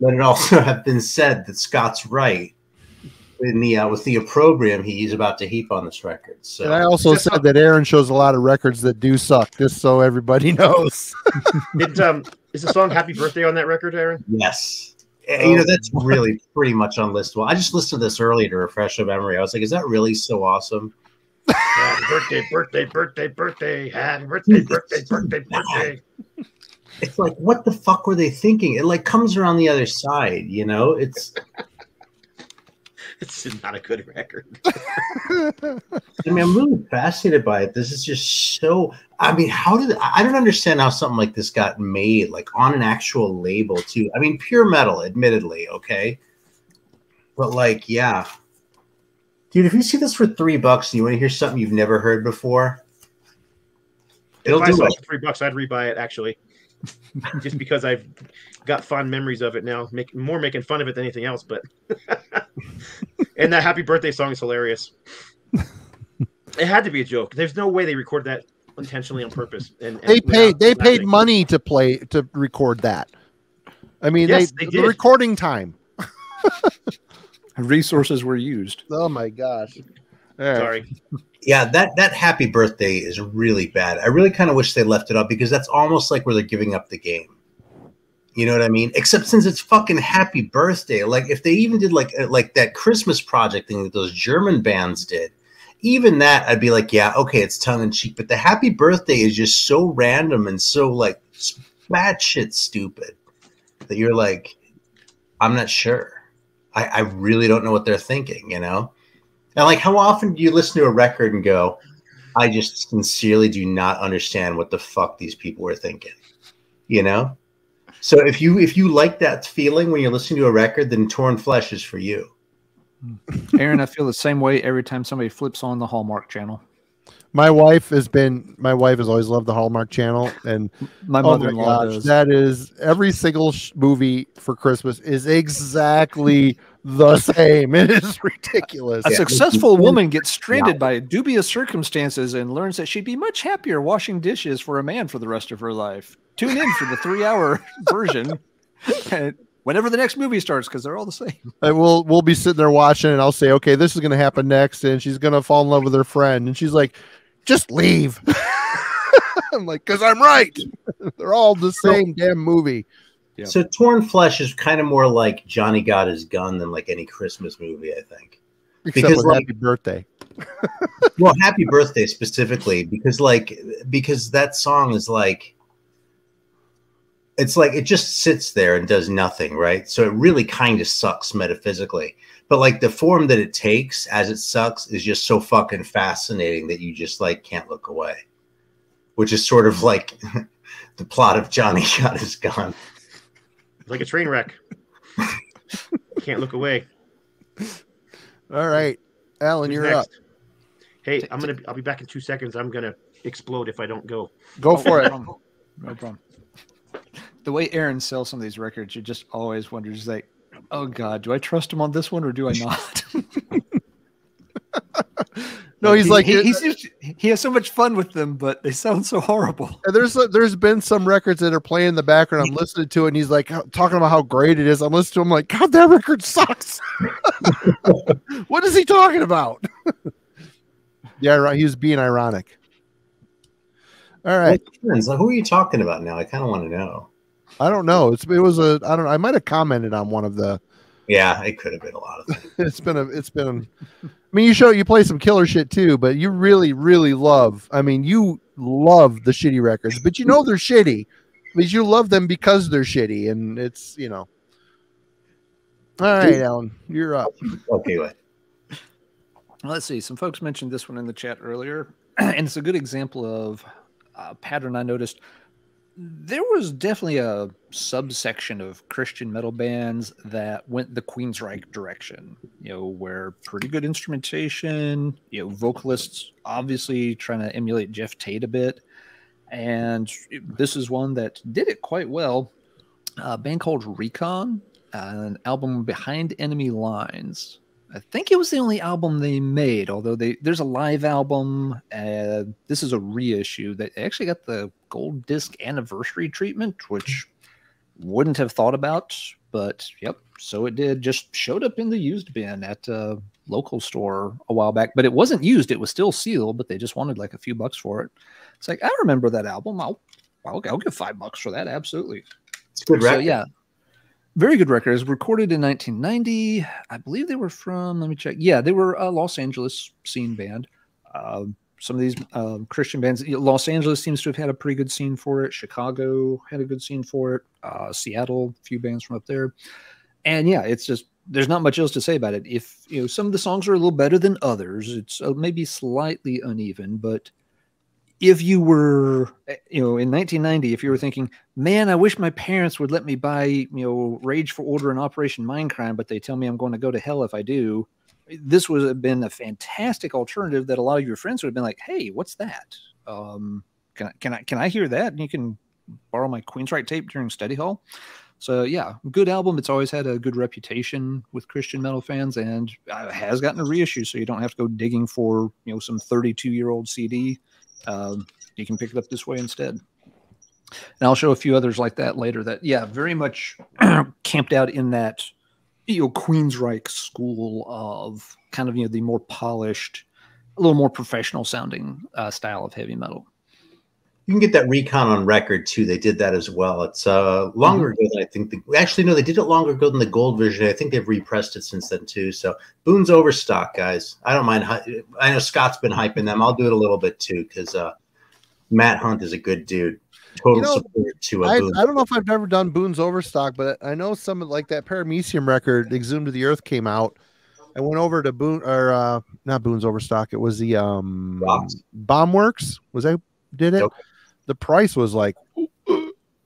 let it also have been said that Scott's right in the uh, with the opprobrium he's about to heap on this record. So And I also said that Aaron shows a lot of records that do suck, just so everybody knows. It, um, is the song "Happy Birthday" on that record, Aaron? yes, And, you know um, that's really pretty much unlistable. I just listened to this earlier to refresh my memory. I was like, is that really so awesome? Happy birthday, birthday, birthday, birthday. Happy birthday, birthday, birthday, birthday. It's like, what the fuck were they thinking? It like comes around the other side, you know? It's This is not a good record. I mean, I'm really fascinated by it. This is just so. I mean, how did I don't understand how something like this got made, like on an actual label too. I mean, pure metal, admittedly, okay, but like, yeah, dude, if you see this for three bucks and you want to hear something you've never heard before, it'll if I do saw it. it for three bucks, I'd rebuy it actually, just because I've got fond memories of it now. Make more making fun of it than anything else, but and that happy birthday song is hilarious. It had to be a joke. There's no way they recorded that intentionally on purpose. And, and they paid they paid laughing. money to play to record that. I mean, Yes, they, they the recording time. Resources were used. Oh my gosh. All right. Sorry. Yeah, that that happy birthday is really bad. I really kind of wish they left it up because that's almost like where they're giving up the game. You know what I mean? Except since it's fucking happy birthday. Like if they even did like uh, like that Christmas project thing that those German bands did, even that I'd be like, yeah, okay, it's tongue in cheek. But the happy birthday is just so random and so like batshit stupid that you're like, I'm not sure. I, I really don't know what they're thinking. You know? And like, how often do you listen to a record and go, I just sincerely do not understand what the fuck these people were thinking? You know? So if you if you like that feeling when you're listening to a record, then Torn Flesh is for you. Hmm. Aaron, I feel the same way every time somebody flips on the Hallmark channel. My wife has been. My wife has always loved the Hallmark Channel, and My oh mother-in-law gosh, does. that is every single sh- movie for Christmas is exactly the same. It is ridiculous. A Yeah. successful woman gets stranded by dubious circumstances and learns that she'd be much happier washing dishes for a man for the rest of her life. Tune in for the three-hour version whenever the next movie starts, because they're all the same. And we'll we'll be sitting there watching, and I'll say, "Okay, this is going to happen next," and she's going to fall in love with her friend, and she's like, "Just leave." I'm like, "Cause I'm right. They're all the same damn movie." Yep. So Torn Flesh is kind of more like Johnny Got His Gun than like any Christmas movie, I think. Except Because, with like- Happy Birthday. Well, Happy Birthday specifically, because like because that song is like it's like it just sits there and does nothing, right? So it really kind of sucks metaphysically. But like the form that it takes as it sucks is just so fucking fascinating that you just like can't look away. Which is sort of like the plot of Johnny Got His Gun. It's like a train wreck. Can't look away. All right, Alan, Who's you're up. Hey, I'm gonna. I'll be back in two seconds. I'm gonna explode if I don't go. Go for it. No problem. The way Aaron sells some of these records, you just always wonder, he's like, oh God, do I trust him on this one or do I not? No, he's He- like, he, he's just, he has so much fun with them, but they sound so horrible. And there's uh, there's been some records that are playing in the background. I'm listening to it, and he's like talking about how great it is. I'm listening to him like, God, that record sucks. what is he talking about? yeah, right. He was being ironic. All right. Friends, who are you talking about now? I kind of want to know. I don't know. It's it was a I don't know. I might have commented on one of the. Yeah, it could have been a lot of things. It's been a it's been. I mean, you show you play some killer shit too, but you really really love. I mean, you love the shitty records, but you know they're shitty, but you love them because they're shitty, and it's you know. All right, Alan, you're up. Okay, wait. Let's see. Some folks mentioned this one in the chat earlier, and it's a good example of a pattern I noticed. There was definitely a subsection of Christian metal bands that went the Queensryche direction, you know, where pretty good instrumentation, you know, vocalists obviously trying to emulate Geoff Tate a bit. And this is one that did it quite well. A band called Recon, an album Behind Enemy Lines. I think it was the only album they made, although they there's a live album. Uh, this is a reissue that actually got the gold disc anniversary treatment, which wouldn't have thought about, but yep, so it did. Just showed up in the used bin at a local store a while back, but it wasn't used. It was still sealed, but they just wanted like a few bucks for it. It's like I remember that album. I'll I'll, I'll give five bucks for that. Absolutely. It's good So record. yeah, very good record. It was recorded in 1990. I believe they were from. Let me check. Yeah, they were a Los Angeles scene band. Um, some of these um, Christian bands. Los Angeles seems to have had a pretty good scene for it. Chicago had a good scene for it. Uh, Seattle, a few bands from up there. And yeah, it's just there's not much else to say about it. If you know some of the songs are a little better than others, it's uh, maybe slightly uneven, but if you were eh, you know in 1990 if you were thinking man i wish my parents would let me buy you know rage for order and operation mindcrime but they tell me i'm going to go to hell if i do this would have been a fantastic alternative that a lot of your friends would have been like hey what's that? Um can i can i can i hear that? And you can borrow my queensryche tape during study hall. So yeah good album. It's always had a good reputation with christian metal fans and uh, has gotten a reissue so you don't have to go digging for you know some 32 year old cd um, you can pick it up this way instead. And I'll show a few others like that later. That yeah, very much camped out in that you know Queensryche school of kind of you know the more polished, a little more professional sounding uh, style of heavy metal. You can get that recon on record too. They did that as well. It's uh longer ago than I think. The, actually, no, they did it longer ago than the gold version. I think they've repressed it since then too. So Boone's overstock, guys. I don't mind. I know Scott's been hyping them. I'll do it a little bit too because uh, Matt Hunt is a good dude. Total You know, support to a I, Boone. I don't know if I've ever done Boone's Overstock, but I know some of like that Paramaecium record, Exhumed to the Earth, came out. I went over to Boone or uh not Boone's Overstock. It was the um Roxx. Bombworks. Was I did it? Okay. The price was like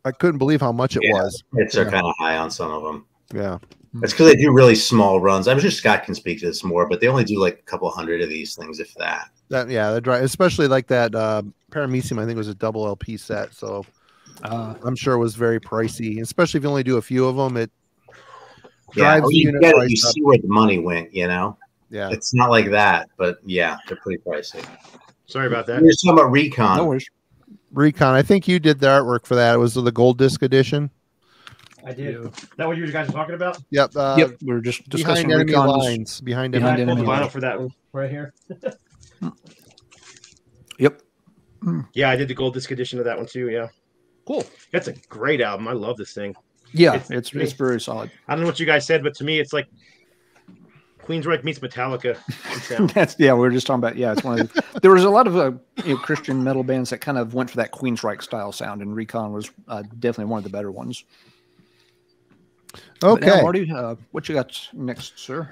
I couldn't believe how much it Yeah. was. Hits are Yeah. kind of high on some of them. Yeah. It's because they do really small runs. I'm sure Scott can speak to this more, but they only do like a couple hundred of these things, if that. That yeah, that dry, especially like that uh, Paramaecium. I think was a double LP set, so Uh, I'm sure it was very pricey. Especially if you only do a few of them, it Yeah, drives when the you unit get it, you up. see where the money went. You know, Yeah, it's not like that, but yeah, they're pretty pricey. Sorry about that. We were talking about Recon. no worries. Recon. I think you did the artwork for that. It was the gold disc edition. I did. That what you guys are talking about? Yep. Uh, yep, we are just discussing Behind enemy Recon's- lines. Behind, Behind enemy I the enemy vinyl lines. for that one right here. Yep. Yeah, I did the gold disc edition of that one too. Yeah, Cool. that's a great album. I love this thing. Yeah, It's- it's it's very solid. I don't know what you guys said, but to me, it's like Queensryche meets Metallica. That's yeah. We were just talking about yeah. It's one of the, there was a lot of uh, you know, Christian metal bands that kind of went for that Queensryche style sound, and Recon was uh, definitely one of the better ones. But now, Okay. Marty, uh, what you got next, sir?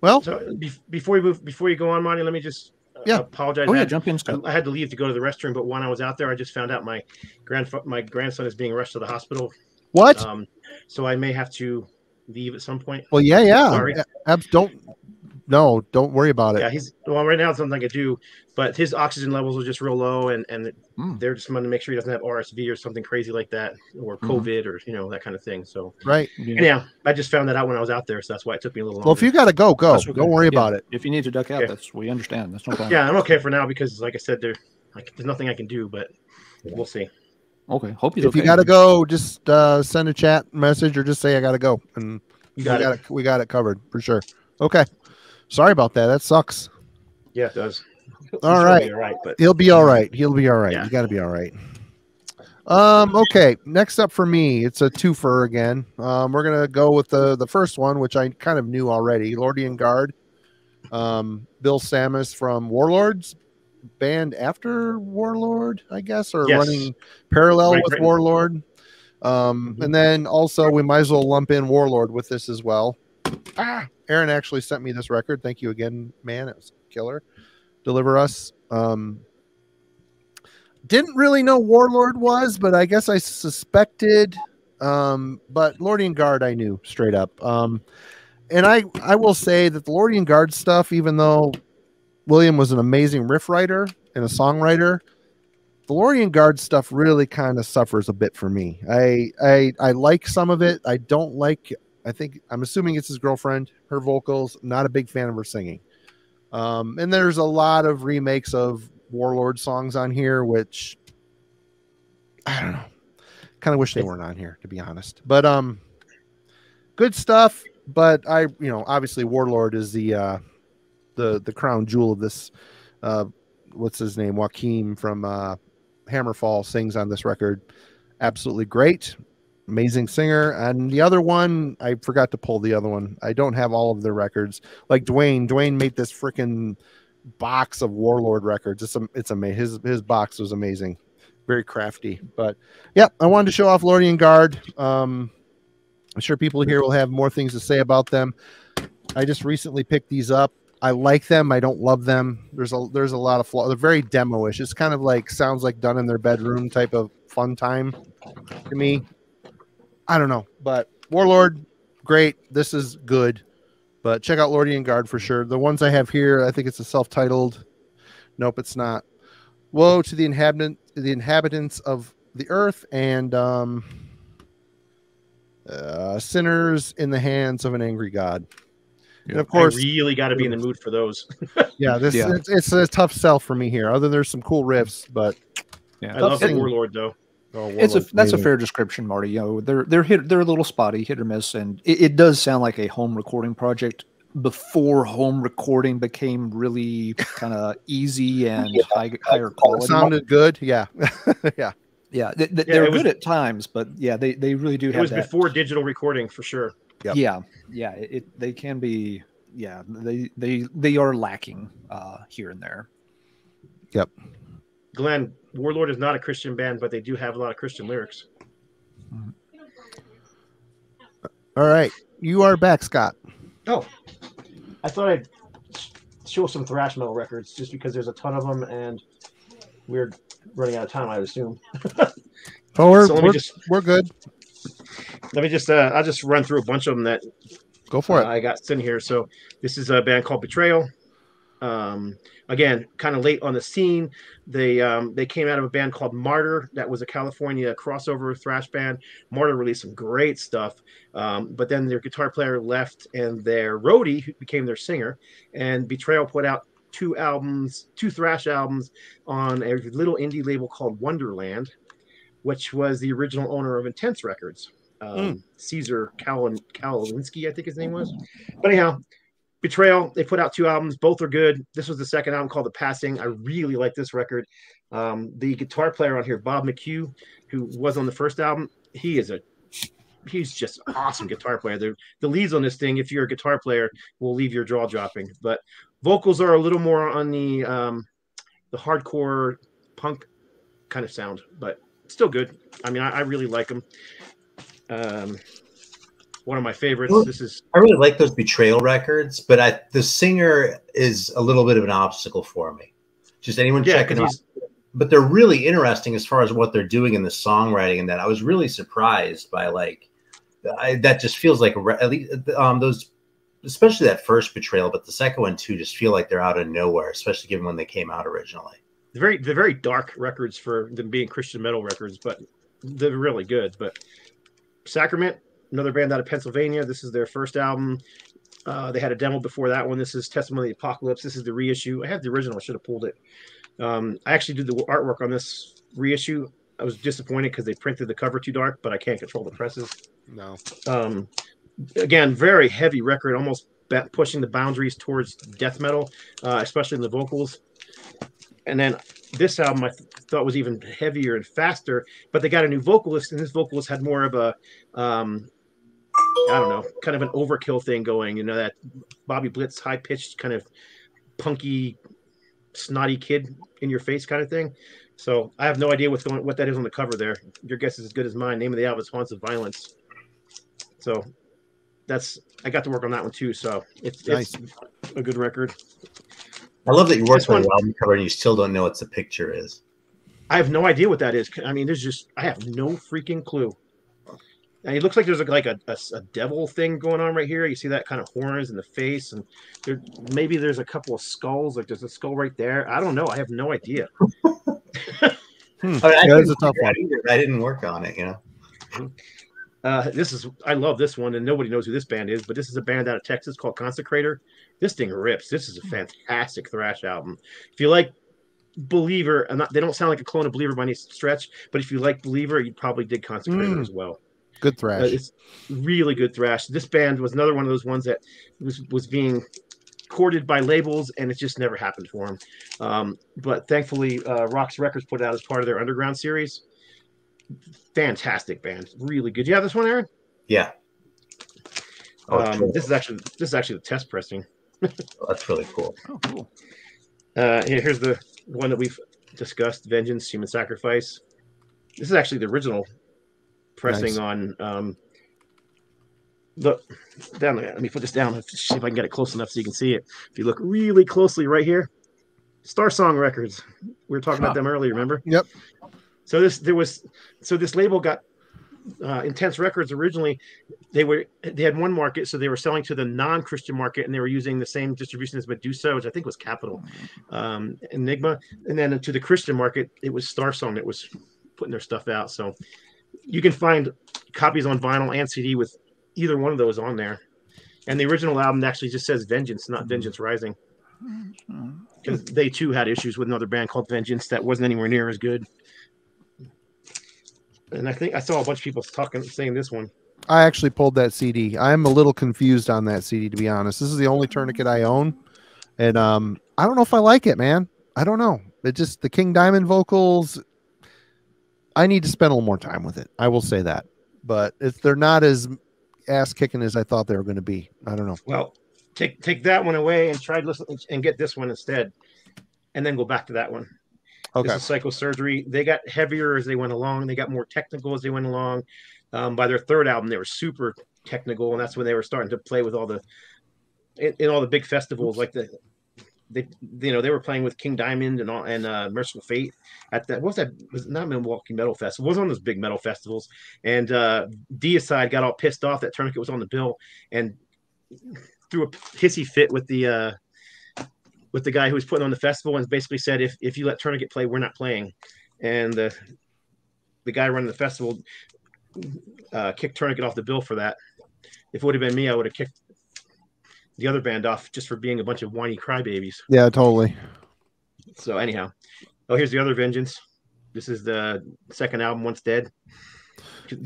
Well, so be- before you move, before you go on, Monty, let me just uh, Yeah. apologize. Oh I yeah, had- jump in, Scott. I had to leave to go to the restroom, but when I was out there, I just found out my grand my grandson is being rushed to the hospital. what? Um, so I may have to leave at some point. well, yeah, yeah. sorry. Abs, don't. No, don't worry about it. Yeah, he's well right now. It's something I could do, but his oxygen levels are just real low, and and Mm. they're just wanting to make sure he doesn't have RSV or something crazy like that, or Mhm. COVID, or you know that kind of thing. So Right. Yeah. anyhow, I just found that out when I was out there, so that's why it took me a little longer. Well, if you got to go, go. Okay. Don't worry Yeah. about it. If you need to duck out, Okay. that's we understand. That's no problem. yeah, I'm okay for now because, like I said, there like, there's nothing I can do, but we'll see. Okay. Hope he's If okay. you got to go, just uh, send a chat message or just say I got to go, and You got we it. got it. We got it covered for sure. Okay. Sorry about that. That sucks. Yeah, it does. All He'll right. be all right, but He'll be all right. He'll be all right. Yeah. You got to be all right. Um. Okay. Next up for me, it's a twofer again. Um. We're gonna go with the the first one, which I kind of knew already. Lordian Guard. Um. Bill Tsamis from Warlords band after Warlord, I guess, or Yes. running parallel Right, with right. Warlord. Um. And then also we might as well lump in Warlord with this as well. Ah. Aaron actually sent me this record. Thank you again, man. It was killer. Deliver us. Um didn't really know Warlord was, but I guess I suspected. Um, but Lordian Guard I knew straight up. Um, and I I will say that the Lordian Guard stuff, even though William was an amazing riff writer and a songwriter, the Guard stuff really kind of suffers a bit for me. I I I like some of it. I don't like. I think I'm assuming it's his girlfriend. Her vocals. Not a big fan of her singing. Um, and there's a lot of remakes of Warlord songs on here, which I don't know. Kind of wish they weren't on here, to be honest. But um, good stuff. But I, you know, obviously Warlord is the uh, the the crown jewel of this. Uh, what's his name? Joaquin from uh, Hammerfall sings on this record. Absolutely great, amazing singer. And the other one, I forgot to pull the other one. I don't have all of their records. Like Dwayne, Dwayne made this freaking box of Warlord records. It's a, it's amazing. His his box was amazing, very crafty. But yeah, I wanted to show off Lordian Guard. Um, I'm sure people here will have more things to say about them. I just recently picked these up. I like them. I don't love them. There's a there's a lot of flaw. They're very demo-ish. It's kind of like sounds like done in their bedroom type of fun time to me. I don't know, but Warlord, great. This is good. But check out Lordian Guard for sure. The ones I have here, I think it's a self-titled. Nope, it's not. Woe to the inhabitant, the inhabitants of the earth, and um, uh, sinners in the hands of an angry God. And of course, I really got to be in the mood for those. yeah, this Yeah. It's, it's a tough sell for me here. Other than there's some cool riffs, but Yeah. I love the thing. Warlord though. oh, It's a Warlord's that's a fair description, Marty. You know, they're they're hit they're a little spotty, hit or miss, and it, it does sound like a home recording project before home recording became really kind of easy and high, higher quality. sounded good. Yeah, yeah. yeah, they, they, Yeah, they're it was- good at times, but yeah, they, they really do have It have was that. before digital recording for sure. Yep. Yeah, yeah, it, it they can be. Yeah, they they they are lacking uh, here and there. Yep. Glenn, Warlord is not a Christian band, but they do have a lot of Christian lyrics. All right, you are back, Scott. Oh, I thought I'd show some thrash metal records just because there's a ton of them and we're running out of time, I would assume. Oh, we're, So we're, just- we're good. Let me just uh, I'll just run through a bunch of them that Go for uh, it. I got sitting here. So this is a band called Betrayal. Um, again, kind of late on the scene. They um, they came out of a band called Martyr that was a California crossover thrash band. Martyr released some great stuff, um, but then their guitar player left, and their roadie who became their singer. And Betrayal put out two albums, two thrash albums on a little indie label called Wonderland, which was the original owner of Intense Records. Um, Caesar Kalin- Kalinski, I think his name was. But anyhow, Betrayal, they put out two albums. Both are good. This was the second album called The Passing. I really like this record. Um, the guitar player on here, Bob McHugh, who was on the first album, he is a he's just awesome guitar player. The the leads on this thing, if you're a guitar player, will leave your jaw dropping. But vocals are a little more on the um, the hardcore punk kind of sound, but still good. I mean, I, I really like them. Um, one of my favorites. Well- This is I really like those betrayal records, but I, the singer is a little bit of an obstacle for me. Just anyone yeah, checking out. But they're really interesting as far as what they're doing in the songwriting and that. I was really surprised by like I, that. Just feels like at least um, those, especially that first betrayal, but the second one too, just feel like they're out of nowhere, especially given when they came out originally. they're very they're very dark records for them being Christian metal records, but they're really good. But Sacrament, another band out of Pennsylvania. This is their first album. Uh, they had a demo before that one. This is Testimony of the Apocalypse. This is the reissue. I have the original. I should have pulled it. Um, I actually did the artwork on this reissue. I was disappointed because they printed the cover too dark, but I can't control the presses. No. Um, again, very heavy record, almost pushing the boundaries towards death metal, uh, especially in the vocals. And then this album I th- thought was even heavier and faster, but they got a new vocalist, and this vocalist had more of a, um, I don't know, kind of an overkill thing going. You know that Bobby Blitz high pitched kind of punky, snotty kid in your face kind of thing. So I have no idea what's going, what that is on the cover there. Your guess is as good as mine. Name of the album is Haunts of Violence. So that's I got to work on that one too. So it's, it's a good record. I love that you worked This on one- the album cover and you still don't know what the picture is. I have no idea what that is. I mean, there's just I have no freaking clue. And it looks like there's a, like a, a, a devil thing going on right here. You see that kind of horns in the face, and there maybe there's a couple of skulls. Like there's a skull right there. I don't know. I have no idea. I, mean, I Yeah, couldn't a tough one. I didn't work on it, you know. Uh, this is I love this one, and nobody knows who this band is, but this is a band out of Texas called Consecrator. This thing rips. This is a fantastic thrash album. If you like Believer, and not, they don't sound like a clone of Believer by any stretch, but if you like Believer, you'd probably dig Consecrator Mm. as well. Good Uh, thrash. it's really good thrash. This band was another one of those ones that was was being courted by labels, and it just never happened for them. Um, but thankfully, uh, Roxx Records put it out as part of their underground series. Fantastic band, really good. You have this one, Aaron? Yeah. Oh, um, cool. this is actually this is actually the test pressing. That's really cool. Oh, cool. Uh, here- here's the one that we've discussed: Vengeance, Human Sacrifice. This is actually the original pressing Nice. on. Um, look down there. Let me put this down. Let's See if I can get it close enough so you can see it. If you look really closely right here, Star Song Records. We were talking Huh. about them earlier. Remember? Yep. So this there was so this label got uh, Intense Records originally. They were they had one market, so they were selling to the non-Christian market, and they were using the same distribution as Medusa, which I think was Capitol, um, Enigma, and then to the Christian market, it was Star Song that was putting their stuff out. So you can find copies on vinyl and CD with either one of those on there. And the original album actually just says Vengeance, not Vengeance Rising, because they too had issues with another band called Vengeance that wasn't anywhere near as good. And I think I saw a bunch of people talking, saying this one. I actually pulled that CD. I'm a little confused on that CD to be honest. This is the only tourniquet I own, and um, I don't know if I like it, man. I don't know. It just the King Diamond vocals. I need to spend a little more time with it. I will say that, but if they're not as ass kicking as I thought they were going to be, I don't know. Well, take take that one away and try to listen and get this one instead, and then go back to that one. Okay, This is psychosurgery. They got heavier as they went along. They got more technical as they went along. Um, by their third album, they were super technical, and that's when they were starting to play with all the in, in all the big festivals like the they you know they were playing with King Diamond and all and uh, Mercyful Fate at that. What was that? Was not Milwaukee Metal Festival? It was of those big metal festivals. And uh, Deicide got all pissed off that Tourniquet was on the bill and threw a hissy fit with the uh, with the guy who was putting on the festival and basically said if if you let Tourniquet play, we're not playing. And the the guy running the festival uh, kicked Tourniquet off the bill for that. If it would have been me, I would have kicked the other band off just for being a bunch of whiny crybabies. Yeah, totally. So anyhow, oh here's the other Vengeance. This is the second album, Once Dead.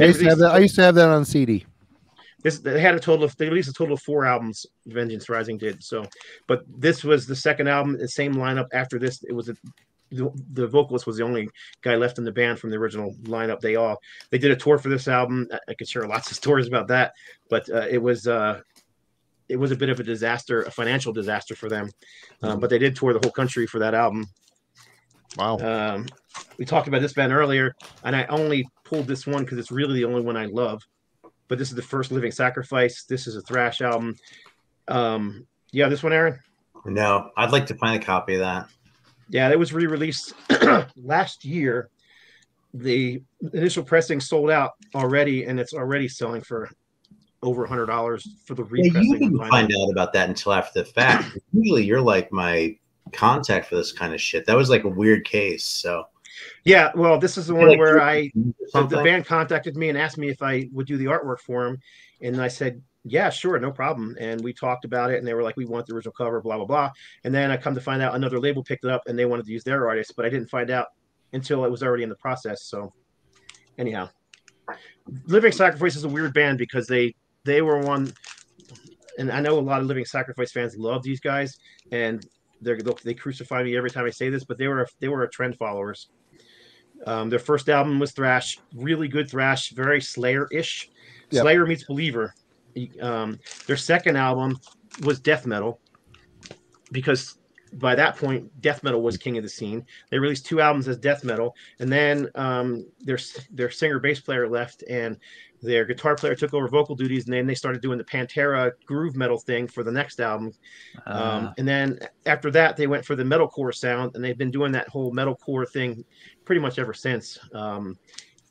I used, to have that, I used to have that on CD. This they had a total of they released a total of four albums. Vengeance Rising did so, but this was the second album, the same lineup. After this, it was a, the, the vocalist was the only guy left in the band from the original lineup. They all they did a tour for this album. I, I could share lots of stories about that, but uh, it was uh, it was a bit of a disaster, a financial disaster for them. Um, but they did tour the whole country for that album. Wow. Um, we talked about this band earlier, and I only pulled this one because it's really the only one I love. But this is the first Living Sacrifice. This is a thrash album. Um, yeah, this one, Aaron. No, I'd like to find a copy of that. Yeah, it was re-released last year. The initial pressing sold out already, and it's already selling for over a hundred dollars for the Yeah, repressing. you didn't find out about that until after the fact. Usually, you're like my contact for this kind of shit. That was like a weird case. So Yeah, well, this is the one where I the, band contacted me and asked me if I would do the artwork for them, and I said, "Yeah, sure, no problem." And we talked about it, and they were like, "We want the original cover, blah blah blah." And then I come to find out another label picked it up, and they wanted to use their artist, but I didn't find out until it was already in the process. So, anyhow, Living Sacrifice is a weird band because they they were one, and I know a lot of Living Sacrifice fans love these guys, and they're they crucify me every time I say this, but they were they were a trend followers. Um, their first album was thrash, really good thrash, very Slayer-ish. Yep. Slayer meets Believer. Um, their second album was death metal because by that point, death metal was king of the scene. They released two albums as death metal, and then um, their their singer bass player left, and their guitar player took over vocal duties, and then they started doing the Pantera groove metal thing for the next album. Um, Uh, and then after that, they went for the metalcore sound, and they've been doing that whole metalcore thing pretty much ever since. Um,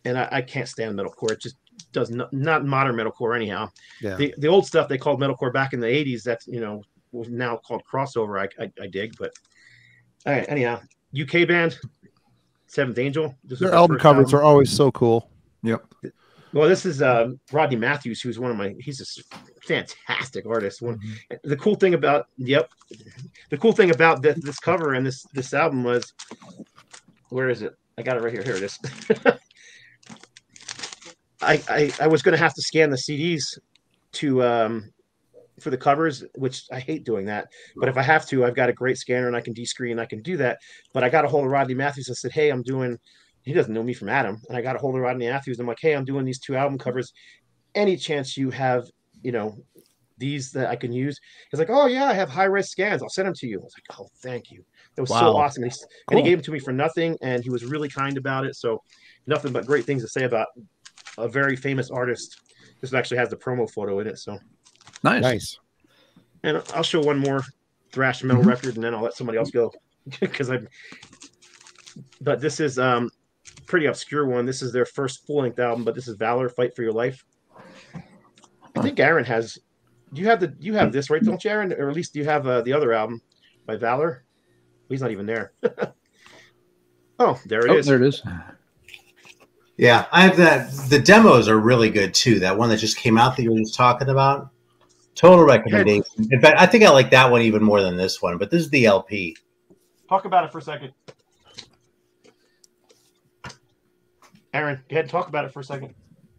and I, I can't stand metalcore; it just does not, not modern metalcore anyhow. Yeah. The the old stuff they called metalcore back in the '80s. That's you know was now called crossover. I I, I dig, but all right. Anyhow, UK band Seventh Angel. This Their album covers album. are always so cool. yep. Well, this is uh, Rodney Matthews, who's one of my. He's a fantastic artist. One, the cool thing about yep, the cool thing about this, this cover and this this album was, where is it? I got it right here. Here it is. I, I I was going to have to scan the CDs to um for the covers, which I hate doing that. But if I have to, I've got a great scanner and I can descreen. I can do that. But I got a hold of Rodney Matthews and said, "Hey, I'm doing." He doesn't know me from Adam, and I got a hold of Rodney Matthews. I'm like, "Hey, I'm doing these two album covers. Any chance you have, you know, these that I can use?" He's like, "Oh yeah, I have high res scans. I'll send them to you." I was like, "Oh, thank you. That was so awesome." And he, and he gave them to me for nothing, and he was really kind about it. So, nothing but great things to say about a very famous artist. This actually has the promo photo in it. So, Nice. Nice. and I'll show one more thrash metal Mhm. record, and then I'll let somebody else go because I. But this is um pretty obscure one. This is their first full length album, but this is Valor, Fight for Your Life. I think Aaron has. You have the? You have this right, don't you, Aaron? Or at least you have uh, the other album by Valor? He's not even there. oh, there it Oh, is. there it is. Yeah, I have that. The demos are really good too. That one that just came out that you were just talking about. Total recommendation. In fact, I think I like that one even more than this one. But this is the LP. Talk about it for a second. Aaron, go ahead and talk about it for a second.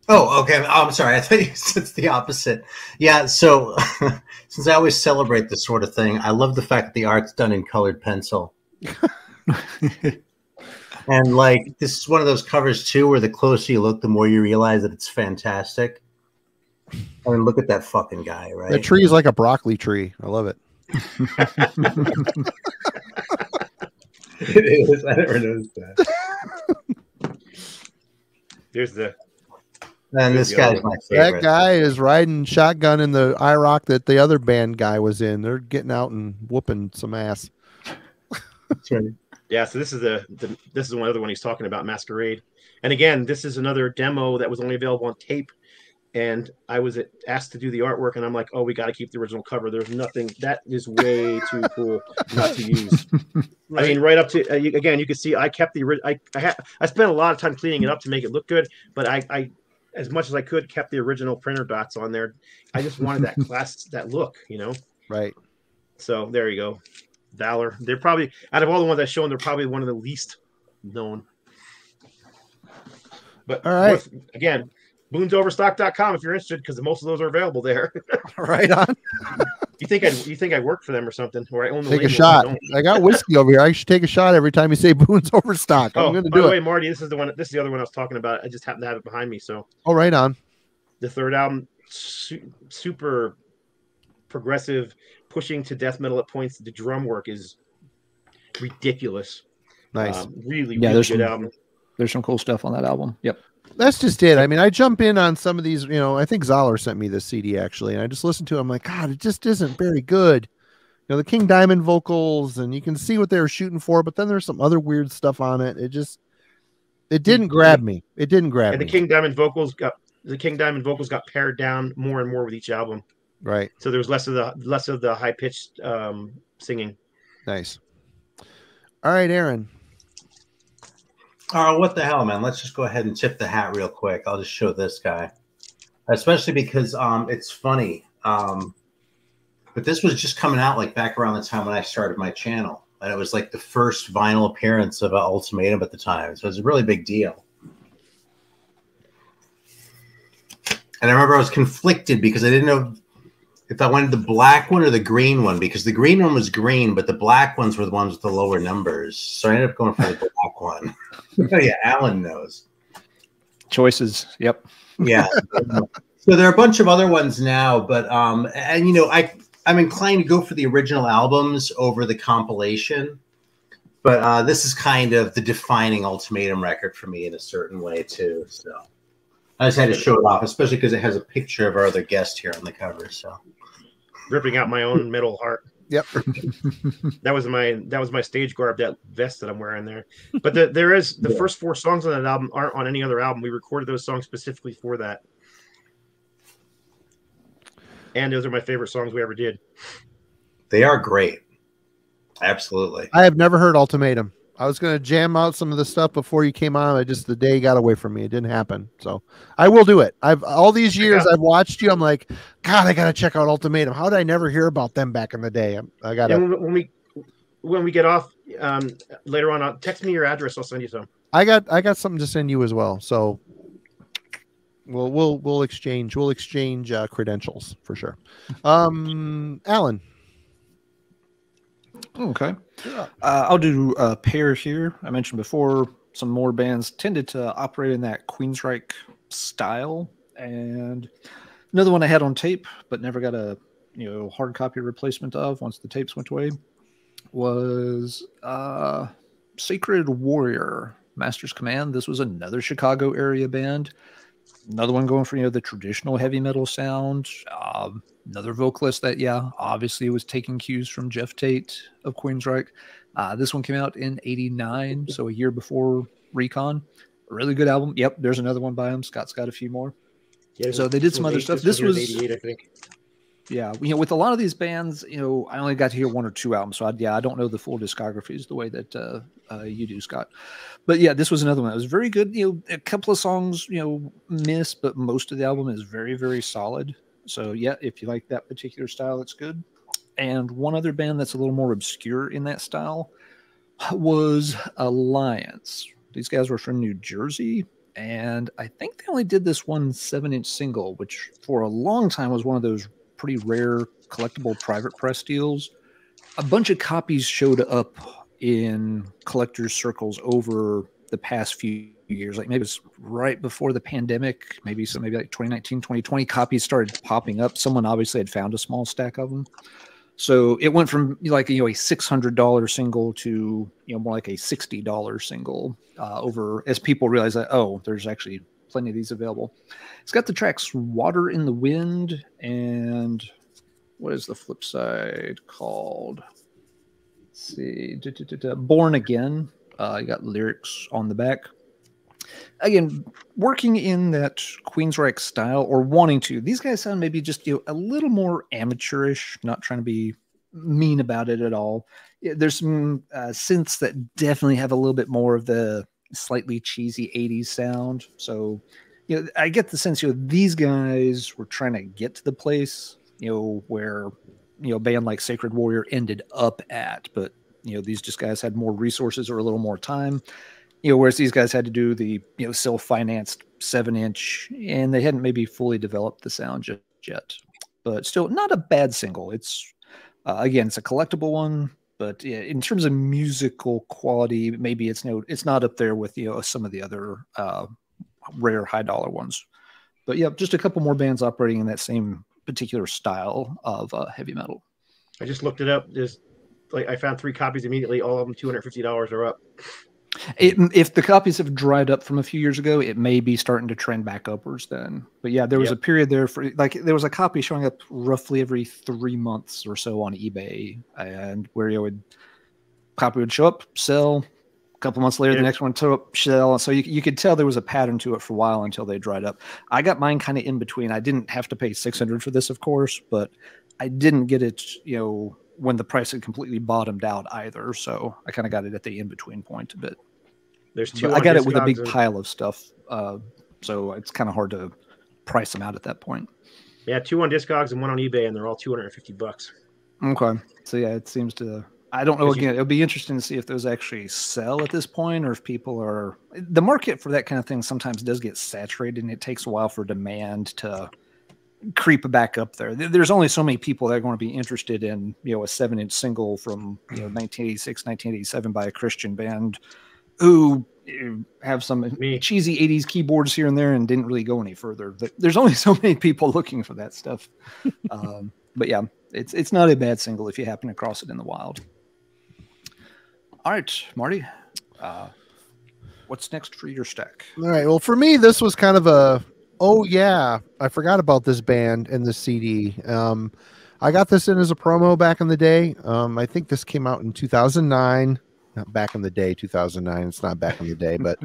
Oh, okay. Oh, I'm sorry. I thought you said it's the opposite. Yeah. So, since I always celebrate this sort of thing, I love the fact that the art's done in colored pencil. And like this is one of those covers too, where the closer you look, the more you realize that it's fantastic. I mean, look at that fucking guy, right? The tree is like a broccoli tree. I love it. it is. I never noticed that. There's the And this guy's my favorite. That guy is riding shotgun in the IROC that the other band guy was in. They're getting out and whooping some ass. That's right. Yeah, so this is the, the this is one other one he's talking about, Masquerade. And again, this is another demo that was only available on tape. And I was asked to do the artwork, and I'm like, oh, we got to keep the original cover. There's nothing that is way too cool not to use. I mean, right up to uh, you, again, you can see I kept the original. I I, ha- I spent a lot of time cleaning it up to make it look good, but I, I as much as I could kept the original printer dots on there. I just wanted that class that look, you know. Right. So there you go. Valor. They're probably out of all the ones I've shown, they're probably one of the least known. But All right. worth- again, boonsoverstock.com if you're interested, because most of those are available there. Right on. you think I you think I work for them or something, or I own the Take a shot. I. I got whiskey over here. I should take a shot every time you say Boone's overstock. I'm Oh, going to by do the it. way, Marty, this is the one. This is the other one I was talking about. I just happen to have it behind me. So Oh, right on. the third album, su- super progressive, pushing to death metal at points. The drum work is ridiculous. Nice. Um, really, Yeah, really there's good some- album. There's some cool stuff on that album. Yep. That's just it. I mean, I jump in on some of these, you know, I think Zoller sent me this CD actually, and I just listened to it. I'm like, God, it just isn't very good. You know, the King Diamond vocals, and you can see what they were shooting for, but then there's some other weird stuff on it. It just, it didn't grab me. It didn't grab And the me. King Diamond vocals got the King Diamond vocals got pared down more and more with each album. right. So there was less of the less of the high pitched um, singing. Nice. All right, Aaron. Right, what the hell, man? Let's just go ahead and tip the hat real quick. I'll just show this guy, especially because um, it's funny. Um, but this was just coming out like back around the time when I started my channel, and it was like the first vinyl appearance of an Ultimatum at the time, so it was a really big deal. And I remember I was conflicted because I didn't know if I wanted the black one or the green one because the green one was green, but the black ones were the ones with the lower numbers. So I ended up going for the black one. Oh, yeah, Alan knows. Choices. Yep. Yeah. so there are a bunch of other ones now, but um, and you know, I I'm inclined to go for the original albums over the compilation. But uh, this is kind of the defining ultimatum record for me in a certain way too. So I just had to show it off, especially because it has a picture of our other guest here on the cover. So ripping out my own middle heart. Yep. that was my that was my stage garb, that vest that I'm wearing there. But the, there is the Yeah. first four songs on that album aren't on any other album. We recorded those songs specifically for that. And those are my favorite songs we ever did. they are great. Absolutely. I have never heard Ultimatum. I was going to jam out some of the stuff before you came on. I just the day got away from me. It didn't happen. So I will do it. I've all these years out- I've watched you. I'm like, God, I got to check out Ultimatum. How did I never hear about them back in the day? I got to. And when, when we when we get off um, later on, I'll text me your address. I'll send you some. I got I got something to send you as well. So we'll we'll we'll exchange we'll exchange uh, credentials for sure. Um, Alan. Okay. Yeah. Uh, I'll do a pair here. I mentioned before some more bands tended to operate in that Queensryche style, and another one I had on tape but never got a you know hard copy replacement of once the tapes went away was uh, Sacred Warrior Master's Command. This was another Chicago area band. Another one going for you know the traditional heavy metal sound. Um, another vocalist that yeah obviously was taking cues from Geoff Tate of Queensryche. Uh, this one came out in '89, so a year before Recon. A really good album. Yep, there's another one by him. Scott's got a few more. Yeah, So they did some other eight- stuff. This was- 88, I think. Yeah, you know, with a lot of these bands, you know, I only got to hear one or two albums, so I, yeah, I don't know the full discographies the way that uh, uh, you do, Scott. But yeah, this was another one that was very good. You know, a couple of songs, you know, miss, but most of the album is very, very solid. So yeah, if you like that particular style, it's good. And one other band that's a little more obscure in that style was Alliance. These guys were from New Jersey, and I think they only did this one seven-inch single, which for a long time was one of those pretty rare collectible private press deals. A bunch of copies showed up in collectors' circles over the past few years. Like maybe it's right before the pandemic, maybe so maybe like 2019, 2020 copies started popping up. Someone obviously had found a small stack of them. So it went from like you know a six hundred dollar single to you know more like a sixty dollar single uh, over as people realize that oh there's actually plenty of these available. It's got the tracks "Water in the Wind" and what is the flip side called? See. Da, da, da, Born Again. Uh, got lyrics on the back. Again, working in that Queensryche style or wanting to. These guys sound maybe just you know, a little more amateurish, not trying to be mean about it at all. There's some uh, synths that definitely have a little bit more of the slightly cheesy 80s sound. So, you know, I get the sense, you know, these guys were trying to get to the place, you know, where, you know, band like Sacred Warrior ended up at, but, you know, these just guys had more resources or a little more time, you know, whereas these guys had to do the, you know, self financed seven inch and they hadn't maybe fully developed the sound just yet. But still, not a bad single. It's, uh, again, it's a collectible one but in terms of musical quality, maybe it's no, it's not up there with you know some of the other uh, rare high dollar ones. But yeah, just a couple more bands operating in that same particular style of uh, heavy metal. I just looked it up. Just like I found three copies immediately. All of them two hundred fifty dollars are up. It, if the copies have dried up from a few years ago, it may be starting to trend back upwards then. But yeah, there was yep. a period there for like there was a copy showing up roughly every three months or so on eBay, and where you would copy would show up, sell. A couple months later, the next one show up, sell. So you, you could tell there was a pattern to it for a while until they dried up. I got mine kind of in between. I didn't have to pay six hundred for this, of course, but I didn't get it. You know, when the price had completely bottomed out either. So I kind of got it at the in between point a bit. There's two. I got it with a big pile of stuff, uh, so it's kind of hard to price them out at that point. Yeah, two on Discogs and one on eBay, and they're all 250 bucks. Okay, so yeah, it seems to. I don't know. Again, you... it'll be interesting to see if those actually sell at this point, or if people are. The market for that kind of thing sometimes does get saturated, and it takes a while for demand to creep back up there. There's only so many people that are going to be interested in, you know, a seven inch single from, you know, 1986, 1987 by a Christian band who have some Me. cheesy 80s keyboards here and there and didn't really go any further. There's only so many people looking for that stuff. um, but yeah, it's it's not a bad single if you happen to cross it in the wild. All right, Marty. Uh, what's next for your stack? All right. Well, for me, this was kind of a oh yeah, I forgot about this band and the CD. Um, I got this in as a promo back in the day. Um, I think this came out in 2009 not back in the day, 2009. It's not back in the day, but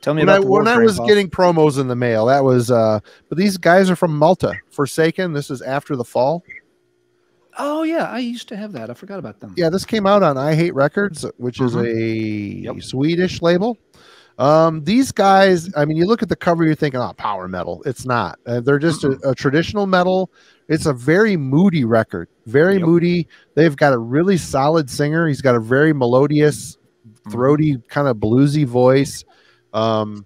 tell me when about I, when I was getting promos in the mail. That was, uh, but these guys are from Malta, Forsaken. This is after the fall. Oh yeah, I used to have that. I forgot about them. Yeah, this came out on I Hate Records, which is mm-hmm. a yep. Swedish label. Um, these guys, I mean, you look at the cover, you're thinking, oh, power metal. It's not. Uh, they're just a, a, traditional metal. It's a very moody record, very yep. moody. They've got a really solid singer. He's got a very melodious, mm-hmm. throaty, kind of bluesy voice. Um,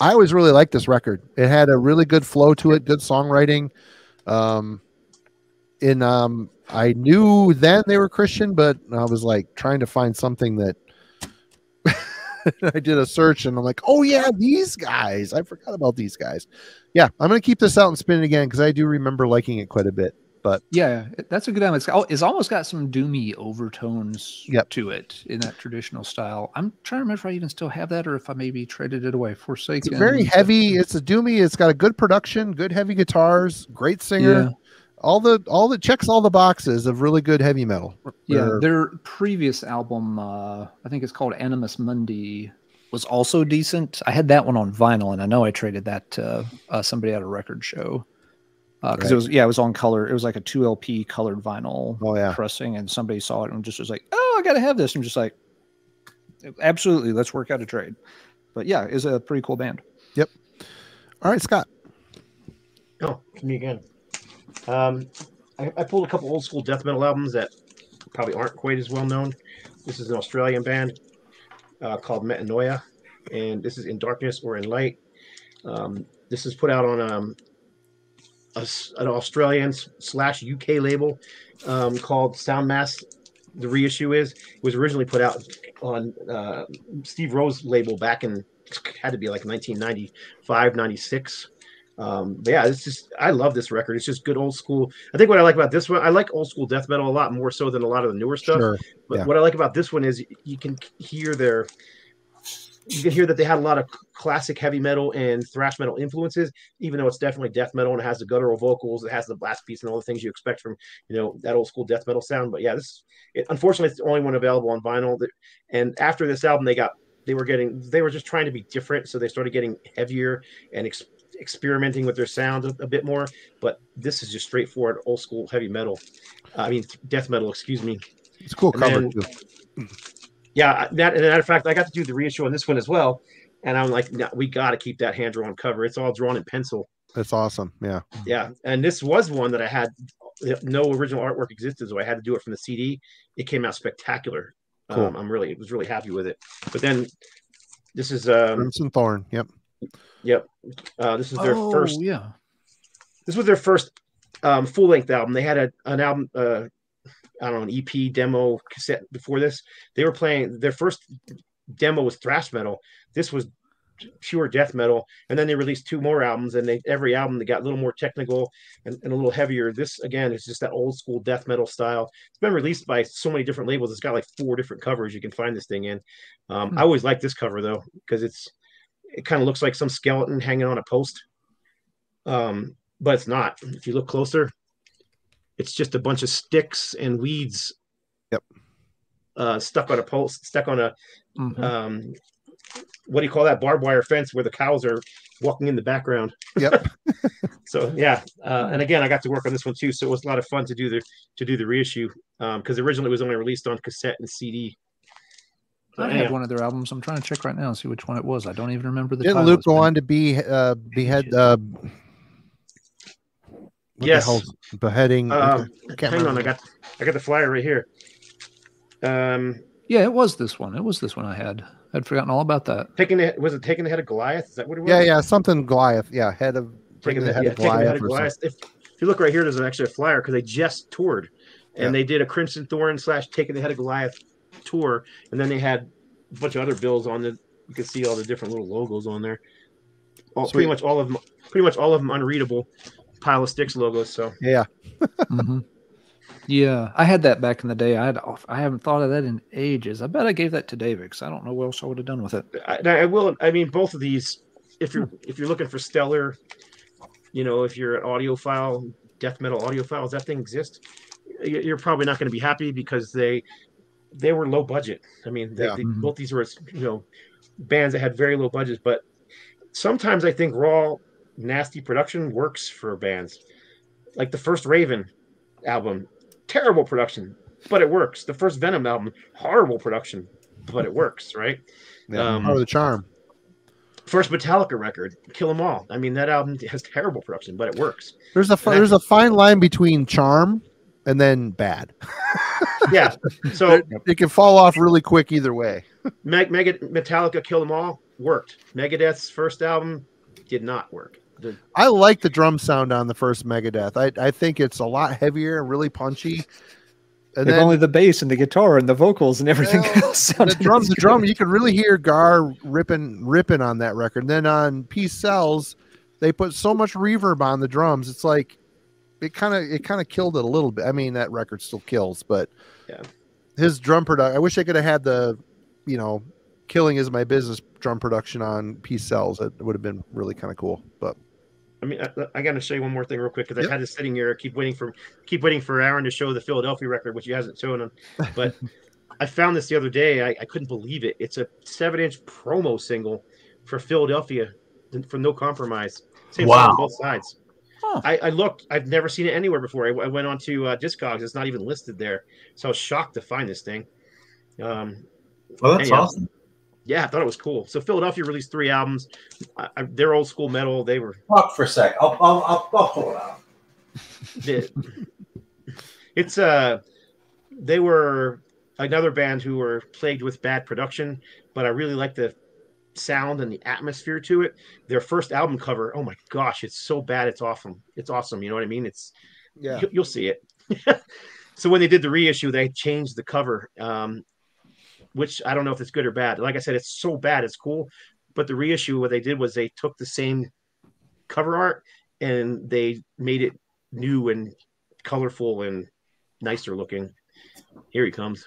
I always really liked this record. It had a really good flow to it, good songwriting. Um, and um, I knew then they were Christian, but I was like trying to find something that I did a search and I'm like, oh yeah, these guys. I forgot about these guys. Yeah, I'm gonna keep this out and spin it again because I do remember liking it quite a bit. But yeah, that's a good album. It's, it's almost got some doomy overtones yep. to it in that traditional style. I'm trying to remember if I even still have that or if I maybe traded it away. Forsaken. It's very heavy. It's a doomy. It's got a good production, good heavy guitars, great singer. Yeah all the all the checks all the boxes of really good heavy metal. Yeah, or, their previous album, uh, I think it's called Anima Mundi, was also decent. I had that one on vinyl, and I know I traded that to uh, somebody at a record show because uh, right. it was yeah, it was on color. It was like a two LP colored vinyl oh, yeah. pressing, and somebody saw it and just was like, "Oh, I got to have this." I'm just like, "Absolutely, let's work out a trade." But yeah, it's a pretty cool band. Yep. All right, Scott. Oh, me again. Um, I, I, pulled a couple old school death metal albums that probably aren't quite as well known. This is an Australian band uh, called Metanoia, and this is In Darkness or in Light. Um, this is put out on um, a, an Australian slash UK label um, called Soundmass. The reissue is it was originally put out on uh, Steve Rowe's label back in had to be like 1995, 96. Um, but yeah, it's just I love this record. It's just good old school. I think what I like about this one, I like old school death metal a lot more so than a lot of the newer stuff. Sure. But yeah. what I like about this one is you can hear their you can hear that they had a lot of classic heavy metal and thrash metal influences, even though it's definitely death metal and it has the guttural vocals, it has the blast beats and all the things you expect from you know that old school death metal sound. But yeah, this it, unfortunately it's the only one available on vinyl. That, and after this album, they got they were getting they were just trying to be different, so they started getting heavier and ex- experimenting with their sound a, a, bit more. But this is just straightforward old school heavy metal. Uh, I mean death metal, excuse me. It's cool And cover then- too. Yeah, that, and a matter of fact, I got to do the reissue on this one as well. And I'm like, no, we got to keep that hand drawn cover. It's all drawn in pencil. That's awesome. Yeah. Yeah, and this was one that I had no original artwork existed, so I had to do it from the CD. It came out spectacular. Cool. Um, I'm really was really happy with it. But then this is um Crimson Thorn. Yep. Yep uh, this is their oh, first yeah. this was their first um, full length album. They had a, an album, uh, I don't know, an EP demo cassette before this. They were playing their first demo was thrash metal. This was pure death metal. And then they released two more albums, and they every album they got a little more technical and, and a little heavier. This again is just that old school death metal style. It's been released by so many different labels. It's got like four different covers you can find this thing in. Um, Hmm. I always like this cover though because it's it kind of looks like some skeleton hanging on a post. Um, but it's not. If you look closer, it's just a bunch of sticks and weeds. Yep. Uh, stuck on a post, stuck on a Mhm. um, what do you call that barbed wire fence where the cows are walking in the background. Yep. so yeah, uh, and again, I got to work on this one too, so it was a lot of fun to do the to do the reissue because originally it was only released on cassette and CD. So, I anyhow. have one of their albums. I'm trying to check right now and see which one it was. I don't even remember the Didn't title. Luke go on to be uh behead uh what the Yes. hell's beheading Um, I can't hang on, I got I got the flyer right here. Um, Yeah, it was this one. It was this one I had. I'd forgotten all about that. taking the was it taking the head of Goliath? Is that what it was? yeah yeah something Goliath yeah head of taking the, head yeah, of taking the head Goliath of Goliath. If, if you look right here, there's actually a flyer because they just toured, and Yeah. they did a Crimson Thorn slash taking the head of Goliath tour, and then they had a bunch of other bills on the. You can see all the different little logos on there. All, Sweet. pretty much all of them, pretty much all of them unreadable pile of sticks logos. So yeah Mhm. Yeah, I had that back in the day. I had, I haven't thought of that in ages. I bet I gave that to David because I don't know what else I would have done with it. I, I will. I mean, both of these. If you're if you're looking for stellar, you know, if you're an audiophile, death metal audiophile, does that thing exist? You- You're probably not going to be happy because they they were low budget. I mean, they, Yeah. they- Mhm. both these were you know bands that had very low budgets, but sometimes I think raw, nasty production works for bands. Like the first Raven album, terrible production, but it works. The first Venom album, horrible production, but it works, right? yeah Um, Power of the charm first Metallica record, Kill 'Em All. I mean, that album has terrible production, but it works. there's a fi- there's a fine line between charm and then bad Yeah. So it can fall off really quick either way Meg, Mega, Metallica, Them All worked. Megadeth's first album did not work. The- I like the drum sound on the first Megadeth I I think it's a lot heavier and really punchy and then only the bass and the guitar and the vocals and everything Well, else the sounded drum, the drum, you could really hear Gar ripping, ripping on that record. And then on Peace Sells, they put so much reverb on the drums. It's like it kind of, it kind of killed it a little bit. I mean, that record still kills, but Yeah. his drum production. I wish I could have had the, you know, killing is my business drum production on Peace Sells. It would have been really kind of cool. But I mean, I, I got to show you one more thing real quick because Yep. I've had this sitting here. I keep waiting for keep waiting for Aaron to show the Philadelphia record, which he hasn't shown him. But I found this the other day. I, I couldn't believe it. It's a seven inch promo single for Philadelphia for No Compromise. Same song Wow. on both sides. Huh. I, I looked. I've never seen it anywhere before. I, I went on to uh, Discogs. It's not even listed there. So I was shocked to find this thing. Um, Well, that's Anyhow. awesome. yeah, I thought it was cool. So Philadelphia released three albums. I, I, they're old school metal. They were Talk for a sec. I'll, I'll, I'll, I'll pull it out. the- it's uh they were another band who were plagued with bad production but i really like the sound and the atmosphere to it their first album cover oh my gosh it's so bad it's awesome. It's awesome you know what i mean? It's yeah, you, you'll see it. So when they did the reissue they changed the cover um which i don't know if it's good or bad. Like i said it's so bad it's cool. But the reissue what they did was they took the same cover art and they made it new and colorful and nicer looking. Here he comes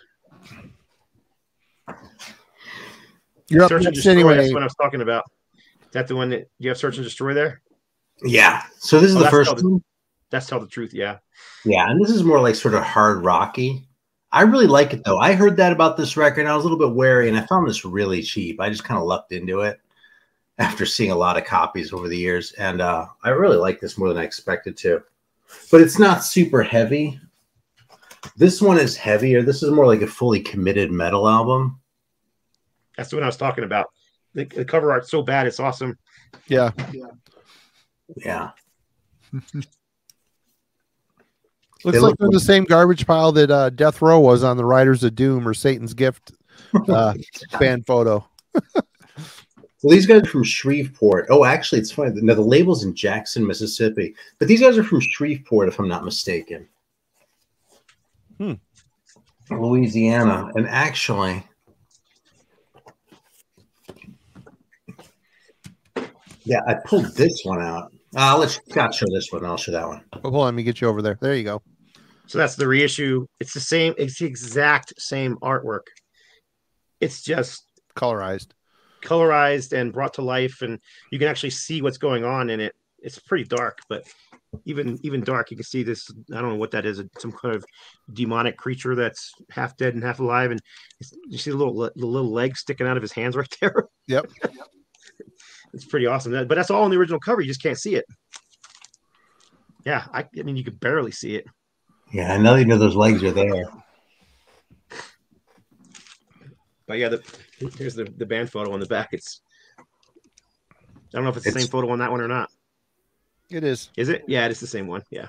You're up Search and next destroy. anyway. That's what I was talking about. Is that the one that you have search and destroy there? Yeah. So this is Oh, the that's first how the- one. That's tell the truth. Yeah. Yeah, and this is more like sort of hard rocky. I really like it though. I heard that about this record, and I was a little bit wary, and I found this really cheap. I just kind of lucked into it after seeing a lot of copies over the years, and uh, I really like this more than I expected to. But it's not super heavy. This one is heavier. This is more like a fully committed metal album. That's the one I was talking about. The, the cover art's so bad, it's awesome. Yeah. Yeah. Looks They like look- they're in the same garbage pile that uh, Death Row was on the Riders of Doom or Satan's Gift uh, band photo. Well, these guys are from Shreveport. Oh, actually, it's funny. Now the label's in Jackson, Mississippi, but these guys are from Shreveport, if I'm not mistaken. Hmm. Louisiana, and actually, yeah, I pulled this one out. Uh, let's Scott show this one. I'll show that one. Oh, hold on, let me get you over there. There you go. So that's the reissue. It's the same, it's the exact same artwork. It's just Colorized. colorized and brought to life, and you can actually see what's going on in it. It's pretty dark, but even even dark, you can see this. I don't know what that is. Some kind of demonic creature that's half dead and half alive, and you see the little the little leg sticking out of his hands right there. Yep. it's pretty awesome. That- But that's all in the original cover. You just can't see it. Yeah, I, I mean, you could barely see it. Yeah, I know you know those legs are there. But yeah, the here's the, the band photo on the back. It's I don't know if it's the same photo on that one or not. It is. Is it? Yeah, it is the same one. Yeah.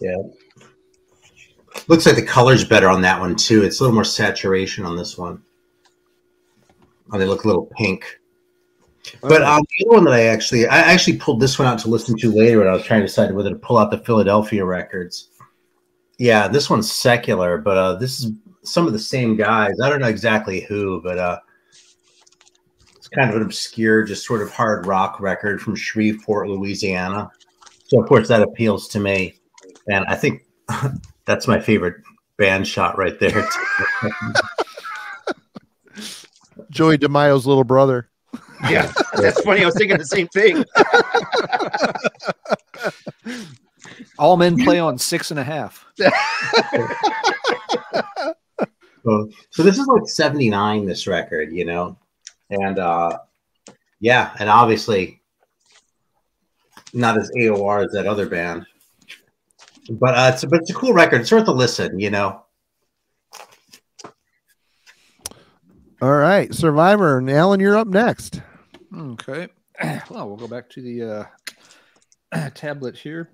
Yeah. Looks like the color's better on that one too. It's a little more saturation on this one. Oh, they look a little pink. But um, the other one that I actually, I actually pulled this one out to listen to later when I was trying to decide whether to pull out the Philadelphia records. Yeah, this one's secular, but uh, this is some of the same guys. I don't know exactly who, but uh, it's kind of an obscure, just sort of hard rock record from Shreveport, Louisiana. So of course that appeals to me, and I think that's my favorite band shot right there. Joey DeMaio's little brother. Yeah. That's funny. I was thinking the same thing. All men play on six and a half. So, so this is like 79, this record, you know? And uh yeah, and obviously not as AOR as that other band. But uh it's a, but it's a cool record. It's worth a listen, you know. All right, Survivor. And Alan, you're up next. Okay. Well, we'll go back to the uh, tablet here.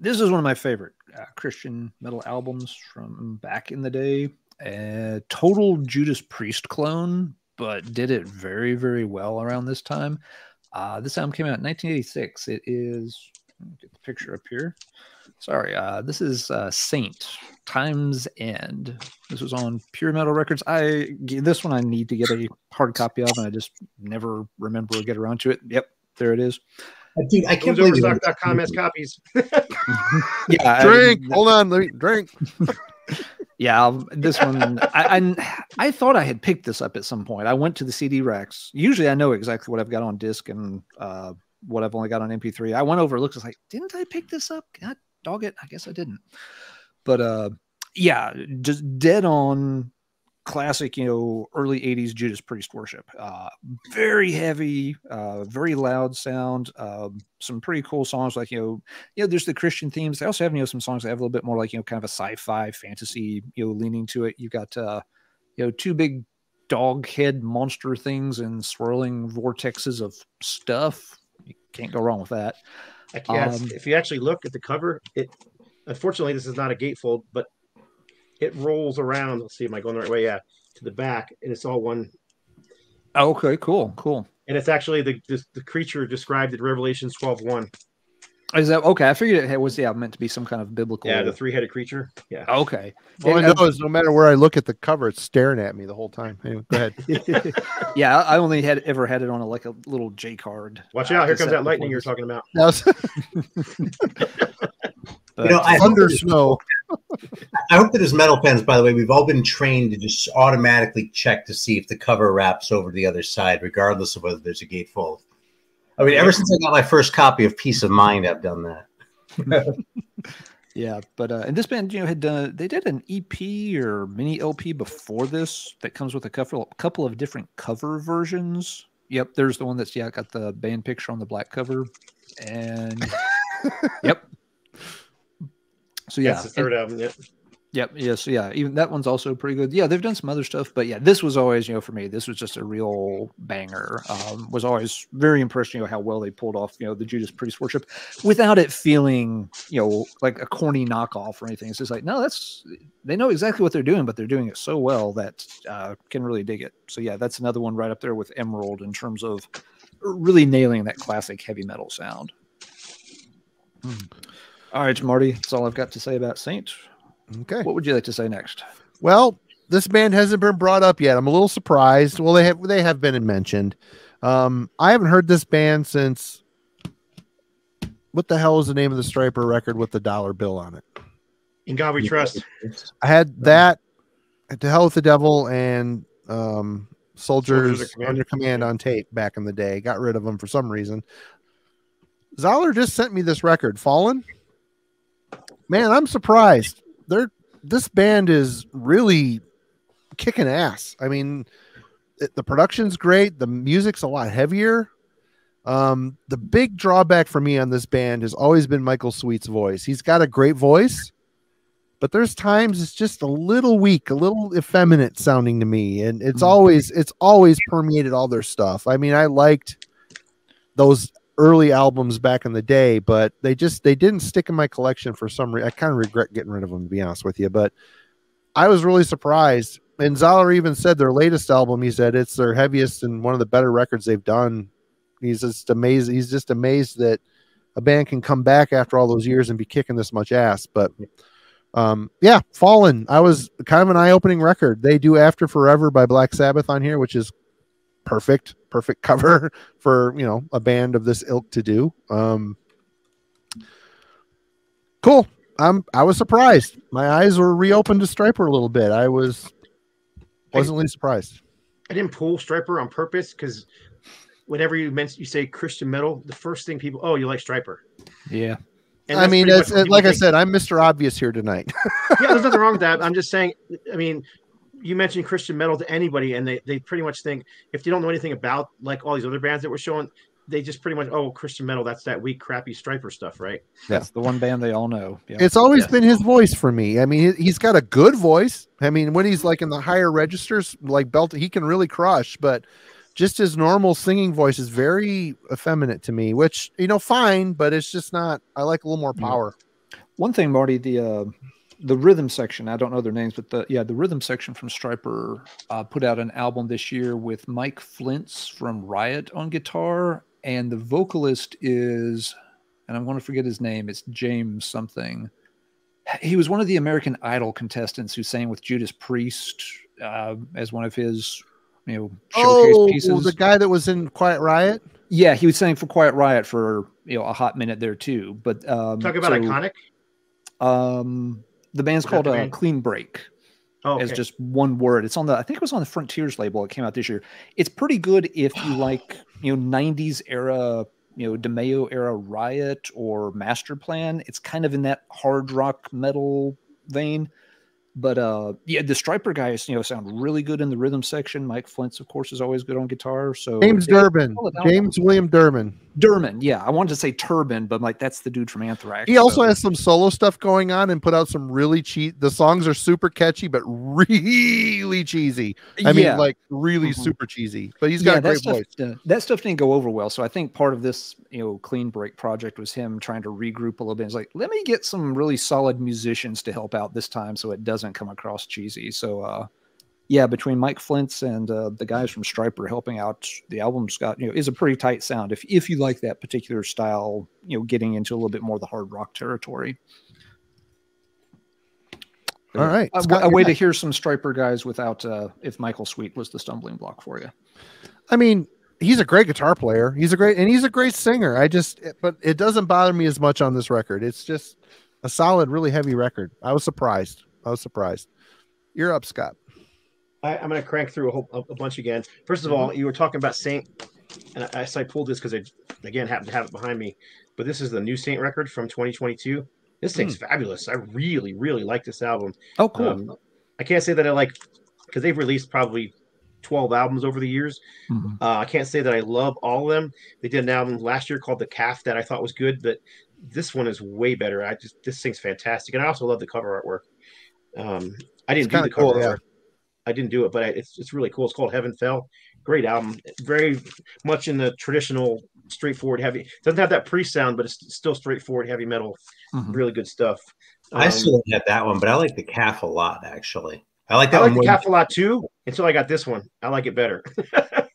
This is one of my favorite uh, Christian metal albums from back in the day. A total Judas Priest clone, but did it very, very well around this time. Uh, this album came out in 1986. It is, get the picture up here. Sorry, uh, this is uh, Saint Times End. This was on Pure Metal Records. I this one I need to get a hard copy of, and I just never remember or get around to it. Yep, there it is. Dude, I can't believe it. Overstock.com has copies. Yeah, I- Drink. Hold on. Let me drink. Yeah, this one I, I I thought I had picked this up at some point. I went to the CD racks. Usually, I know exactly what I've got on disc and uh, what I've only got on MP3. I went over, looked, was like, didn't I pick this up? God dog it, I guess I didn't. But uh, yeah, just dead on classic, you know, early '80s Judas Priest worship. Uh, very heavy, uh, very loud sound. Um, some pretty cool songs like you know you know, there's the Christian themes. They also have, you know, some songs that have a little bit more like, you know, kind of a sci-fi fantasy, you know, leaning to it. You've got, uh, you know, two big dog head monster things and swirling vortexes of stuff. You can't go wrong with that. It's- Um, if you actually look at the cover, it unfortunately this is not a gatefold, but it rolls around. Let's see, am I going the right way? Yeah, to the back, and it's all one. Oh, okay, cool, cool. And it's actually the the, the creature described in Revelations 12:1. Is that okay? I figured it was, yeah, meant to be some kind of biblical. Yeah, the three-headed creature. Yeah. okay. All I And, uh, know is no matter where I look at the cover, it's staring at me the whole time. Anyway, go ahead. yeah, I only had ever had it on a, like a little J card. Watch uh, out! Here comes that lightning before you're talking about. You know, I hope thunder snow. I hope that as metal fans, by the way, we've all been trained to just automatically check to see if the cover wraps over to the other side, regardless of whether there's a gatefold. I mean, ever since I got my first copy of Peace of Mind, I've done that. Yeah, but uh, and this band, you know, had done they did an EP or mini LP before this that comes with a couple couple of different cover versions. Yep, there's the one that's yeah got the band picture on the black cover, and yep. So yeah, That's the third album. Yeah. Yep. Yes. Yeah. Even that one's also pretty good. Yeah, they've done some other stuff, but yeah, this was always, you know, for me, this was just a real banger. Um, was always very impressed, you know, how well they pulled off, you know, the Judas Priest worship without it feeling, you know, like a corny knockoff or anything. It's just like, no, that's they know exactly what they're doing, but they're doing it so well that uh, can really dig it. So yeah, that's another one right up there with Emerald in terms of really nailing that classic heavy metal sound. Hmm. All right, Marty, that's all I've got to say about Saint. Okay. What would you like to say next? Well, this band hasn't been brought up yet. I'm a little surprised. Well, they have they have been mentioned. Um, I haven't heard this band since what the hell is the name of the Stryper record with the dollar bill on it? In God We Trust. I had that to hell with the devil and um, soldiers, Soldiers of Command. under command on tape back in the day. Got rid of them for some reason. Zoller just sent me this record, Fallen. Man, I'm surprised. They're this band is really kicking ass. I mean, it, the production's great. The music's a lot heavier. Um, the big drawback for me on this band has always been Michael Sweet's voice. He's got a great voice, but there's times it's just a little weak, a little effeminate sounding to me, and it's Mhm. always it's always permeated all their stuff. I mean, I liked those early albums back in the day, but they just they didn't stick in my collection for some reason. I kind of regret getting rid of them to be honest with you, but I was really surprised. And Zoller even said their latest album, he said it's their heaviest and one of the better records they've done. He's just amazed. He's just amazed that a band can come back after all those years and be kicking this much ass. But um, yeah, Fallen. I was kind of an eye-opening record. They do After Forever by Black Sabbath on here, which is perfect, perfect cover for you know a band of this ilk to do. Um, cool. I'm I was surprised. My eyes were reopened to Stryper a little bit. I was pleasantly surprised. I didn't pull Stryper on purpose because whenever you mention you say Christian metal, the first thing people oh you like Stryper. Yeah. And I mean, it's, much what people like I said, I'm Mr. Obvious here tonight. yeah, there's nothing wrong with that. I'm just saying. I mean, you mentioned Christian metal to anybody, and they they pretty much think if they don't know anything about like all these other bands that we're showing, they just pretty much oh Christian metal, that's that weak, crappy Stryper stuff, right? Yeah. That's the one band they all know. Yeah. It's always Yes. been his voice for me. I mean, he- he's got a good voice. I mean, when he's like in the higher registers, like belt, he can really crush. But just his normal singing voice is very effeminate to me, which you know, fine, but it's just not. I like a little more Yeah. power. One thing, Marty, the uh, the rhythm section. I don't know their names, but the yeah, the rhythm section from Stryper uh, put out an album this year with Mike Flyntz from Riot on guitar, and the vocalist is, and I'm going to forget his name. It's James something. He was one of the American Idol contestants who sang with Judas Priest uh, as one of his, you know, showcase Oh, pieces. the guy that was in Quiet Riot. Yeah, he was saying for Quiet Riot for you know a hot minute there too. But um, Talk about so, iconic. Um, the band's called uh. Clean Break. Oh, As just one word. It's on the I think it was on the Frontiers label. It came out this year. It's pretty good if you like you know '90s era, you know DiMeo era Riot or Master Plan. It's kind of in that hard rock metal vein. But uh, yeah, the Stryper guys, you know, sound really good in the rhythm section. Mike Flyntz, of course, is always good on guitar. So James Durbin. James William Durbin. Durman, yeah, I wanted to say Turbin, but like that's the dude from Anthrax. He also so- has some solo stuff going on and put out some really cheap. The songs are super catchy, but really cheesy. I mean, Yeah. like really Mhm. super cheesy. But he's got a that great stuff, voice. uh, that stuff didn't go over well. So I think part of this, you know, clean break project was him trying to regroup a little bit. It's like, let me get some really solid musicians to help out this time, so it doesn't come across cheesy. So, uh, yeah, between Mike Flyntz and uh, the guys from Stryper helping out, the album's got you know is a pretty tight sound. If if you like that particular style, you know, getting into a little bit more of the hard rock territory. All right, a, Scott, a way to hear some Stryper guys without uh, if Michael Sweet was the stumbling block for you. I mean, he's a great guitar player. He's a great and he's a great singer. I just but it doesn't bother me as much on this record. It's just a solid, really heavy record. I was surprised. I was surprised. You're up, Scott. I, am going to crank through a, whole, a, bunch again. First of all, you were talking about Saint, and I, I pulled this because I again happen to have it behind me. But this is the new Saint record from 2022. This thing's fabulous. I really, really like this album. Oh, cool. Um, I can't say that I like because they've released probably 12 albums over the years. Mhm. Uh, I can't say that I love all of them. They did an album last year called The Calf that I thought was good, but this one is way better. I just this thing's fantastic, and I also love the cover artwork. Um, I didn't It's do kinda the cover cool, yeah. I didn't do it, but I, it's it's really cool. It's called Heaven Fell. Great album. Very much in the traditional, straightforward, heavy. Doesn't have that pre sound, but it's still straightforward, heavy metal. Mhm. Really good stuff. I Um, still don't have that one, but I like the calf a lot, actually. I like that I that like one. the more- calf a lot too until I got this one. I like it better.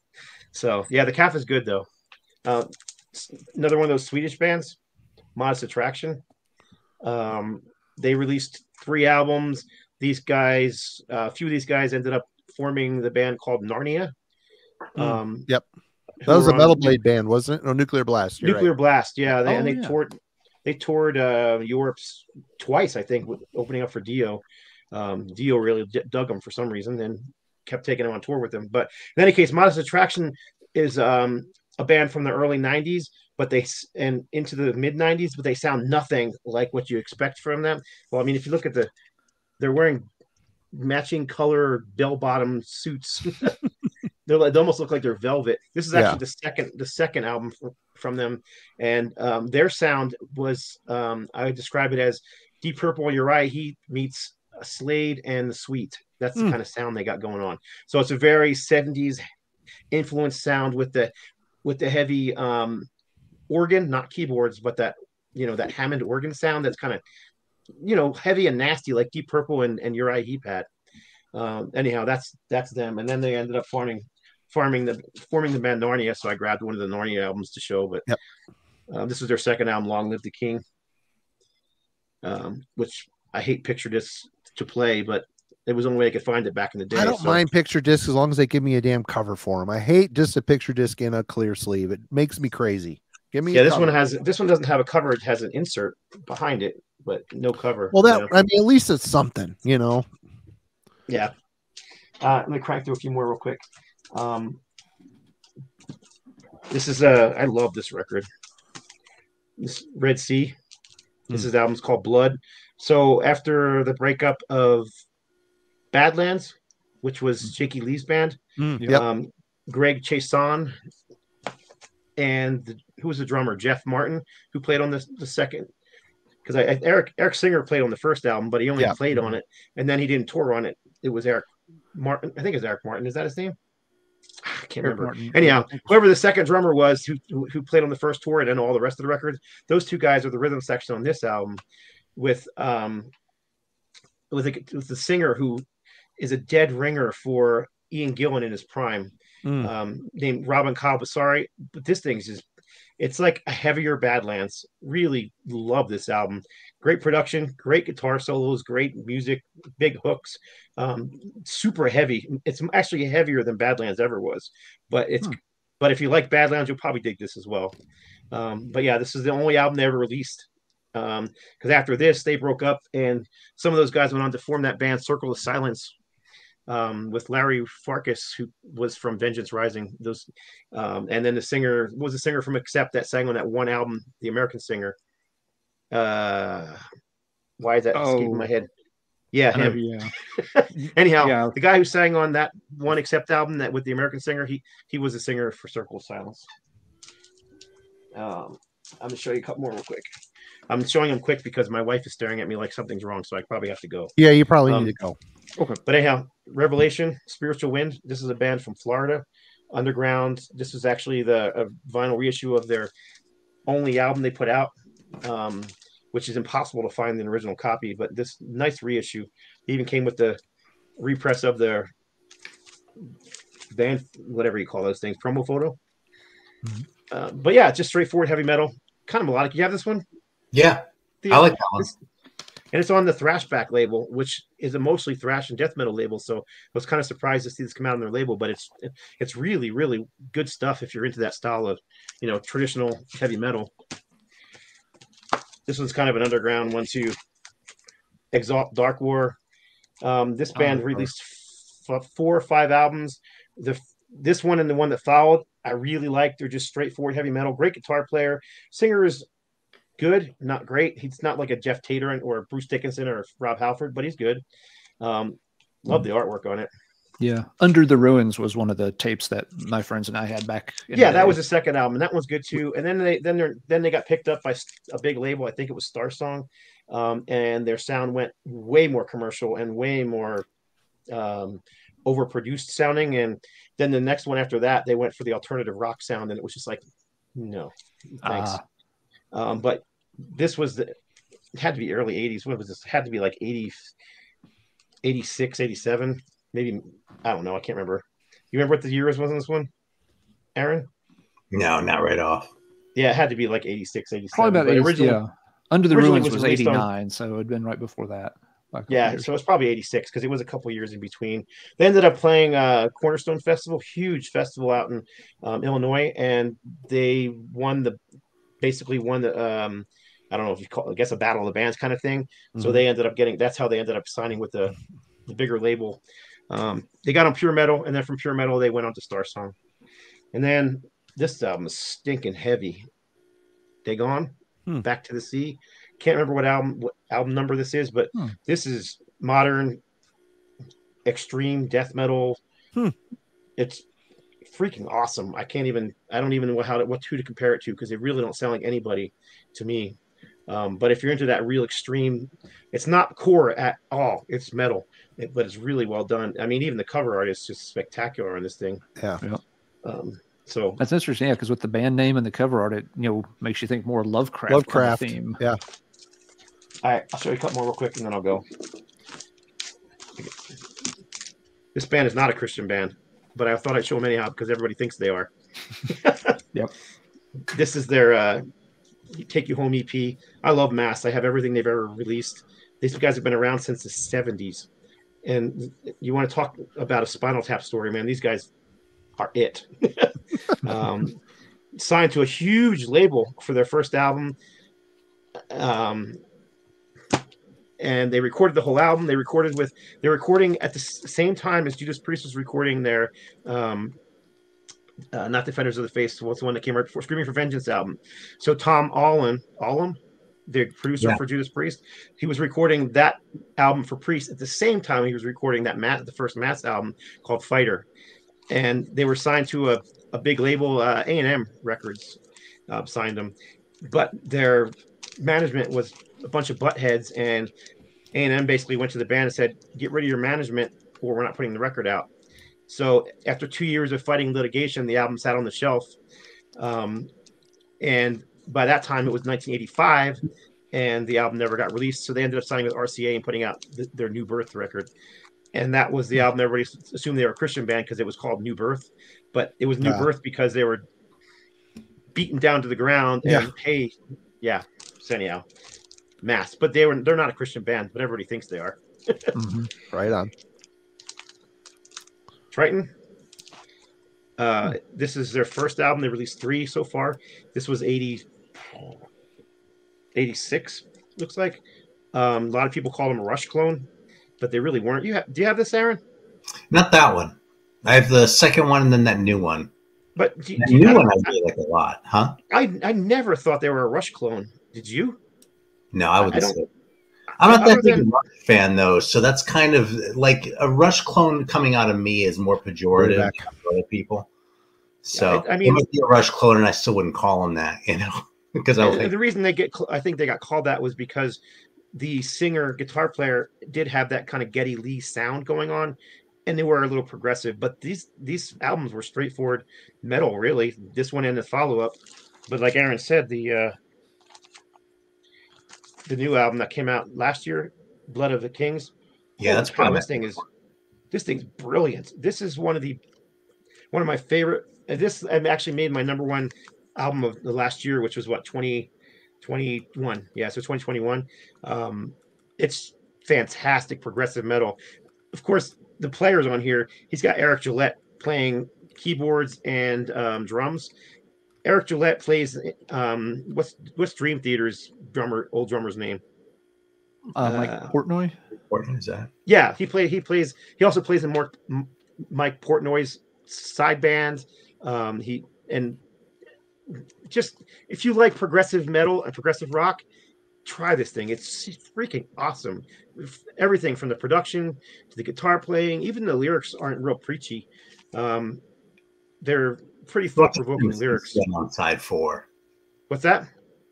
so yeah, the calf is good though. Uh, another one of those Swedish bands, Modest Attraction. Um, they released three albums. These guys, uh, a few of these guys ended up forming the band called Narnia. Mm, Um, yep. That was were a on Metal Blade band, wasn't it? No, Nuclear Blast. You're Nuclear right. Blast. Yeah, they, Oh, and they yeah. toured. They toured uh, Europe's twice, I think, with, opening up for Dio. Um, Dio really d- dug them for some reason, and kept taking them on tour with them. But in any case, Modest Attraction is um, a band from the early '90s, but they and into the mid '90s, but they sound nothing like what you expect from them. Well, I mean, if you look at the, they're wearing matching color bell bottom suits. they're like, they almost look like they're velvet. This is actually Yeah. the second the second album from them, and um, their sound was um, I would describe it as Deep Purple Uriah Heep meets uh, Slade and the Sweet. That's the Hmm. kind of sound they got going on. So it's a very 70s influenced sound with the with the heavy um, organ, not keyboards, but that you know that Hammond organ sound that's kind of you know heavy and nasty like Deep Purple and, and Uriah Heep had. Um, anyhow, that's that's them, and then they ended up forming farming the forming the band Narnia. So I grabbed one of the Narnia albums to show, but Yep. uh, this was their second album, Long Live the King, um, which I hate picture discs to play, but it was the only way I could find it back in the day. I don't so- mind picture discs as long as they give me a damn cover for them. I hate just a picture disc in a clear sleeve. It makes me crazy. Give me Yeah, a this one has this one doesn't have a cover; it has an insert behind it, but no cover. Well, that you know? I mean, at least it's something, you know. Yeah. Uh, let me crank through a few more real quick. Um, this is uh, I love this record. This Red Sea. This Hmm. is album's called Blood. So after the breakup of Badlands, which was Jakey Lee's band, Mm, Yep. um, Greg Chaisson and the, who was the drummer Jeff Martin, who played on the the second. Because I, I- Eric Eric Singer played on the first album, but he only Yeah. played on it, and then he didn't tour on it. It was Eric Martin. I think it's Eric Martin. Is that his name? I can't Eric remember. Martin. Anyhow, whoever the second drummer was who, who who played on the first tour and then all the rest of the records, those two guys are the rhythm section on this album, with um with a, with the singer who is a dead ringer for Ian Gillan in his prime, Mm. um, named Robin Cobb. Sorry, but this thing's just it's like a heavier Badlands. Really love this album. Great production, great guitar solos, great music, big hooks, um, super heavy. It's actually heavier than Badlands ever was, but it's Hmm. but if you like Badlands, you'll probably dig this as well. Um, but yeah, this is the only album they ever released. Um, because after this, they broke up, and some of those guys went on to form that band Circle of Silence, um, with Larry Farkas, who was from Vengeance Rising. Those, um, and then the singer was the singer from Accept that sang on that one album, the American singer. Uh, why is that escaping Oh. my head? Yeah, I know, him. yeah. Anyhow, Yeah. the guy who sang on that one Accept album that with the American singer, he he was a singer for Circle of Silence. Um, I'm gonna show you a couple more real quick. I'm showing them quick because my wife is staring at me like something's wrong, so I probably have to go. Yeah, you probably Um, need to go. Okay, but anyhow, Revelation, Spiritual Wind. This is a band from Florida, Underground. This is actually the a vinyl reissue of their only album they put out, um, which is impossible to find an original copy. But this nice reissue even came with the repress of their band, whatever you call those things, promo photo. Mhm. Uh, but yeah, just straightforward heavy metal, kind of melodic. You have this one? Yeah, I like that one. And it's on the Thrashback label, which is a mostly thrash and death metal label. So I was kind of surprised to see this come out on their label, but it's it's really really good stuff if you're into that style of you know traditional heavy metal. This one's kind of an underground one too. Exalt Dark War. Um, this band Oh, released f- four or five albums. The this one and the one that followed, I really like. They're just straightforward heavy metal. Great guitar player. Singer is good, not great. He's not like a Jeff Tater or Bruce Dickinson or Rob Halford, but he's good. Um, love the artwork on it. Yeah. Under the Ruins was one of the tapes that my friends and I had back. in yeah, that was the second album. and That one's good too. And then they then they then they got picked up by a big label. I think it was Star Song, um, and their sound went way more commercial and way more um, overproduced sounding. And then the next one after that, they went for the alternative rock sound, and it was just like, no, thanks. Ah. Um, but this was the it had to be early 80s. What was this? Had to be like 80, 86, 87, maybe. I don't know. I can't remember. You remember what the years was on this one, Aaron? No, not right off. Yeah, it had to be like 86, 87. Probably about but 80, originally- yeah. Under the originally Ruins was was, released on- 89, so it had been right before that. by Yeah, years. so it's probably 86 because it was a couple years in between. They ended up playing uh, Cornerstone Festival, huge festival out in um, Illinois, and they won the basically won the um, I don't know if you call I guess a battle of the bands kind of thing. So Mhm. they ended up getting that's how they ended up signing with the the bigger label. Um, they got on Pure Metal, and then from Pure Metal they went on to Star Song, and then this album is stinking heavy. They gone Hmm. back to the sea. Can't remember what album what album number this is, but Hmm. this is modern extreme death metal. Hmm. It's freaking awesome. I can't even I don't even know how to what who to compare it to because they really don't sound like anybody to me. Um, but if you're into that real extreme, it's not core at all. It's metal, it- but it's really well done. I mean, even the cover art is just spectacular on this thing. Yeah. Yeah. Um, so That's interesting, yeah, because with the band name and the cover art, it you know makes you think more Lovecraft. kind of Lovecraft. theme. Yeah. All right, I'll show you a couple more real quick, and then I'll go. This band is not a Christian band, but I thought I'd show them anyhow because everybody thinks they are. Yep. This is their uh, "Take You Home" EP. I love Mass. I have everything they've ever released. These guys have been around since the '70s, and you want to talk about a Spinal Tap story, man? These guys are it. um, signed to a huge label for their first album. Um, and they recorded the whole album. They recorded with they're recording at the same time as Judas Priest was recording their um, uh, not Defenders of the Faith. What's the one that came right before Screaming for Vengeance album? So Tom Allom, Allom, the producer Yeah. for Judas Priest, he was recording that album for Priest at the same time he was recording that Matt the first Matt's album called Fighter, and they were signed to a, a big label, uh, A and M Records, uh, signed them, but their management was a bunch of buttheads and a&m basically went to the band and said get rid of your management or we're not putting the record out so after two years of fighting litigation the album sat on the shelf um, and by that time it was 1985 and the album never got released so they ended up signing with rca and putting out th- their new birth record and that was the album everybody assumed they were a christian band because it was called new birth but it was new Ah. birth because they were beaten down to the ground and Yeah. hey yeah so anyhow mass but they were they're not a christian band but everybody thinks they are Mhm. Right on. Triton uh this is their first album they released three so far this was 80 86 looks like um a lot of people call them a rush clone but they really weren't you have do you have this aaron Not that one. I have the second one and then that new one. but do, The do you- new I, one I really like a lot, huh? I, I never thought they were a rush clone did you No, I I wouldn't don't- say. I'm not that big than- a Rush fan though, so that's kind of like a Rush clone coming out of me is more pejorative Back. than other people. So I- I I mean- mean, might be a Rush clone, and I still wouldn't call him that, you know, because I And don't think the reason they get, I think they got called that was because the singer guitar player did have that kind of Geddy Lee sound going on, and they were a little progressive. But these these albums were straightforward metal, really. This one and the follow up, but like Aaron said, the uh, the new album that came out last year, Blood of the Kings. yeah, that's probably this thing is this thing's brilliant. This is one of the one of my favorite. This I actually made my number one album of the last year, which was what 2021. Yeah, so 2021. Um, it's fantastic progressive metal. Of course, the players on here, he's got Eric Gillette playing keyboards and um, drums. Eric Gillette plays. Um, what's what's Dream Theater's drummer, old drummer's name? Uh, Mike Uh, Portnoy. What is that? Yeah, he played. He plays. He also plays in more Mike Portnoy's side band. Um, he and just if you like progressive metal and progressive rock, try this thing. It's freaking awesome. Everything from the production to the guitar playing, even the lyrics aren't real preachy. Um, they're pretty thought provoking lyrics. CCM on side four. What's that?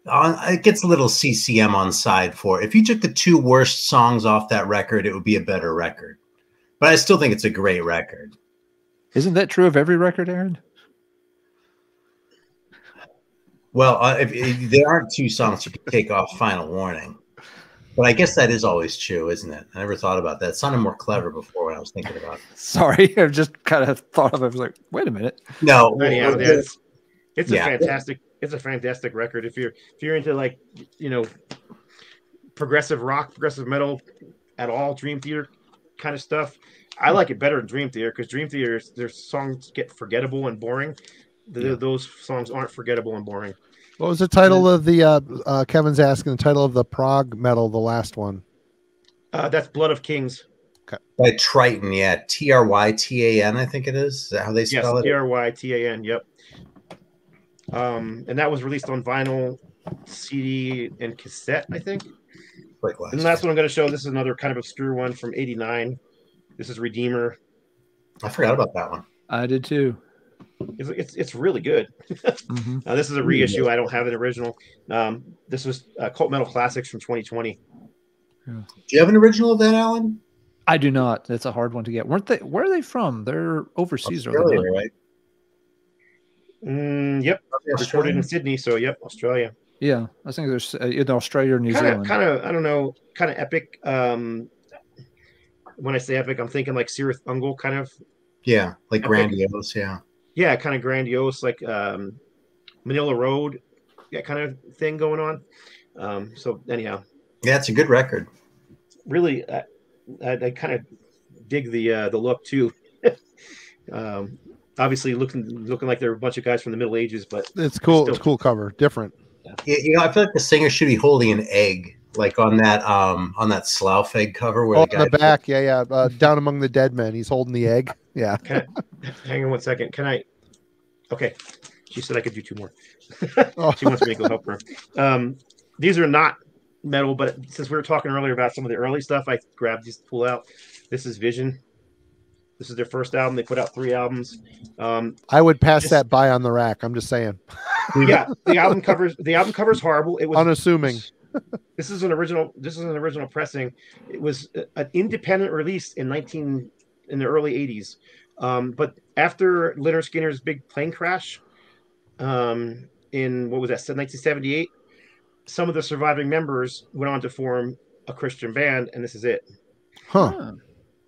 On, it gets a little CCM on side four. If you took the two worst songs off that record, it would be a better record. But I still think it's a great record. Isn't that true of every record, Aaron? Well, uh, if, if there aren't two songs you could take off Final Warning, but I guess that is always true, isn't it? I never thought about that. It sounded more clever before when I was thinking about it. Sorry, I've just kind of thought of it. I was like, wait a minute. No, Oh, yeah, well, it's, it's a fantastic it's a fantastic record if you're if you're into like you know progressive rock progressive metal at all dream theater kind of stuff i like it better than dream theater because dream theater their songs get forgettable and boring Th- those songs aren't forgettable and boring What was the title of the uh, uh Kevin's asking the title of the prog metal, the last one? uh, that's blood of kings Okay. by Trytan, yeah, T R Y T A N, I think it is. Is that how they yes spell it? t-r-y-t-a-n yep um and that was released on vinyl cd and cassette i think Like last And the last one I'm going to show. This is another kind of obscure one from '89. This is Redeemer. I forgot about that one. I did too. It's it's, it's really good. hmm Uh, this is a reissue. I don't have an original. Um, this was uh, Cult Metal Classics from 2020. Do you have an original of that, Alan? I do not. That's a hard one to get. weren't they? Where are they from? They're overseas, are they? Right? Mm, yep, recorded Australia? in Sydney. So yep, Australia. Yeah, I think there's uh, in Australia or New Kind of, Zealand. kind of. I don't know. Kind of epic. Um, when I say epic, I'm thinking like Cirith Ungol, kind of. Yeah, like Okay. grandiose. Yeah. Yeah, kind of grandiose, like um, Manilla Road, that kind of thing going on. Um, so anyhow, Yeah, it's a good record. really I, I, I kind of dig the uh, the look too. um, obviously, looking looking like they're a bunch of guys from the Middle Ages, but It's cool. Still- It's cool cover. Different. Yeah, you know, I feel like the singer should be holding an egg, like on that um on that Slough Feg cover where Oh, the in guy the back. Yeah, yeah. Uh, down among the dead men. He's holding the egg. Yeah. hang on one second. Can I? Okay, she said I could do two more. Oh. She wants me to go help her. Um, these are not metal, but since we were talking earlier about some of the early stuff, I grabbed these to pull out. This is Vision. This is their first album. They put out three albums. Um, I would pass Just- that by on the rack. I'm just saying. yeah, the album covers the album covers horrible. It was Unassuming. This is an original. This is an original pressing. It was an independent release in nineteen in the early eighties. Um, but after Lynyrd Skynyrd's big plane crash, um, in what was that, nineteen seventy eight, some of the surviving members went on to form a Christian band, and this is it. Huh. Huh.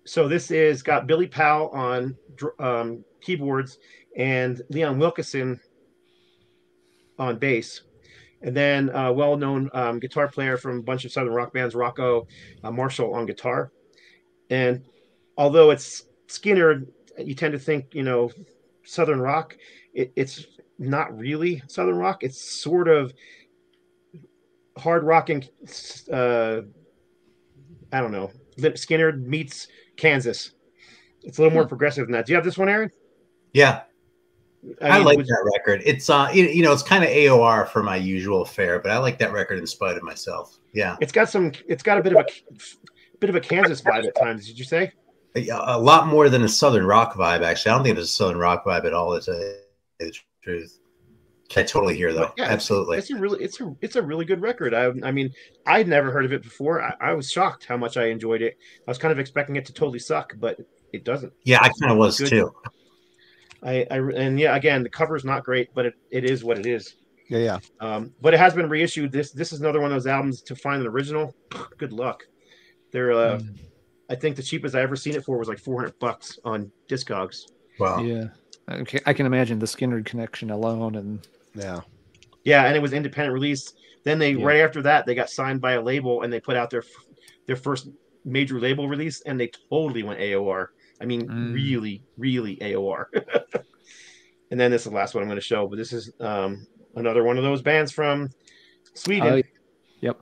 So this is got Billy Powell on um, keyboards and Leon Wilkeson on bass, and then a well-known um, guitar player from a bunch of southern rock bands, Rocco uh, Marshall on guitar. And although it's Skynyrd, you tend to think you know southern rock. It, it's not really southern rock. It's sort of hard rock and uh, I don't know. Skynyrd meets Kansas. It's a little more progressive than that. Do you have this one, Aaron? Yeah, I, mean, like would- that record. It's uh you, you know, it's kind of AOR for my usual fare, but I like that record in spite of myself. Yeah. It's got some. It's got a bit of a bit of a Kansas vibe at times. Did you say? A, a lot more than a southern rock vibe actually. I don't think there's a southern rock vibe at all It's a the truth. I totally hear though. Yeah, it's- Absolutely. It's a really. It's a. It's a really good record. I. I mean, I'd never heard of it before. I, I was shocked how much I enjoyed it. I was kind of expecting it to totally suck, but it doesn't. Yeah, I kind of was Good. too. I. I and yeah, again, the cover is not great, but it, it is what it is. Yeah, yeah. Um, but it has been reissued. This this is another one of those albums to find an original. Good luck. They're. Uh, Mm. I think the cheapest I ever seen it for was like 400 bucks on Discogs. Wow. Yeah. Okay, I can imagine the Skynyrd connection alone, and Yeah. Yeah, and it was independent release. Then they Yeah. right after that they got signed by a label and they put out their their first major label release and they totally went AOR. I mean, Mm. really, really AOR. and then this is the last one I'm going to show. But this is um, another one of those bands from Sweden. Oh, yep.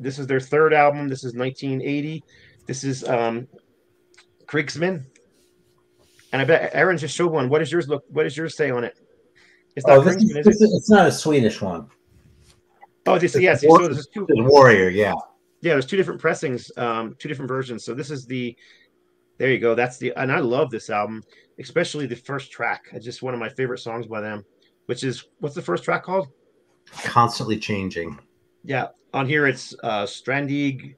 This is their third album. This is 1980. This is um, Krigsman. And I bet Aaron just showed one. What does yours look? What does yours say on it? It's not Oh, this is, Krigsman, is this it? is- it's not a Swedish one. Oh, this, it's yes. War- So there's two. It's Warrior, yeah. Yeah, there's two different pressings, um, two different versions. So this is the. There you go. That's the, and I love this album, especially the first track. It's just one of my favorite songs by them. Which is what's the first track called? Constantly changing. Yeah, on here it's uh Strandig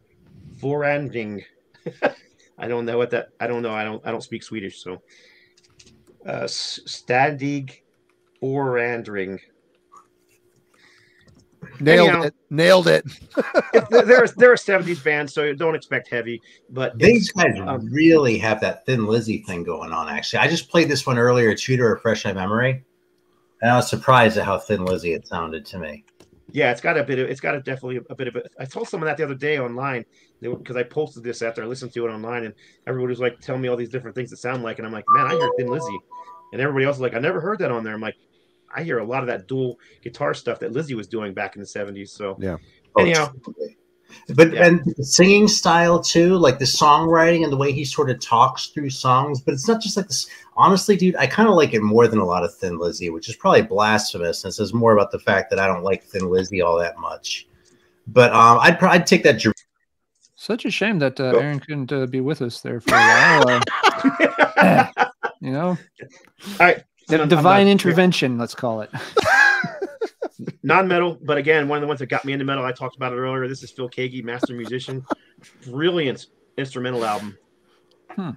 Forandring. I don't know what that. I don't know. I don't. I don't speak Swedish, so. Uh, S- Standig Forandring. Nailed Anyhow. it. Nailed it. they're they're a '70s band, so don't expect heavy. But These guys um, really have that Thin Lizzy thing going on. Actually, I just played this one earlier too to refresh my memory, and I was surprised at how Thin Lizzy it sounded to me. Yeah, it's got a bit of it's got a definitely a bit of it. I told someone that the other day online because I posted this after I listened to it online, and everybody was like telling me all these different things that sound like, and I'm like, man, I hear Thin Lizzy, and everybody else was like, I never heard that on there. I'm like, I hear a lot of that dual guitar stuff that Lizzy was doing back in the '70s. So yeah, Anyhow. totally. But Yeah. and the singing style too, like the songwriting and the way he sort of talks through songs. But it's not just like this. Honestly, dude, I kind of like it more than a lot of Thin Lizzy, which is probably blasphemous. And says more about the fact that I don't like Thin Lizzy all that much. But um, I'd probably take that. Jer- Such a shame that uh, Oh. Aaron couldn't uh, be with us there for a while. Uh, you know, all right, D- I'm- I'm divine not- intervention, let's call it. non-metal, but again, one of the ones that got me into metal. I talked about it earlier. This is Phil Keaggy, master musician, brilliant instrumental album. Hmm.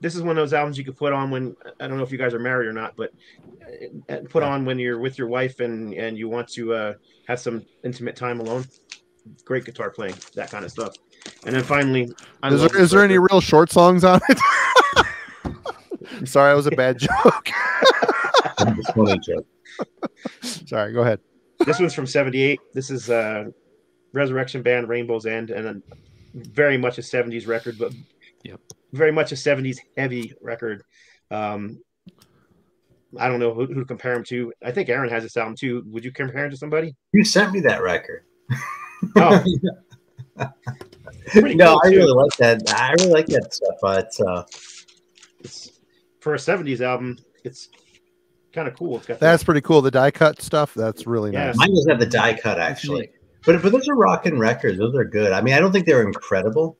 This is one of those albums you could put on when I don't know if you guys are married or not, but uh, put on when you're with your wife and and you want to uh, have some intimate time alone. Great guitar playing, that kind of stuff. And then finally, I Is love there, this is there any real short songs on it? Sorry, that was a bad joke. It's funny joke. Sorry, go ahead. this one's from 78 this is uh resurrection band rainbow's end and then very much a 70s record but Yep. very much a 70s heavy record um i don't know who, who to compare him to i think aaron has this album too would you compare him to somebody You sent me that record. oh no, cool, I too. really like that. I really like that stuff. But, uh, it's for a 70s album it's kind of cool it's got That's pretty cool. The die cut stuff. That's really Yeah. nice. mine doesn't have the die cut actually, but but those are rocking records. Those are good. I mean, I don't think they're incredible.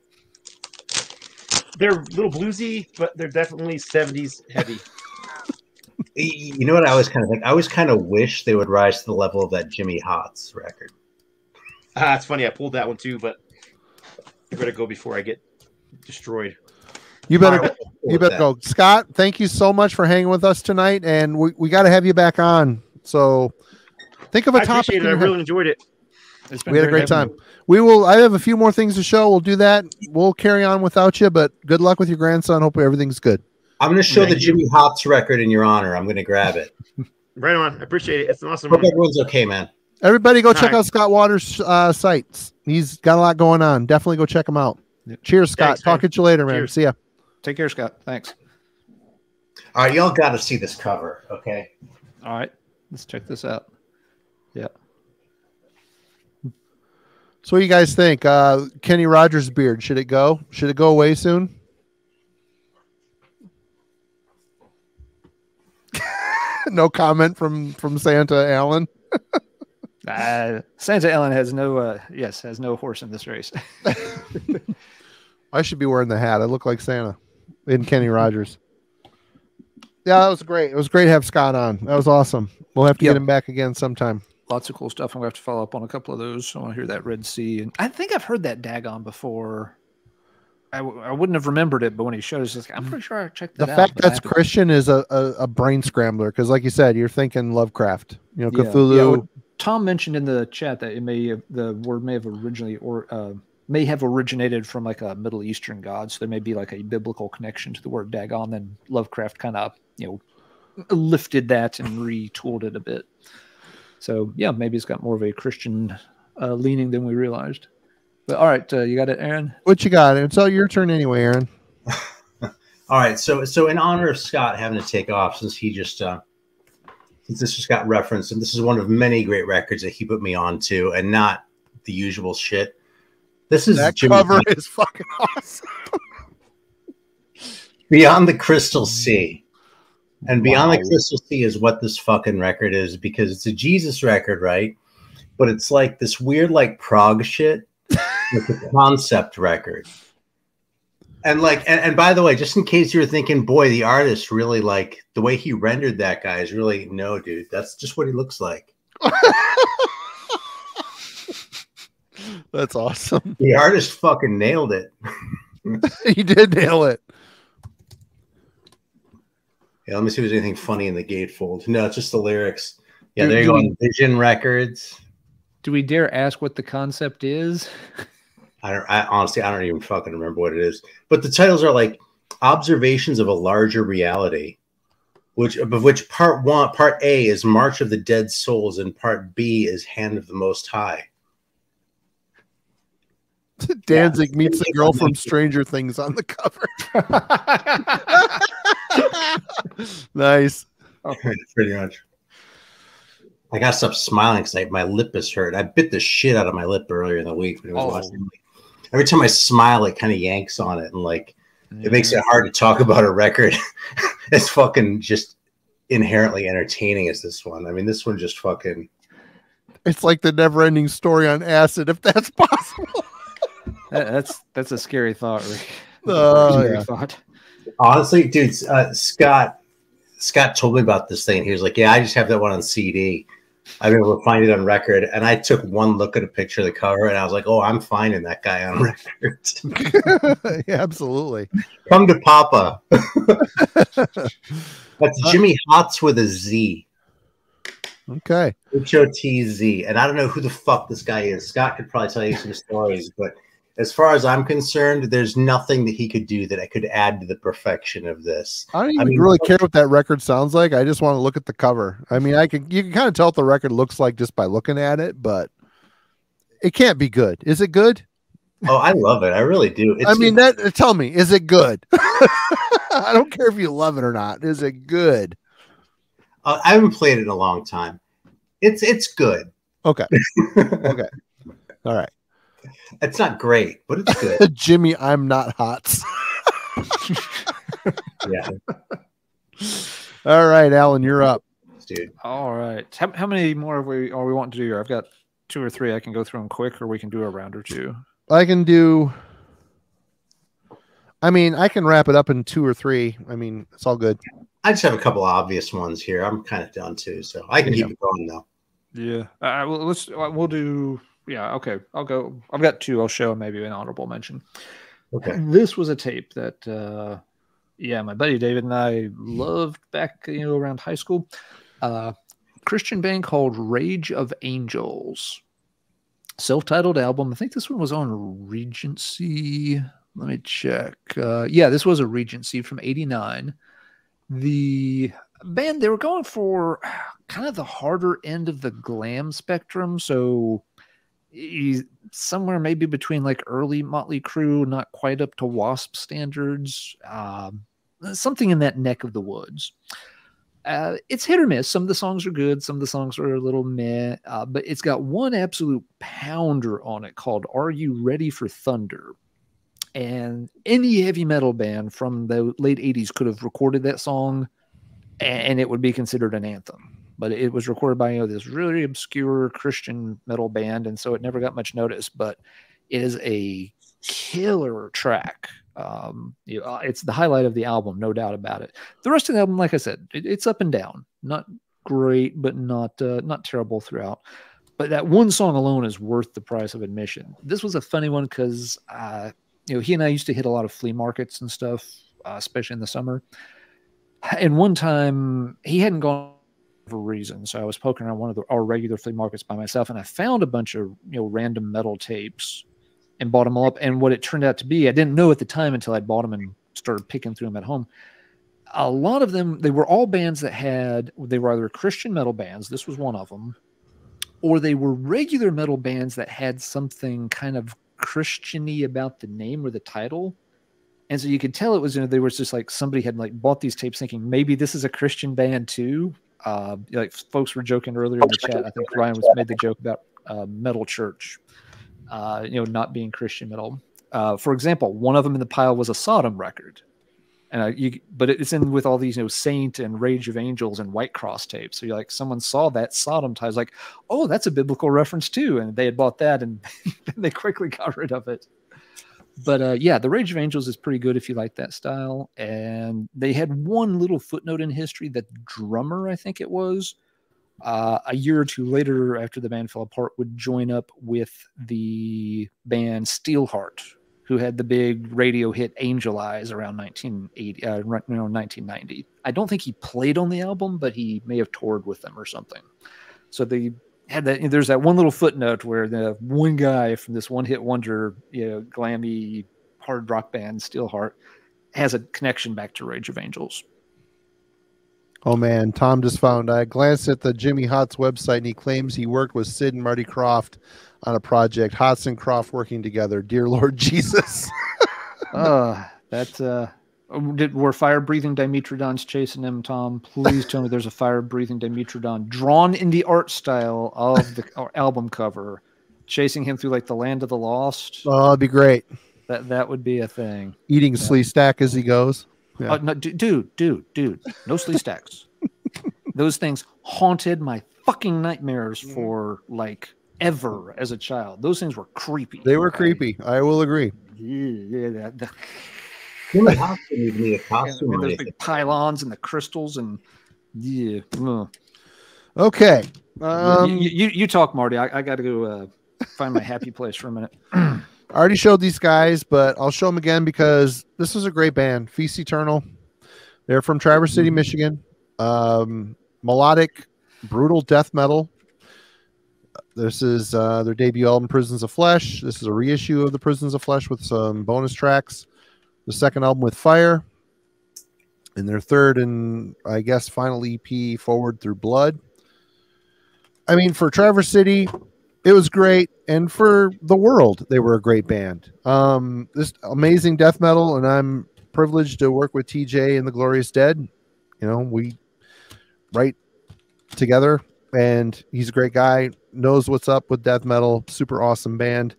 they're a little bluesy but they're definitely 70s heavy You know what I always kind of think? I always kind of wish they would rise to the level of that Jimmy Hotz record. ah it's funny i pulled that one too but i better go before i get destroyed You better All right, we'll you with better go. Scott, thank you so much for hanging with us tonight. And we, we got to have you back on. So think of a I topic. appreciate it. I your head. really enjoyed it. It's been we had a great having time. We will. I have a few more things to show. We'll do that. We'll carry on without you, but good luck with your grandson. Hope everything's good. I'm going to show Thank the you. Jimmy Hotz record in your honor. I'm going to grab it. Right on. I appreciate it. It's an awesome. Hope everyone's okay, man. Everybody, go All check right. out Scott Waters' uh, sites. He's got a lot going on. Definitely go check him out. Yep. Cheers, Scott. Thanks, Talk man. at you later, man. Cheers. See ya. Take care, Scott. Thanks. All right, y'all got to see this cover, okay? All right, let's check this out. Yeah. So, what do you guys think? Uh, Kenny Rogers' beard should it go? Should it go away soon? no comment from from Santa Alan. Uh, Santa Ellen has no, uh, yes, has no horse in this race. I should be wearing the hat. I look like Santa in Kenny Rogers. Yeah, that was great. It was great to have Scott on. That was awesome. We'll have to Yep. get him back again sometime. Lots of cool stuff. I'm gonna have to follow up on a couple of those. I want to hear that Red Sea, and I think I've heard that Dagon before. I, w- I wouldn't have remembered it, but when he showed us, like, I'm pretty sure I checked The that out. fact that's Christian is a, a, a brain scrambler because, like you said, you're thinking Lovecraft. You know, Yeah. Cthulhu. Yeah, well, Tom mentioned in the chat that it may have, the word may have originally or uh, may have originated from like a Middle Eastern god. So there may be like a biblical connection to the word Dagon. Then Lovecraft kind of you know lifted that and retooled it a bit. So yeah, maybe it's got more of a Christian uh, leaning than we realized. But all right, uh, you got it, Aaron. What you got? It's all your turn anyway, Aaron. All right, so so in honor of Scott having to take off since he just uh, since this just got referenced, and this is one of many great records that he put me on to, and not the usual shit. This is That Jimmy cover is fucking awesome. Beyond the Crystal Sea. And Beyond the Crystal Sea is what this fucking record is because it's a Jesus record, right? But it's like this weird, like prog shit. It's a concept record. And like, and, and by the way, just in case you were thinking, boy, the artist really like the way he rendered that guy is really no, dude. That's just what he looks like. That's awesome. The artist fucking nailed it. he did nail it. Yeah, let me see if there's anything funny in the gatefold. No, it's just the lyrics. Yeah, Do- there you go. we- Vision Records. Do we dare ask what the concept is? I don't. I honestly, I don't even fucking remember what it is. But the titles are like observations of a larger reality, which of which part one, part A is March of the Dead Souls, and part B is Hand of the Most High. Danzig meets the girl from Stranger Things on the cover. nice. Okay, Pretty much. I gotta stop smiling because my lip is hurt. I bit the shit out of my lip earlier in the week when I was Oh. watching. Every time I smile, it kind of yanks on it, and like it makes it hard to talk about a record. it's fucking just inherently entertaining as this one. I mean, this one just fucking. It's like the never ending story on acid, if that's possible. That- that's that's a scary thought, Rick. Oh, scary yeah. thought. Honestly, dude, uh, Scott, Scott told me about this thing. He was like, "Yeah, I just have that one on CD. I've been able to find it on record." And I took one look at a picture of the cover, and I was like, "Oh, I'm finding that guy on record." yeah, absolutely. Come to Papa. That's Jimmy Hotz with a Z. Okay. H O T Z. And I don't know who the fuck this guy is. Scott could probably tell you some stories, but as far as I'm concerned, there's nothing that he could do that I could add to the perfection of this. I don't even mean, really care what that record sounds like. I just want to look at the cover. I mean, I can you can kind of tell what the record looks like just by looking at it, but it can't be good. Is it good? Oh, I love it. I really do. It's, I mean, that tell me, is it good? I don't care if you love it or not. Is it good? uh, I haven't played it in a long time. It's it's good. Okay. Okay. All right. It's not great, but it's good. Jimmy, I'm not hot. yeah, All right, Alan, you're up. dude. All right. How, how many more are we are we wanting to do here? I've got two or three. I can go through them quick, or we can do a round or two. I can do I mean, I can wrap it up in two or three. I mean, it's all good. I just have a couple obvious ones here. I'm kind of done too, so I can keep it going though. Yeah. Uh, well, let's we'll do. Yeah. Okay. I'll go. I've got two. I'll show maybe an honorable mention. Okay. This was a tape that, uh, yeah, my buddy David and I loved back, you know, around high school. Uh, Christian band called Rage of Angels, self-titled album. I think this one was on Regency. Let me check. Uh, yeah, this was a Regency from '89. The band they were going for kind of the harder end of the glam spectrum, so e- somewhere maybe between like early Motley Crue, not quite up to Wasp standards, um, something in that neck of the woods. Uh, it's hit or miss. Some of the songs are good, some of the songs are a little meh, uh, but it's got one absolute pounder on it called "Are You Ready for Thunder?" And any heavy metal band from the late '80s could have recorded that song, and it would be considered an anthem but it was recorded by you know this really obscure Christian metal band, and so it never got much notice. But it is a killer track. Um, you know, it's the highlight of the album, no doubt about it. The rest of the album, like I said, it, it's up and down, not great, but not uh, not terrible throughout. But that one song alone is worth the price of admission. This was a funny one because uh, you know he and I used to hit a lot of flea markets and stuff, uh, especially in the summer. And one time he hadn't gone reason. So I was poking around one of the our regular flea markets by myself, and I found a bunch of you know random metal tapes and bought them all up. And what it turned out to be, I didn't know at the time until I bought them and started picking through them at home. A lot of them, they were all bands that had they were either Christian metal bands. This was one of them, or they were regular metal bands that had something kind of Christiany about the name or the title. And so you could tell it was, you know, they were just like somebody had like bought these tapes thinking maybe this is a Christian band too Uh, like folks were joking earlier in the chat. I think Ryan was made the joke about uh, metal church, uh, you know, not being Christian metal. Uh, for example, one of them in the pile was a Sodom record, and you, but it's in with all these, you know, Saint and Rage of Angels and Whitecross tapes. So you're like, someone saw that Sodom ties, like, oh, that's a biblical reference too, and they had bought that, and they quickly got rid of it but uh, yeah, the Rage of Angels is pretty good if you like that style. And they had one little footnote in history that drummer, I think it was, uh, a year or two later after the band fell apart, would join up with the band Steelheart, who had the big radio hit Angel Eyes around 1980, uh, know, 1990. I don't think he played on the album, but he may have toured with them or something. So they had that there's that one little footnote where the one guy from this one hit wonder you know glammy hard rock band steelheart has a connection back to rage of angels. Oh man. Tom just found i glanced at the jimmy hotz website and he claims he worked with sid and marty Krofft on a project. Hotz and Krofft working together. Dear lord jesus. Uh that's uh did, were fire breathing Dimetrodons chasing him, Tom? Please tell me there's a fire breathing Dimetrodon drawn in the art style of the album cover, chasing him through like the land of the lost. Oh, that'd be great. That that would be a thing. Eating yeah. Sleestak as he goes. Yeah. Uh, no, dude, dude, dude, no Sleestaks. Those things haunted my fucking nightmares for like ever as a child. Those things were creepy. They were creepy. I will agree. Yeah, yeah that, Human costume even need a costume. And, and big pylons and the crystals and yeah. Okay. Um, you, you, you, talk, Marty. I, I got to go uh, find my happy place for a minute. I already showed these guys, but I'll show them again because this is a great band, Feast Eternal. They're from Traverse City, Michigan. Um, melodic, brutal death metal. This is uh, their debut album, Prisons of Flesh. This is a reissue of the Prisons of Flesh with some bonus tracks the second album with Fire, and their third and I guess final EP, Forward Through Blood. I mean, for Traverse City, it was great, and for the world, they were a great band. Um, this amazing death metal, and I'm privileged to work with TJ and the Glorious Dead. You know, we write together, and he's a great guy. Knows what's up with death metal. Super awesome band.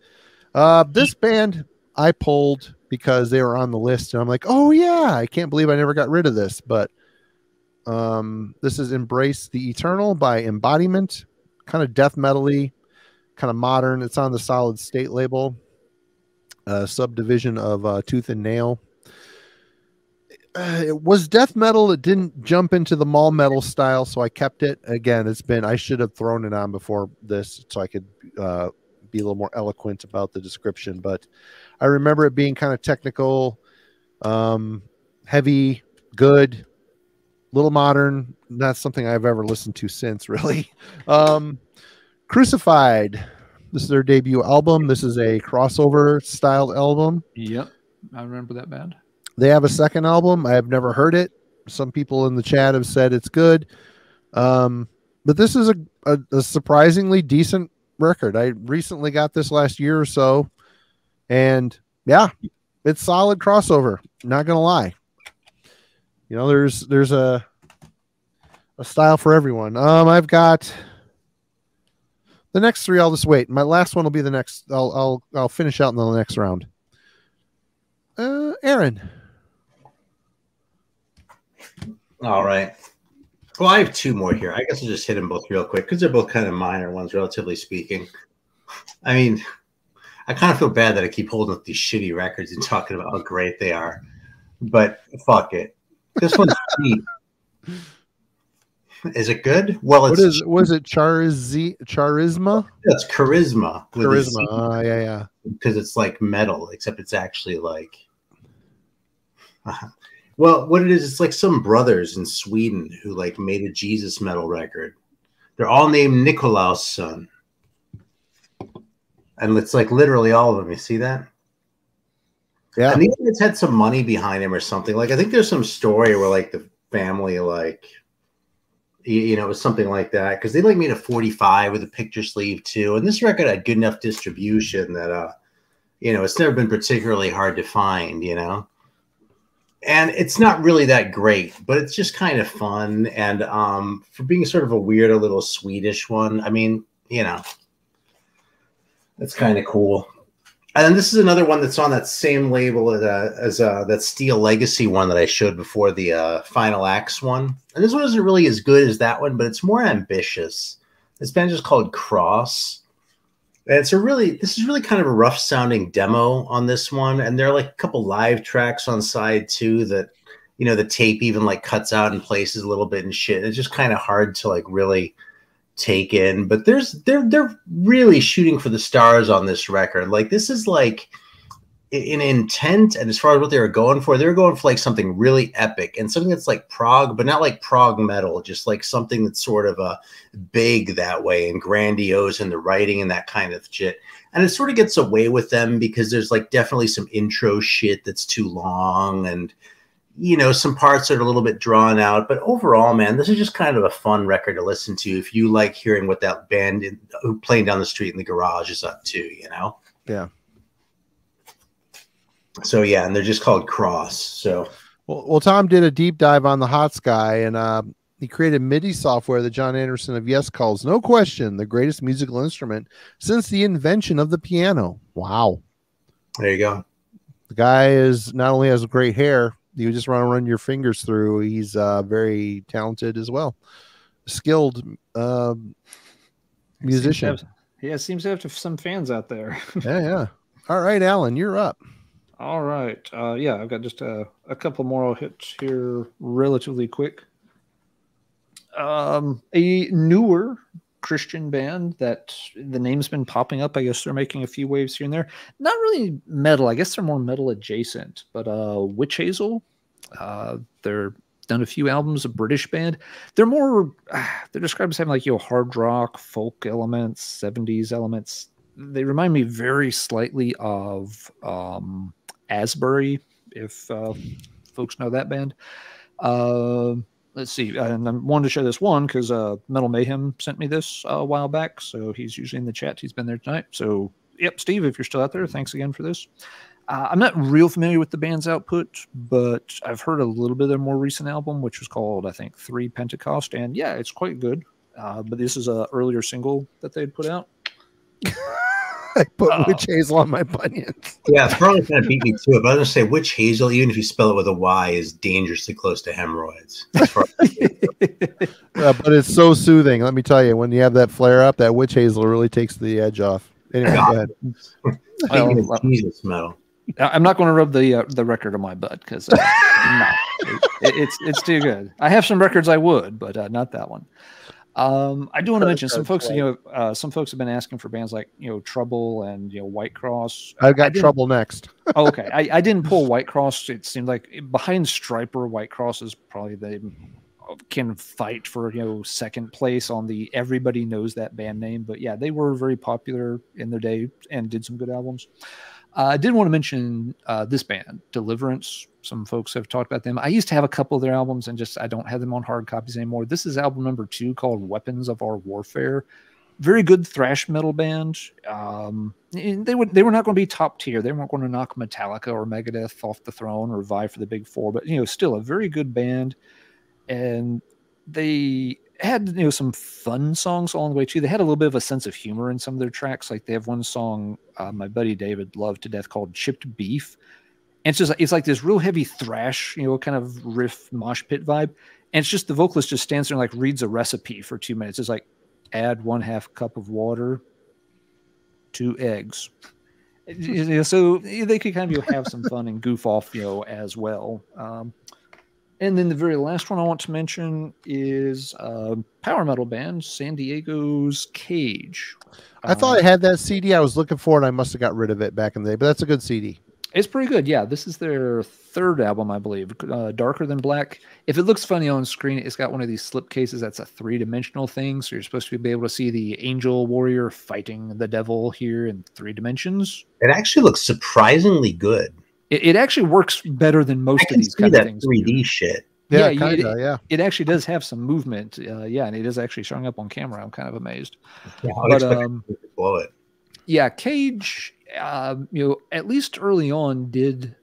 Uh, this band I pulled because they were on the list and I'm like, "Oh yeah, I can't believe I never got rid of this." But um this is Embrace the Eternal by Embodyment, kind of death metally, kind of modern. It's on the Solid State label. Uh subdivision of uh, Tooth and Nail. Uh, it was death metal. It didn't jump into the mall metal style, so I kept it. Again, it's been I should have thrown it on before this, so I could uh, be a little more eloquent about the description. But I remember it being kind of technical, um, heavy, good, little modern. Not something I've ever listened to since, really. Um, Crucified. This is their debut album. This is a crossover styled album. Yep. I remember that band. They have a second album. I have never heard it. Some people in the chat have said it's good. Um, but this is a, a, a surprisingly decent record. I recently got this last year or so, and yeah, it's solid crossover. Not gonna lie. You know, there's there's a a style for everyone. Um, I've got the next three. I'll just wait. My last one will be the next. I'll I'll I'll finish out in the next round. Uh, Aaron. All right. Well, I have two more here. I guess I'll just hit them both real quick because they're both kind of minor ones, relatively speaking. I mean, I kind of feel bad that I keep holding up these shitty records and talking about how great they are, but fuck it. This one's cheap. Is it good? Well, it's what is was it Chariz charisma? That's charisma. Charisma. Uh, yeah, yeah. Because it's like metal, except it's actually like uh, well, what it is, it's like some brothers in Sweden who like made a Jesus metal record. They're all named Nikolausson. And it's like literally all of them. You see that? Yeah. And these had some money behind him or something. Like I think there's some story where like the family like you, you know, it was something like that. Because they like made a 45 with a picture sleeve too. And this record had good enough distribution that uh, you know, it's never been particularly hard to find, you know. and it's not really that great, but it's just kind of fun. And um, for being sort of a weird, a little Swedish one, I mean, you know, that's kind of cool. And then this is another one that's on that same label as, uh, as uh, that Steel Legacy one that I showed before the uh, Final Axe one. And this one isn't really as good as that one, but it's more ambitious. This band is called Cross. And it's a really, this is really kind of a rough sounding demo on this one. And there are like a couple live tracks on side too that, you know, the tape even like cuts out in places a little bit and shit. It's just kind of hard to like really take in. But there's, they're, they're really shooting for the stars on this record. Like this is like, in intent and as far as what they were going for, they were going for like something really epic and something that's like prog, but not like prog metal, just like something that's sort of a uh, big that way and grandiose in the writing and that kind of shit. And it sort of gets away with them because there's like definitely some intro shit that's too long and you know some parts that are a little bit drawn out. But overall, man, this is just kind of a fun record to listen to if you like hearing what that band in, playing down the street in the garage is up to, you know? Yeah so yeah, and they're just called Cross. So well, well, Tom did a deep dive on the Hot Sky, and uh, he created MIDI software that Jon Anderson of Yes calls, no question, the greatest musical instrument since the invention of the piano. Wow. There you go. The guy is not only has great hair, you just want to run your fingers through. He's uh, very talented as well, skilled uh, musician. Seems have, yeah, seems to have some fans out there. yeah, yeah. All right, Alan, you're up. All right. Uh, yeah, I've got just a, a couple more hits here relatively quick. Um, a newer Christian band that the name's been popping up. I guess they're making a few waves here and there. Not really metal. I guess they're more metal adjacent. But uh, Witch Hazel, uh, they're done a few albums. A British band. They're more. they're described as having like you know hard rock, folk elements, seventies elements. They remind me very slightly of um, Asbury, if uh, folks know that band. Uh, let's see. And I wanted to show this one because uh, Metal Mayhem sent me this a while back. So he's usually in the chat. He's been there tonight. So, yep, Steve, if you're still out there, thanks again for this. Uh, I'm not real familiar with the band's output, but I've heard a little bit of their more recent album, which was called, I think, Three Pentecost. And yeah, it's quite good. Uh, but this is a earlier single that they'd put out. I put oh. witch hazel on my bunions. yeah, it's probably kind of beat me to it. But I was gonna say witch hazel, even if you spell it with a Y, is dangerously close to hemorrhoids. yeah, but it's so soothing. Let me tell you, when you have that flare up, that witch hazel really takes the edge off. Anyway, go ahead. well, Jesus metal. I'm not going to rub the uh, the record on my butt because uh, no, it, it's it's too good. I have some records I would, but uh, not that one. Um, I do want to mention some folks. You know, uh, some folks have been asking for bands like you know Trouble and you know Whitecross. I've got Trouble next. oh, okay, I, I didn't pull Whitecross. It seemed like behind Stryper, White Cross is probably the can fight for you know second place on the everybody knows that band name. But yeah, they were very popular in their day and did some good albums. Uh, I did want to mention uh, this band, Deliverance. Some folks have talked about them. I used to have a couple of their albums, and just I don't have them on hard copies anymore. This is album number two called "Weapons of Our Warfare." Very good thrash metal band. Um, they would they were not going to be top tier. They weren't going to knock Metallica or Megadeth off the throne or vie for the big four, but you know, still a very good band. And they had you know some fun songs along the way too. They had a little bit of a sense of humor in some of their tracks. Like they have one song uh, my buddy David loved to death called "Chipped Beef," and it's just it's like this real heavy thrash, you know, kind of riff mosh pit vibe. And it's just the vocalist just stands there and like reads a recipe for two minutes. It's like add one half cup of water, two eggs. so they could kind of you know, have some fun and goof off, you know, as well. Um, and then the very last one I want to mention is a power metal band, San Diego's Cage. I thought I had that CD. I was looking for it. I must have got rid of it back in the day, but that's a good CD. It's pretty good. Yeah, this is their third album, I believe. Uh, Darker Than Black. If it looks funny on screen, it's got one of these slip cases that's a three dimensional thing. So you're supposed to be able to see the angel warrior fighting the devil here in three dimensions. It actually looks surprisingly good. It, it actually works better than most of these kind of things. 3D shit. Yeah, yeah, kinda, it, yeah. It actually does have some movement. Uh, yeah, and it is actually showing up on camera. I'm kind of amazed. Yeah, but um, blow it. yeah, Cage, uh, you know, at least early on, did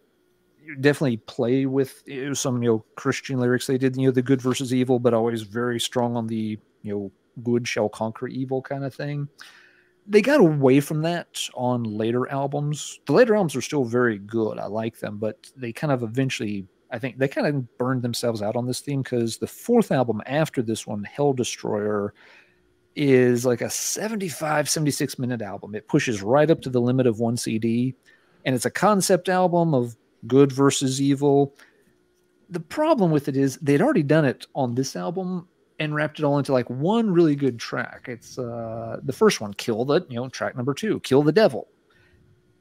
definitely play with you know, some you know Christian lyrics. They did you know the good versus evil, but always very strong on the you know good shall conquer evil kind of thing. They got away from that on later albums. The later albums are still very good. I like them, but they kind of eventually I think they kind of burned themselves out on this theme because the fourth album after this one, Hell Destroyer, is like a 75, 76 minute album. It pushes right up to the limit of one CD, and it's a concept album of good versus evil. The problem with it is they'd already done it on this album and wrapped it all into like one really good track. It's uh the first one, Kill the, you know, track number two, Kill the Devil.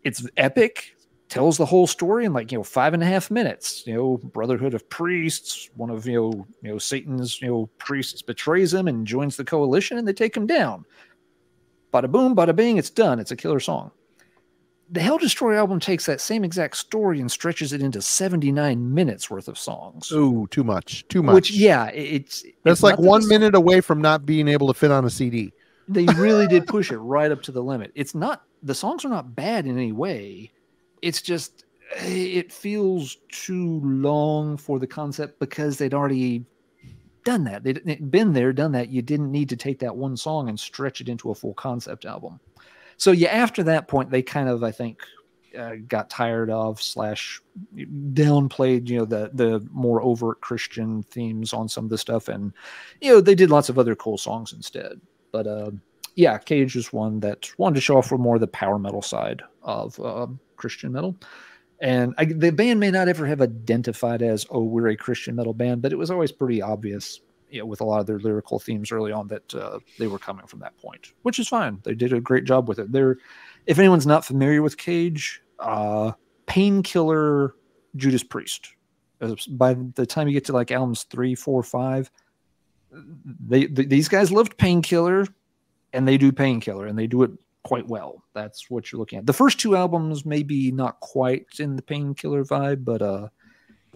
It's epic tells the whole story in like you know five and a half minutes. You know, Brotherhood of Priests, one of you know you know Satan's you know priests betrays him and joins the coalition, and they take him down. Bada boom, bada bing, it's done. It's a killer song. The Hell Destroy album takes that same exact story and stretches it into 79 minutes worth of songs. Ooh, too much. Too much. Which, yeah, it's that's it's like not that one minute away from not being able to fit on a CD. they really did push it right up to the limit. It's not the songs are not bad in any way. It's just eh, it feels too long for the concept because they'd already done that. They'd been there, done that. You didn't need to take that one song and stretch it into a full concept album. So yeah, after that point, they kind of I think uh, got tired of slash downplayed you know the the more overt Christian themes on some of the stuff, and you know they did lots of other cool songs instead. But uh, yeah, Cage is one that wanted to show off for more of the power metal side of uh, Christian metal. And I, the band may not ever have identified as, oh, we're a Christian metal band, but it was always pretty obvious, you know, with a lot of their lyrical themes early on that uh, they were coming from that point, which is fine. They did a great job with it. They're, if anyone's not familiar with Cage, uh, Painkiller, Judas Priest. By the time you get to like albums three, four, five, they, th these guys loved Painkiller, and they do Painkiller, and they do it quite well. That's what you're looking at. The first two albums maybe not quite in the Painkiller vibe, but uh,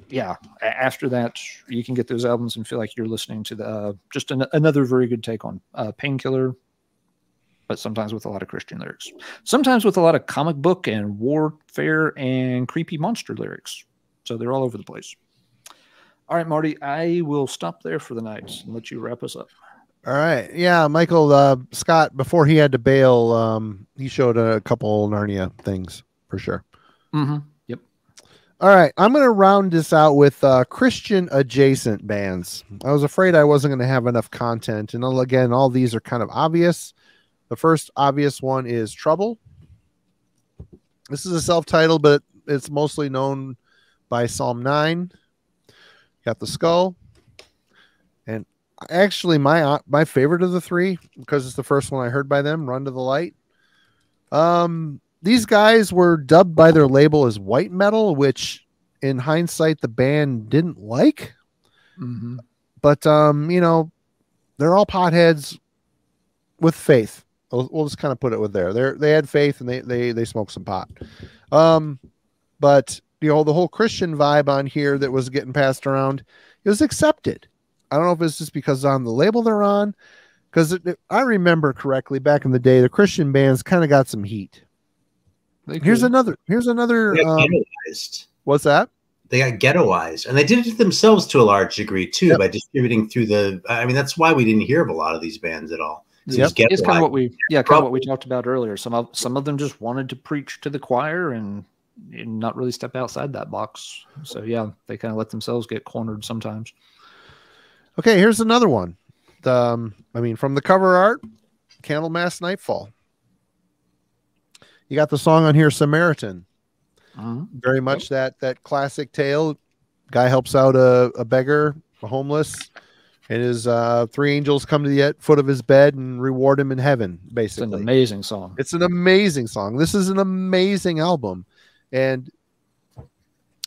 yeah. After that, you can get those albums and feel like you're listening to the uh, just an, another very good take on uh, Painkiller, but sometimes with a lot of Christian lyrics, sometimes with a lot of comic book and warfare and creepy monster lyrics. So they're all over the place. All right, Marty, I will stop there for the night and let you wrap us up. All right. Yeah, Michael uh, Scott, before he had to bail, um, he showed a couple Narnia things for sure. Mm-hmm. All right. I'm going to round this out with uh, Christian adjacent bands. I was afraid I wasn't going to have enough content. And again, all these are kind of obvious. The first obvious one is Trouble. This is a self titled, but it's mostly known by Psalm 9. Got the skull. And actually, my uh, my favorite of the three, because it's the first one I heard by them, Run to the Light. Um, these guys were dubbed by their label as white metal, which in hindsight the band didn't like. Mm-hmm. But um, you know, they're all potheads with faith. We'll, we'll just kind of put it with there. They they had faith and they they they smoked some pot. Um, but you know the whole Christian vibe on here that was getting passed around, it was accepted. I don't know if it's just because on the label they're on, because I remember correctly back in the day, the Christian bands kind of got some heat. Here's another. Here's another. Um, ghettoized. what's that? They got ghettoized, and they did it themselves to a large degree too Yep. by distributing through the. I mean, that's why we didn't hear of a lot of these bands at all. It's Yep. it's kind of what we yeah kind of what we talked about earlier some of some of them just wanted to preach to the choir and, and not really step outside that box so yeah they kind of let themselves get cornered sometimes Okay, here's another one. The, um, I mean, from the cover art, Candlemass Nightfall. You got the song on here, Samaritan. Very much that that classic tale. Guy helps out a, a beggar, a homeless, and his uh, three angels come to the foot of his bed and reward him in heaven. it's an Basically, amazing song it's an amazing song. This is an amazing album. And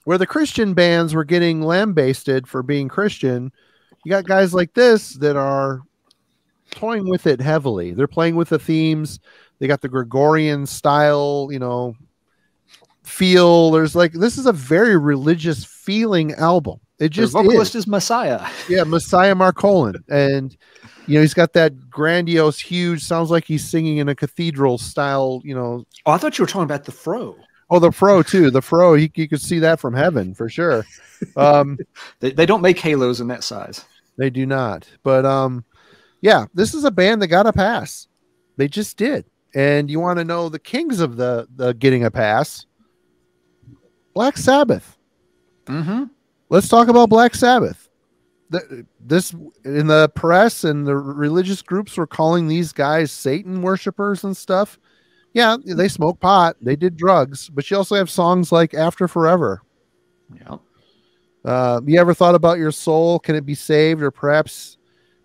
where the Christian bands were getting lambasted for being Christian, you got guys like this that are toying with it heavily. They're playing with the themes. They got the Gregorian style, you know, feel. There's like this is a very religious feeling album. It Their just vocalist is. is messiah Yeah, Messiah Marcolin. And you know, he's got that grandiose, huge, sounds like he's singing in a cathedral style, you know, oh i thought you were talking about the fro Oh, the fro too. The fro, you, you could see that from heaven for sure. Um, They, they don't make halos in that size. they do not. But um, yeah, this is a band that got a pass. They just did. And you want to know the kings of the the getting a pass? Black Sabbath. Mm-hmm. Let's talk about Black Sabbath. The, this in the press and the religious groups were calling these guys Satan worshippers and stuff. Yeah, they smoke pot, they did drugs, but you also have songs like After Forever. Yeah. Uh, you ever thought about your soul? Can it be saved? Or perhaps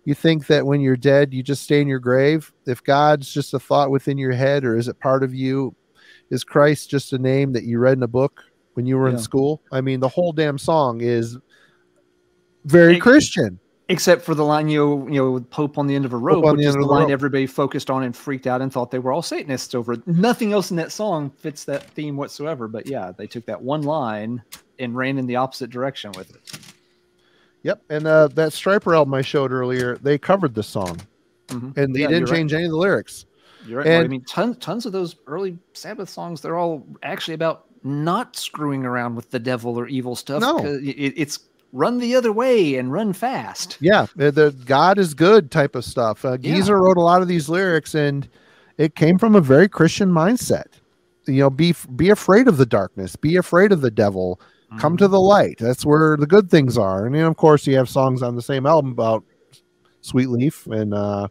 you think that when you're dead, you just stay in your grave? If God's just a thought within your head, or is it part of you? Is Christ just a name that you read in a book when you were in school? I mean, the whole damn song is very Christian. Except for the line, you know, you know, with Pope on the end of a rope, on which the is end the of the line rope. everybody focused on and freaked out and thought they were all Satanists over. Nothing else in that song fits that theme whatsoever. But yeah, they took that one line and ran in the opposite direction with it. Yep. And uh, that Stryper album I showed earlier, they covered the song Mhm. and they Yeah, didn't you're right. change any of the lyrics. You're right. Marty. I mean, tons, tons of those early Sabbath songs, they're all actually about not screwing around with the devil or evil stuff. No. it- it's run the other way and run fast. Yeah, uh, the God is good type of stuff. Uh, Yeah. Geezer wrote a lot of these lyrics, and it came from a very Christian mindset. You know, be be afraid of the darkness, be afraid of the devil, come to the light. That's where the good things are. And then, of course, you have songs on the same album about Sweet Leaf, and uh,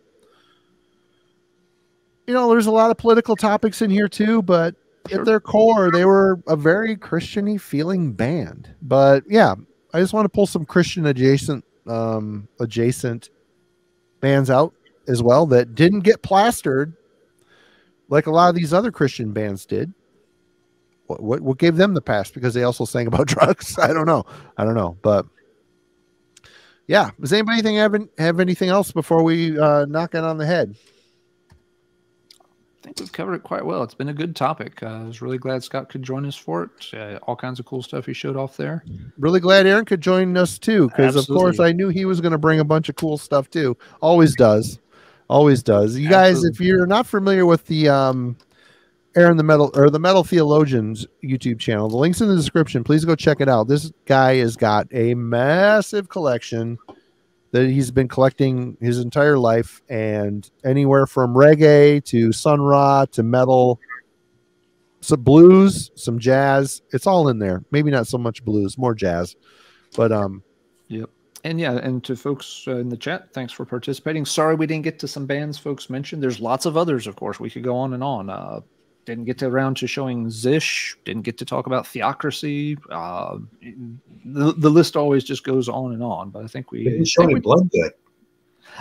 you know, there's a lot of political topics in here too. But Sure. at their core, they were a very Christiany feeling band. But yeah, I just want to pull some Christian adjacent um adjacent bands out as well that didn't get plastered like a lot of these other Christian bands did. What what, what gave them the pass because they also sang about drugs? I don't know. I don't know, but yeah. Does anybody think have have anything else before we uh, knock it on the head? I think we've covered it quite well. It's been a good topic. Uh, I was really glad Scott could join us for it. Uh, all kinds of cool stuff he showed off there. Really glad Aaron could join us too, because of course I knew he was going to bring a bunch of cool stuff too. Always does, always does. You guys, if you're not familiar with the um, Aaron the Metal or the Metal Theologians YouTube channel, the links in the description. Please go check it out. This guy has got a massive collection that he's been collecting his entire life, and anywhere from reggae to sun ra to metal, some blues, some jazz. It's all in there. Maybe not so much blues, more jazz, but um, Yep. And yeah, and to folks uh, in the chat, thanks for participating. Sorry we didn't get to some bands folks mentioned. There's lots of others, of course. We could go on and on. Uh, didn't get to around to showing Zish. Didn't get to talk about Theocracy. Uh, the, the list always just goes on and on. But I think we. They didn't show any we- Bloodgood.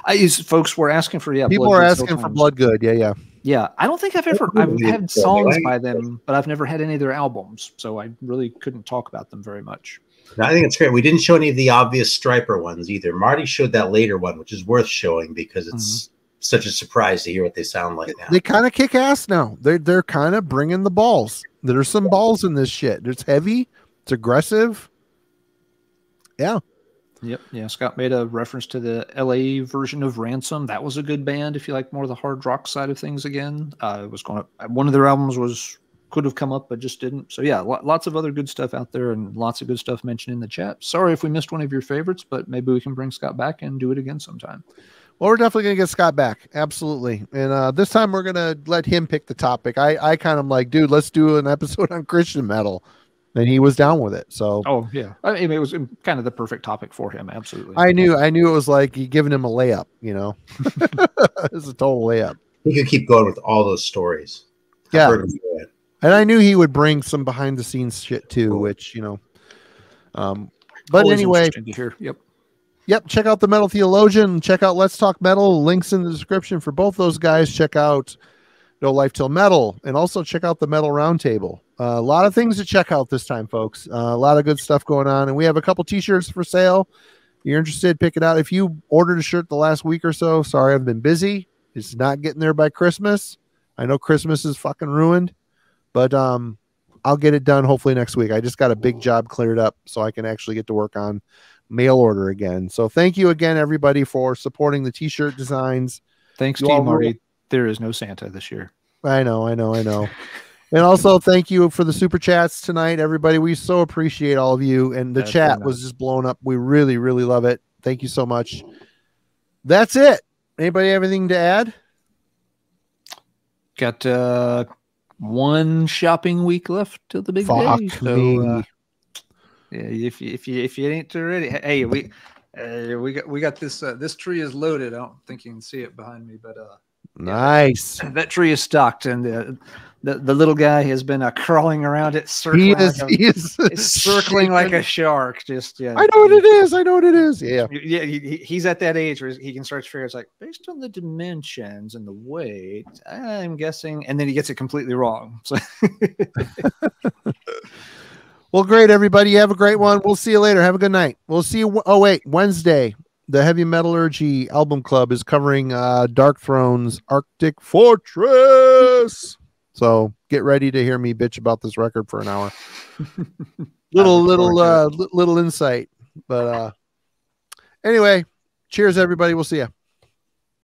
I, is- folks were asking for yeah. people Blood are Good asking for sometimes. Bloodgood. Yeah, yeah. Yeah, I don't think I've ever. I've had songs good. by them, but I've never had any of their albums, so I really couldn't talk about them very much. No, I think it's great. We didn't show any of the obvious Stryper ones either. Marty showed that later one, which is worth showing because it's such a surprise to hear what they sound like now. They kind of kick ass now. They're they're kind of bringing the balls. There's some balls in this shit. It's heavy. It's aggressive. Yeah, Yep. Yeah. Scott made a reference to the LA version of Ransom. That was a good band if you like more of the hard rock side of things again. Uh, it was going to, one of their albums was, could have come up, but just didn't. So yeah, lo- lots of other good stuff out there and lots of good stuff mentioned in the chat. Sorry if we missed one of your favorites, but maybe we can bring Scott back and do it again sometime. Well, we're definitely gonna get Scott back. Absolutely. And uh, this time we're gonna let him pick the topic. I I kind of like, dude, let's do an episode on Christian metal, and he was down with it. So Oh yeah. I mean, it was kind of the perfect topic for him. Absolutely. I knew I knew it was like you giving him a layup. You know, it's a total layup. He could keep going with all those stories. Yeah. heard him do it. And I knew he would bring some behind the scenes shit too, which you know. Um, but Always anyway, interesting to hear. Yep. Yep, check out the Metal Theologian. Check out Let's Talk Metal. Links in the description for both those guys. Check out No Life Til Metal, and also check out the Metal Roundtable. Uh, a lot of things to check out this time, folks. Uh, a lot of good stuff going on, and we have a couple T-shirts for sale. If you're interested, pick it out. If you ordered a shirt the last week or so, sorry, I've been busy. It's not getting there by Christmas. I know Christmas is fucking ruined, but um, I'll get it done hopefully next week. I just got a big job cleared up, so I can actually get to work on mail order again. So thank you again, everybody, for supporting the t-shirt designs. Thanks You to you, all rule. Marty. There is no Santa this year. I know, I know, I know. and also thank you for the super chats tonight, everybody. We so appreciate all of you, and the That's chat was just blown up. We really, really love it. Thank you so much. That's it. Anybody have anything to add? Got uh, one shopping week left till the big Fuck day. So, uh, if you if you if you ain't already, hey, we uh, we got we got this uh, this tree is loaded. I don't think you can see it behind me, but uh, Nice. that tree is stocked, and the the, the little guy has been uh, crawling around it, circling He is. like a, He is circling like a shark. Just yeah, I know what it is. I know what it is. Yeah. Yeah, he- he's at that age where he can start to figure. It's like based on the dimensions and the weight, I'm guessing, and then he gets it completely wrong. So Well, great, everybody. Have a great one. We'll see you later. Have a good night. We'll see you. Oh, wait. Wednesday, the Heavy Metallurgy Album Club is covering uh, Dark Throne's Astral Fortress. So get ready to hear me bitch about this record for an hour. little, little, uh, little insight. But uh, anyway, cheers, everybody. We'll see you.